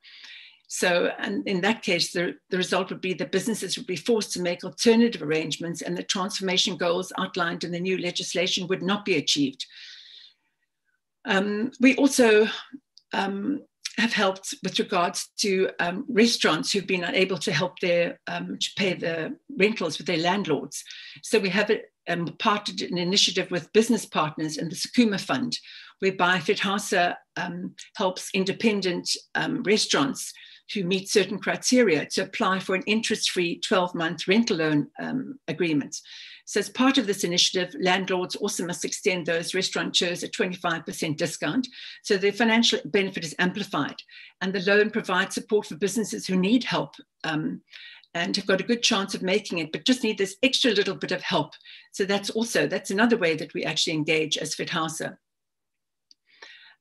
So, and in that case, the, the result would be that businesses would be forced to make alternative arrangements, and the transformation goals outlined in the new legislation would not be achieved. Um, we also um, have helped with regards to um, restaurants who've been unable to help their um, to pay the rentals with their landlords. So we have um, partnered an initiative with business partners and the Sukuma Fund, whereby FEDHASA um, helps independent um, restaurants who meet certain criteria to apply for an interest-free 12-month rental loan um, agreement. So as part of this initiative, landlords also must extend those restaurateurs a 25% discount. So the financial benefit is amplified. And the loan provides support for businesses who need help um, and have got a good chance of making it, but just need this extra little bit of help. So that's also, that's another way that we actually engage as FEDHASA.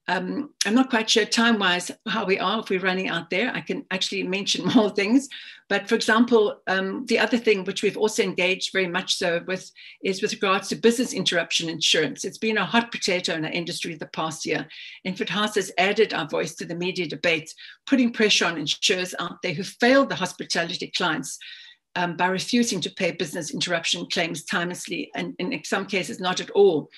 Um, I'm not quite sure time wise how we are if we're running out there. I can actually mention more things. But for example, um, the other thing which we've also engaged very much so with is with regards to business interruption insurance. It's been a hot potato in our industry the past year. And FEDHASA has added our voice to the media debate, putting pressure on insurers out there who failed the hospitality clients um, by refusing to pay business interruption claims timelessly and in some cases not at all.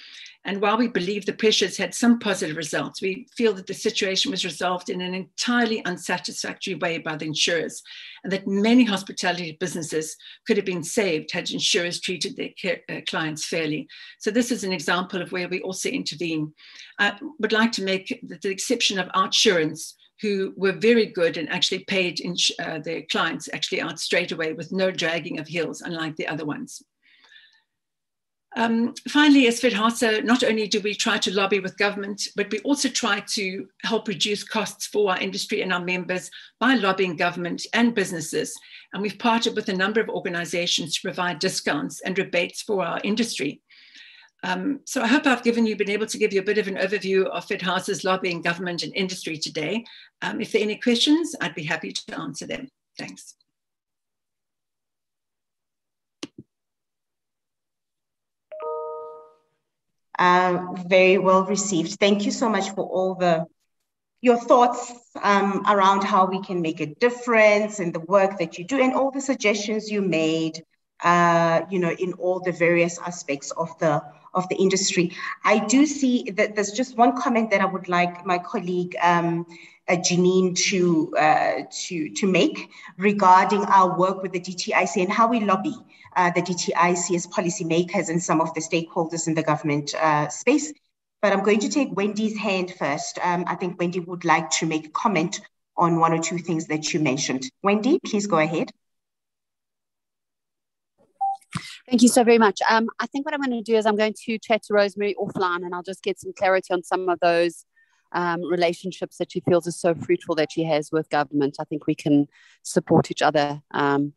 And while we believe the pressures had some positive results, we feel that the situation was resolved in an entirely unsatisfactory way by the insurers, and that many hospitality businesses could have been saved had insurers treated their uh, clients fairly. So, this is an example of where we also intervene. I would like to make the, exception of OUTsurance who were very good and actually paid uh, their clients actually out straight away with no dragging of heels, unlike the other ones. Um, finally, as FEDHASA, not only do we try to lobby with government, but we also try to help reduce costs for our industry and our members by lobbying government and businesses. And we've partnered with a number of organizations to provide discounts and rebates for our industry. Um, so I hope I've given you, been able to give you a bit of an overview of FEDHASA's lobbying government and industry today. Um, if there are any questions, I'd be happy to answer them. Thanks. Uh, very well received. Thank you so much for all the your thoughts um, around how we can make a difference and the work that you do and all the suggestions you made uh, you know in all the various aspects of the of the industry. I do see that there's just one comment that I would like my colleague um, uh, Janine to, uh, to, to make regarding our work with the DTIC and how we lobby uh, the DTIC as policymakers and some of the stakeholders in the government uh, space. But I'm going to take Wendy's hand first. Um, I think Wendy would like to make a comment on one or two things that you mentioned. Wendy, please go ahead. Thank you so very much. Um, I think what I'm going to do is I'm going to chat to Rosemary offline and I'll just get some clarity on some of those um, relationships that she feels is so fruitful that she has with government. I think we can support each other. Um,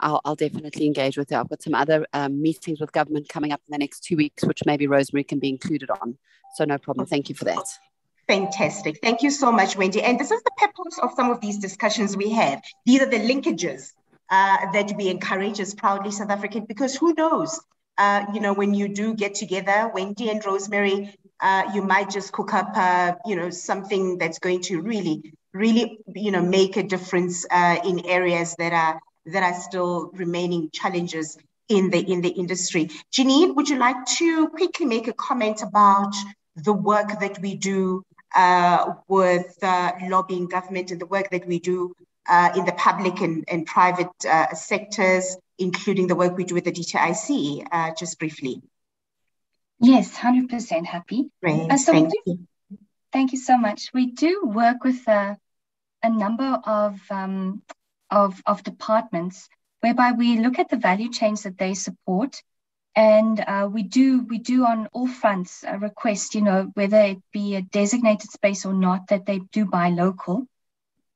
I'll, I'll, definitely engage with her. I've got some other um, meetings with government coming up in the next two weeks, which maybe Rosemary can be included on. So no problem. Thank you for that. Fantastic. Thank you so much, Wendy. And this is the purpose of some of these discussions we have. These are the linkages uh, that we encourage as proudly South African because who knows? Uh, you know, when you do get together, Wendy and Rosemary, uh, you might just cook up, uh, you know, something that's going to really, really, you know, make a difference uh, in areas that are that are still remaining challenges in the in the industry. Janine, would you like to quickly make a comment about the work that we do uh, with uh, lobbying government and the work that we do uh, in the public and, and private uh, sectors, including the work we do with the DTIC, uh, just briefly. Yes, 100% happy. Great, uh, so thank you. Thank you so much. We do work with a, a number of, um, of, of departments whereby we look at the value chains that they support and uh, we do we do on all fronts request you know whether it be a designated space or not that they do buy local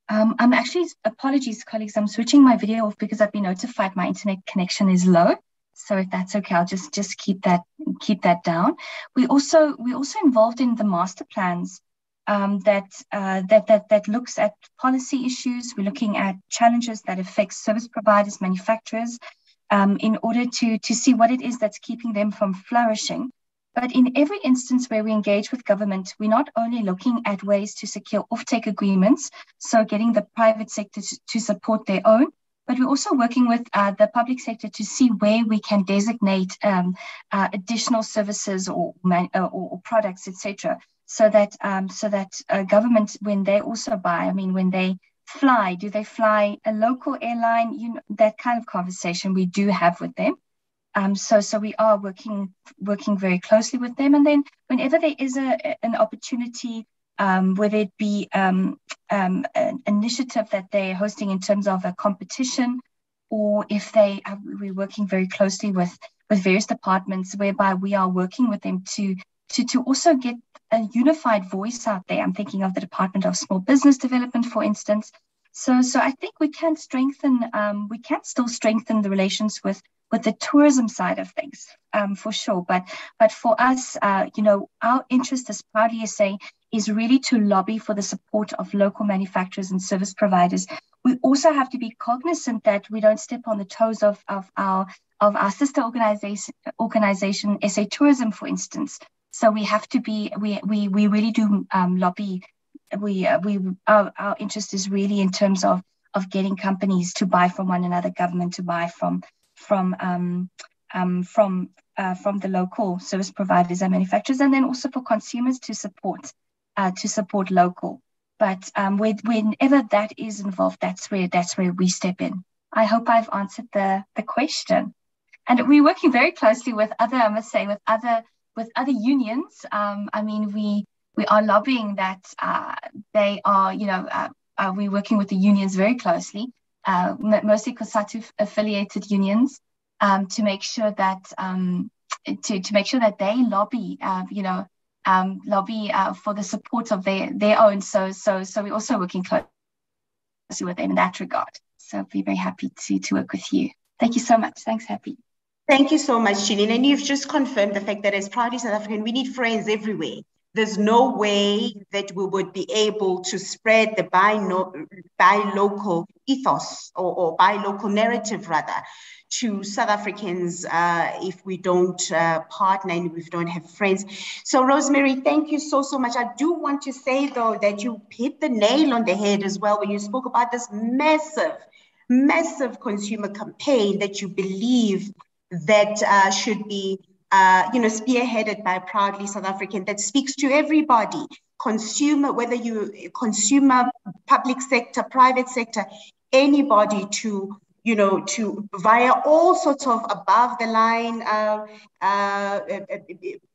um, I'm actually, apologies, colleagues, I'm switching my video off because I've been notified my internet connection is low. So if that's okay, I'll just just keep that keep that down. We also we're also involved in the master plans um, that uh, that that that looks at policy issues. We're looking at challenges that affect service providers, manufacturers, um, in order to to see what it is that's keeping them from flourishing. But in every instance where we engage with government, we're not only looking at ways to secure offtake agreements, so getting the private sector to, to support their own, but we're also working with uh, the public sector to see where we can designate um, uh, additional services or, man, uh, or, or products, etc., so that um, so that uh, government, when they also buy, I mean, when they fly, do they fly a local airline? You know, that kind of conversation we do have with them. Um, so, so we are working working very closely with them, and then whenever there is a, an opportunity, um, whether it be um, um an initiative that they're hosting in terms of a competition, or if they are, we're working very closely with with various departments, whereby we are working with them to to to also get a unified voice out there. I'm thinking of the Department of Small Business Development, for instance. So, so I think we can strengthen, um, we can still strengthen the relations with with the tourism side of things, um, for sure. But but for us, uh, you know, our interest as Proudly SA is really to lobby for the support of local manufacturers and service providers. We also have to be cognizant that we don't step on the toes of, of our of our sister organization organization SA Tourism, for instance. So we have to be we we we really do um, lobby. We uh, we our, our interest is really in terms of of getting companies to buy from one another, government to buy from from um, um, from uh, from the local service providers and manufacturers, and then also for consumers to support uh, to support local. But um, with, whenever that is involved, that's where that's where we step in. I hope I've answered the the question. And we're working very closely with other, I must say, with other with other unions. Um, I mean, we we are lobbying that uh, they are, you know, uh, uh, we're working with the unions very closely, uh, mostly COSATU affiliated unions, um, to make sure that um, to, to make sure that they lobby, uh, you know, um, lobby for the support of their their own. So so so we're also working closely with them in that regard. So I'll be very happy to to work with you. Thank you so much. Thanks, Happy. Thank you so much, Gillian. And you've just confirmed the fact that as Proudly South African, we need friends everywhere. There's no way that we would be able to spread the buy, no, buy local ethos or, or buy local narrative rather to South Africans uh, if we don't uh, partner and we don't have friends. So, Rosemary, thank you so, so much. I do want to say, though, that you hit the nail on the head as well when you spoke about this massive, massive consumer campaign that you believe that uh, should be uh, you know, spearheaded by Proudly South African that speaks to everybody, consumer, whether you consumer, public sector, private sector, anybody to you know, to via all sorts of above the line uh, uh,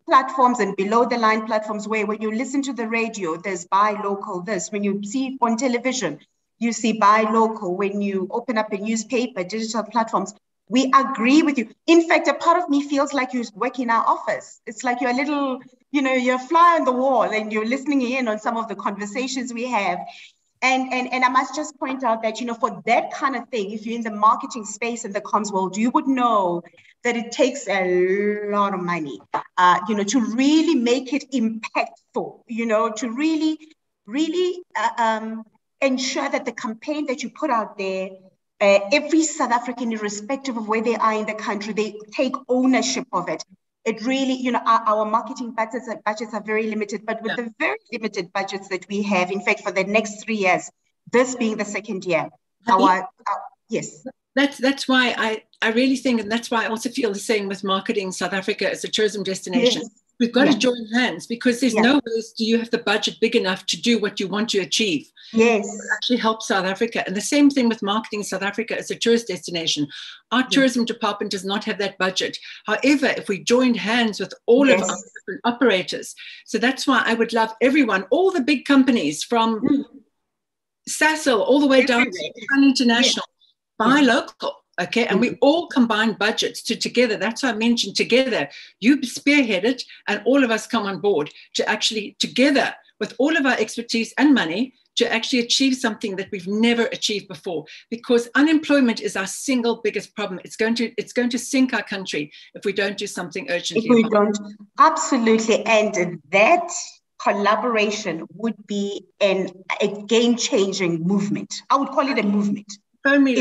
platforms and below the line platforms where when you listen to the radio, there's buy local this. When you see on television, you see buy local. When you open up a newspaper, digital platforms, we agree with you. In fact, a part of me feels like you work in our office. It's like you're a little, you know, you're a fly on the wall and you're listening in on some of the conversations we have. And, and, and I must just point out that, you know, for that kind of thing, if you're in the marketing space in the comms world, you would know that it takes a lot of money, uh, you know, to really make it impactful, you know, to really, really uh, um, ensure that the campaign that you put out there, uh, every South African, irrespective of where they are in the country, they take ownership of it it really, you know, our, our marketing budgets, budgets are very limited, but with yeah. the very limited budgets that we have, in fact, for the next three years, this being the second year, our, our yes. That's that's why I, I really think, and that's why I also feel the same with marketing South Africa as a tourism destination. Yes. We've got yeah. to join hands because there's yeah. no ways do you have the budget big enough to do what you want to achieve. Yes. It actually help South Africa. And the same thing with marketing South Africa as a tourist destination. Our yes. tourism department does not have that budget. However, if we joined hands with all yes. of our different operators, so that's why I would love everyone, all the big companies from mm. Sasol all the way down to International, buy local okay? And we mm-hmm. all combine budgets to together. That's why i mentioned together. You spearhead it and all of us come on board to actually together with all of our expertise and money to actually achieve something that we've never achieved before. Because unemployment is our single biggest problem. It's going to it's going to sink our country if we don't do something urgently. If we don't absolutely. And that collaboration would be an a game-changing movement. I would call it a movement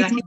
Lucky.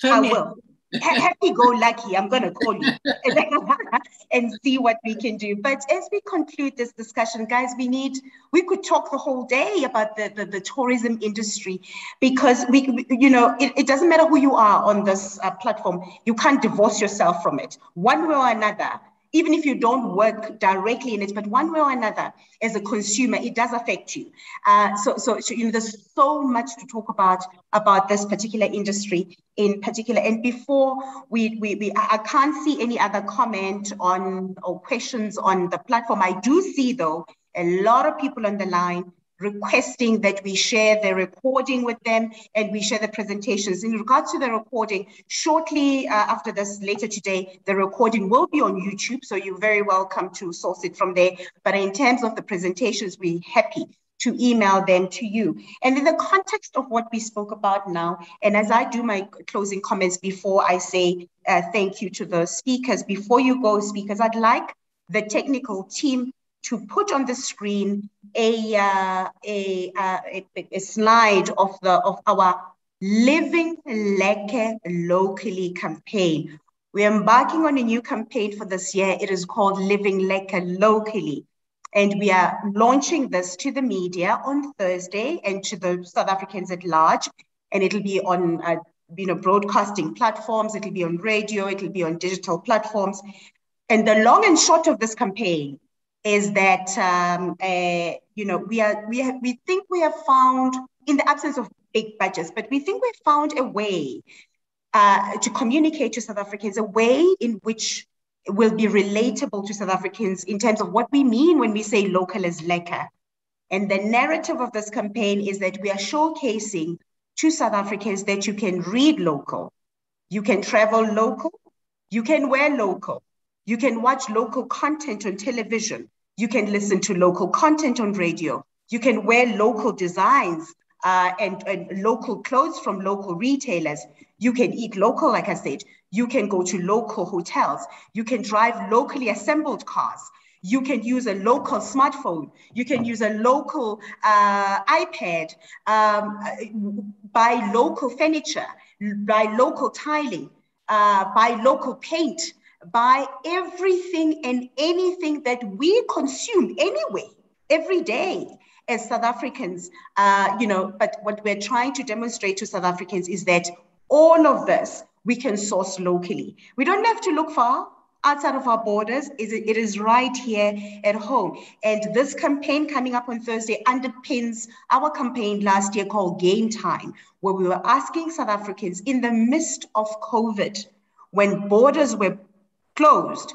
Phone me. Will. Happy go lucky. I'm going to call you and see what we can do. But as we conclude this discussion, guys, we need, we could talk the whole day about the, the, the tourism industry because we, you know, it, it, doesn't matter who you are on this uh, platform, you can't divorce yourself from it. One way or another, even if you don't work directly in it, but one way or another, as a consumer, it does affect you. Uh, so, so, so, you know, there's so much to talk about about this particular industry in particular. And before we, we, we I can't see any other comment on or questions on the platform. I do see though a lot of people on the line requesting that we share the recording with them and we share the presentations. In regards to the recording, shortly uh, after this, later today, the recording will be on YouTube, so you're very welcome to source it from there. But in terms of the presentations, we're happy to email them to you. And in the context of what we spoke about now, and as I do my closing comments before I say uh, thank you to the speakers, before you go, speakers, I'd like the technical team to put on the screen a, uh, a, uh, a, a, slide of, the, of our Living Lekker Locally campaign. We're embarking on a new campaign for this year. It is called Living Lekker Locally. And we are launching this to the media on Thursday and to the South Africans at large. And it'll be on uh, you know, broadcasting platforms, it'll be on radio, it'll be on digital platforms. And the long and short of this campaign is that um, uh, you know we are we we think we have found in the absence of big budgets, but we think we've found a way uh, to communicate to South Africans a way in which will be relatable to South Africans in terms of what we mean when we say local is lekker. And the narrative of this campaign is that we are showcasing to South Africans that you can read local, you can travel local, you can wear local, you can watch local content on television, you can listen to local content on radio, you can wear local designs uh, and, and local clothes from local retailers. You can eat local, like I said. You can go to local hotels. You can drive locally assembled cars. You can use a local smartphone. You can use a local uh, iPad, um, buy local furniture, buy local tiling, uh, buy local paint, buy everything and anything that we consume anyway, every day as South Africans, uh, you know, but what we're trying to demonstrate to South Africans is that all of this we can source locally. We don't have to look far outside of our borders. Is it is right here at home. And this campaign coming up on Thursday underpins our campaign last year called Game Time, where we were asking South Africans in the midst of COVID, when borders were closed,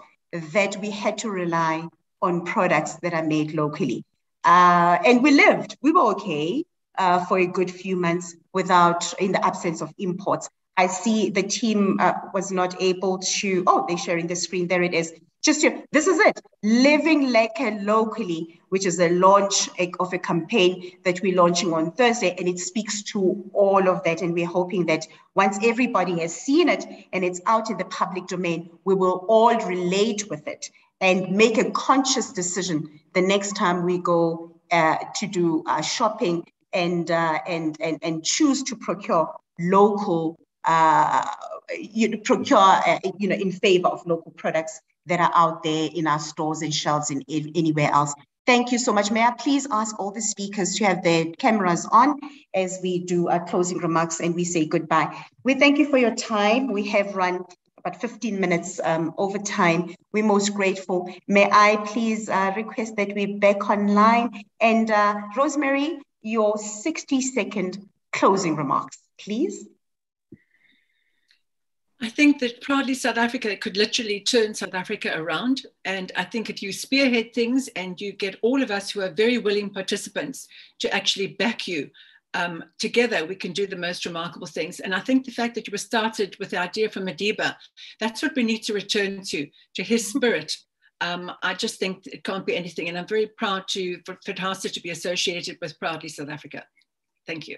that we had to rely on products that are made locally. Uh, and we lived, we were okay uh, for a good few months without, in the absence of imports. I see the team uh, was not able to, oh, they're sharing the screen. There it is. Just this is it. Living Lekker locally, which is a launch of a campaign that we're launching on Thursday. And it speaks to all of that. And we're hoping that once everybody has seen it and it's out in the public domain, we will all relate with it and make a conscious decision the next time we go uh, to do uh, shopping and, uh, and, and, and choose to procure local, uh, you procure, uh, you know, in favor of local products that are out there in our stores and shelves and anywhere else. Thank you so much. May I please ask all the speakers to have their cameras on as we do our closing remarks and we say goodbye. We thank you for your time. We have run about 15 minutes um, over time. We're most grateful. May I please uh, request that we back online and uh, Rosemary, your 60 second closing remarks, please. I think that Proudly South Africa could literally turn South Africa around. And I think if you spearhead things and you get all of us who are very willing participants to actually back you, um, together we can do the most remarkable things. And I think the fact that you were started with the idea from Madiba, that's what we need to return to, to his spirit. Um, I just think it can't be anything. And I'm very proud to, for FEDHASA to be associated with Proudly South Africa. Thank you.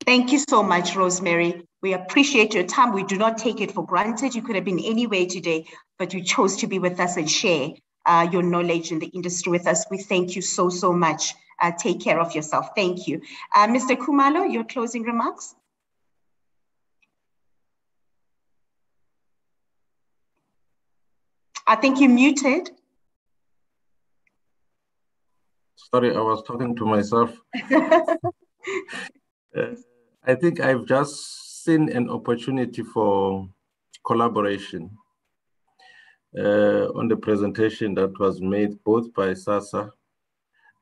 Thank you so much, Rosemary. We appreciate your time. We do not take it for granted. You could have been anywhere today, but you chose to be with us and share uh, your knowledge in the industry with us. We thank you so, so much uh, take care of yourself. Thank you. Uh, Mr. Khumalo, your closing remarks? I think you muted. Sorry, I was talking to myself. uh, I think I've just seen an opportunity for collaboration uh, on the presentation that was made both by SASA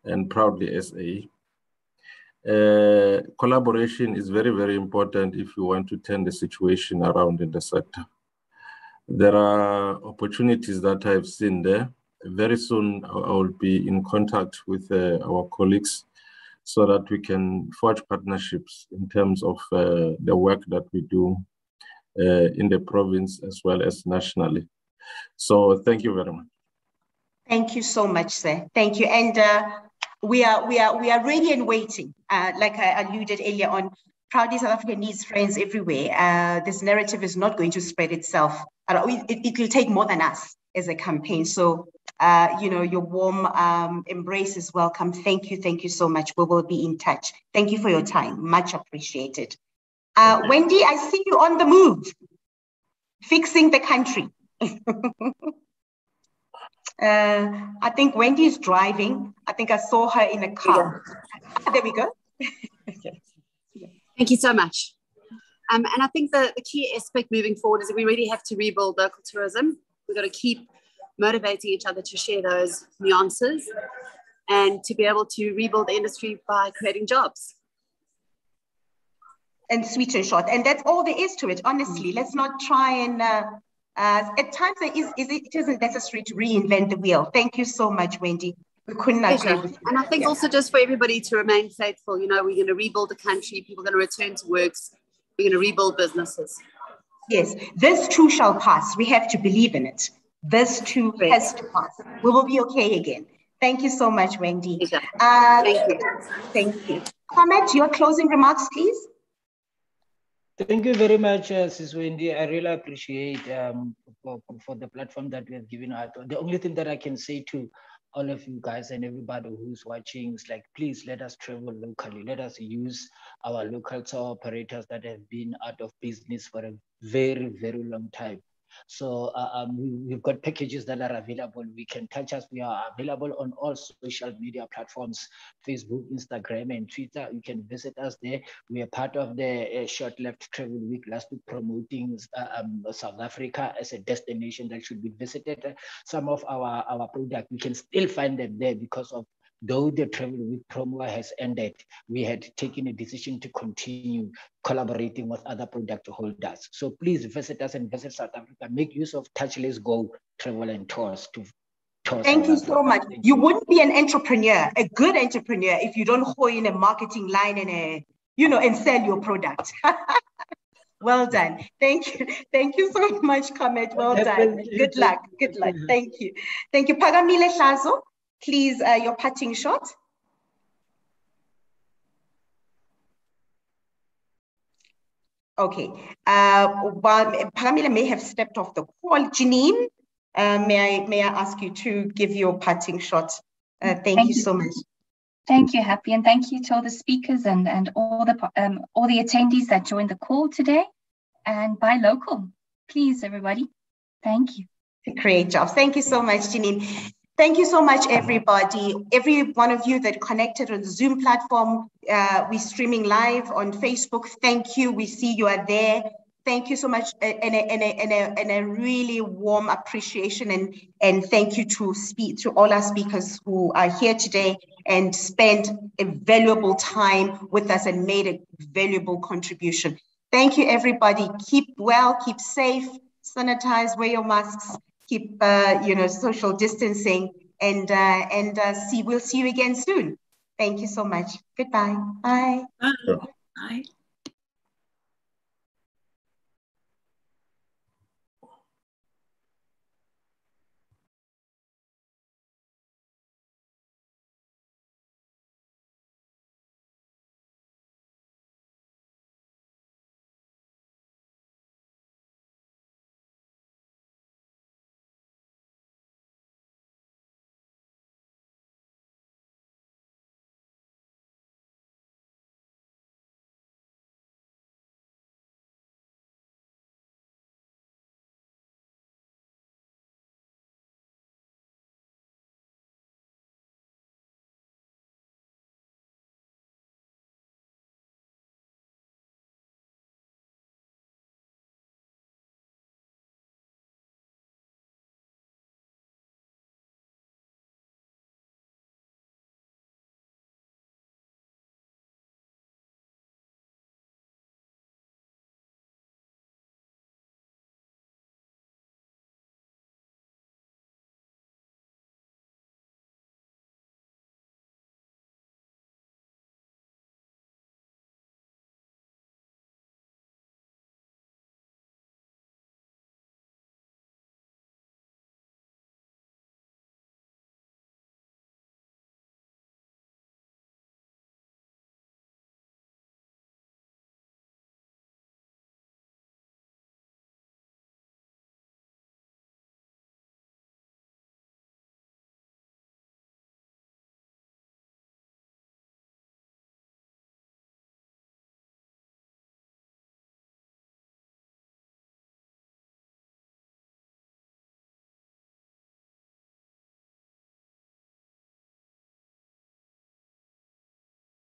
and proudly SA. Uh, collaboration is very, very important if you want to turn the situation around in the sector. There are opportunities that I've seen there. Very soon, I will be in contact with uh, our colleagues so that we can forge partnerships in terms of uh, the work that we do uh, in the province as well as nationally. So thank you very much. Thank you so much, sir. Thank you. And uh, we are we are we are ready and waiting. Uh, like I alluded earlier on, Proudly South Africa needs friends everywhere. Uh, this narrative is not going to spread itself. It, it, will take more than us as a campaign. So, uh, you know, your warm um, embrace is welcome. Thank you, thank you so much. We will be in touch. Thank you for your time. Much appreciated. Uh, Wendy, I see you on the move, fixing the country. Uh, I think Wendy is driving. I think I saw her in a car. Yeah. There we go. Thank you so much. Um, and I think the, the key aspect moving forward is that we really have to rebuild local tourism. We've got to keep motivating each other to share those nuances and to be able to rebuild the industry by creating jobs. And sweet and short. And that's all there is to it, honestly. Let's not try and uh, Uh, at times, it, is, it isn't necessary to reinvent the wheel. Thank you so much, Wendy. We couldn't you. And I think yeah. also just for everybody to remain faithful, you know, we're going to rebuild the country, people are going to return to works, we're going to rebuild businesses. Yes, this too shall pass. We have to believe in it. This too Great. has to pass. We will be okay again. Thank you so much, Wendy. Uh, thank you. Thank you. Comet, your closing remarks, please. Thank you very much, uh, Sis Wendy. I really appreciate um, for, for the platform that we have given out. The only thing that I can say to all of you guys and everybody who's watching is like, please let us travel locally. Let us use our local tour operators that have been out of business for a very, very long time. So uh, um, we, have got packages that are available. We can touch us. We are available on all social media platforms, Facebook, Instagram, and Twitter. You can visit us there. We are part of the uh, Sho't Left Travel Week last week promoting uh, um, South Africa as a destination that should be visited. Some of our, our product, we can still find them there because of though the travel with promo has ended, we had taken a decision to continue collaborating with other product holders. So please visit us and visit South Africa. Make use of Touchless Go Travel and Tours to Thank you so much. You, wouldn't be an entrepreneur, a good entrepreneur, if you don't hold in a marketing line and a, you know, and sell your product. well done. Thank you. Thank you so much, Comet. Well done. Good luck. Good luck. Thank you. Thank you. Phakamile Hlazo please uh, your parting shot. Okay, uh, while Pamela may have stepped off the call, Janine, uh, may, I, may I ask you to give your parting shot? Uh, thank, thank you, you so much. Thank you, Happy, and thank you to all the speakers and, and all the um, all the attendees that joined the call today. And buy local, please, everybody. Thank you. Great job. Thank you so much, Janine. Thank you so much, everybody. Every one of you that connected on the Zoom platform, uh, we're streaming live on Facebook. Thank you. We see you are there. Thank you so much, and a, and a, and a, and a really warm appreciation and, and thank you to speak to all our speakers who are here today and spent a valuable time with us and made a valuable contribution. Thank you, everybody. Keep well, keep safe, sanitize, wear your masks, keep uh, you know social distancing and uh, and uh, see we'll see you again soon. Thank you so much. Goodbye. Bye. Bye. Bye.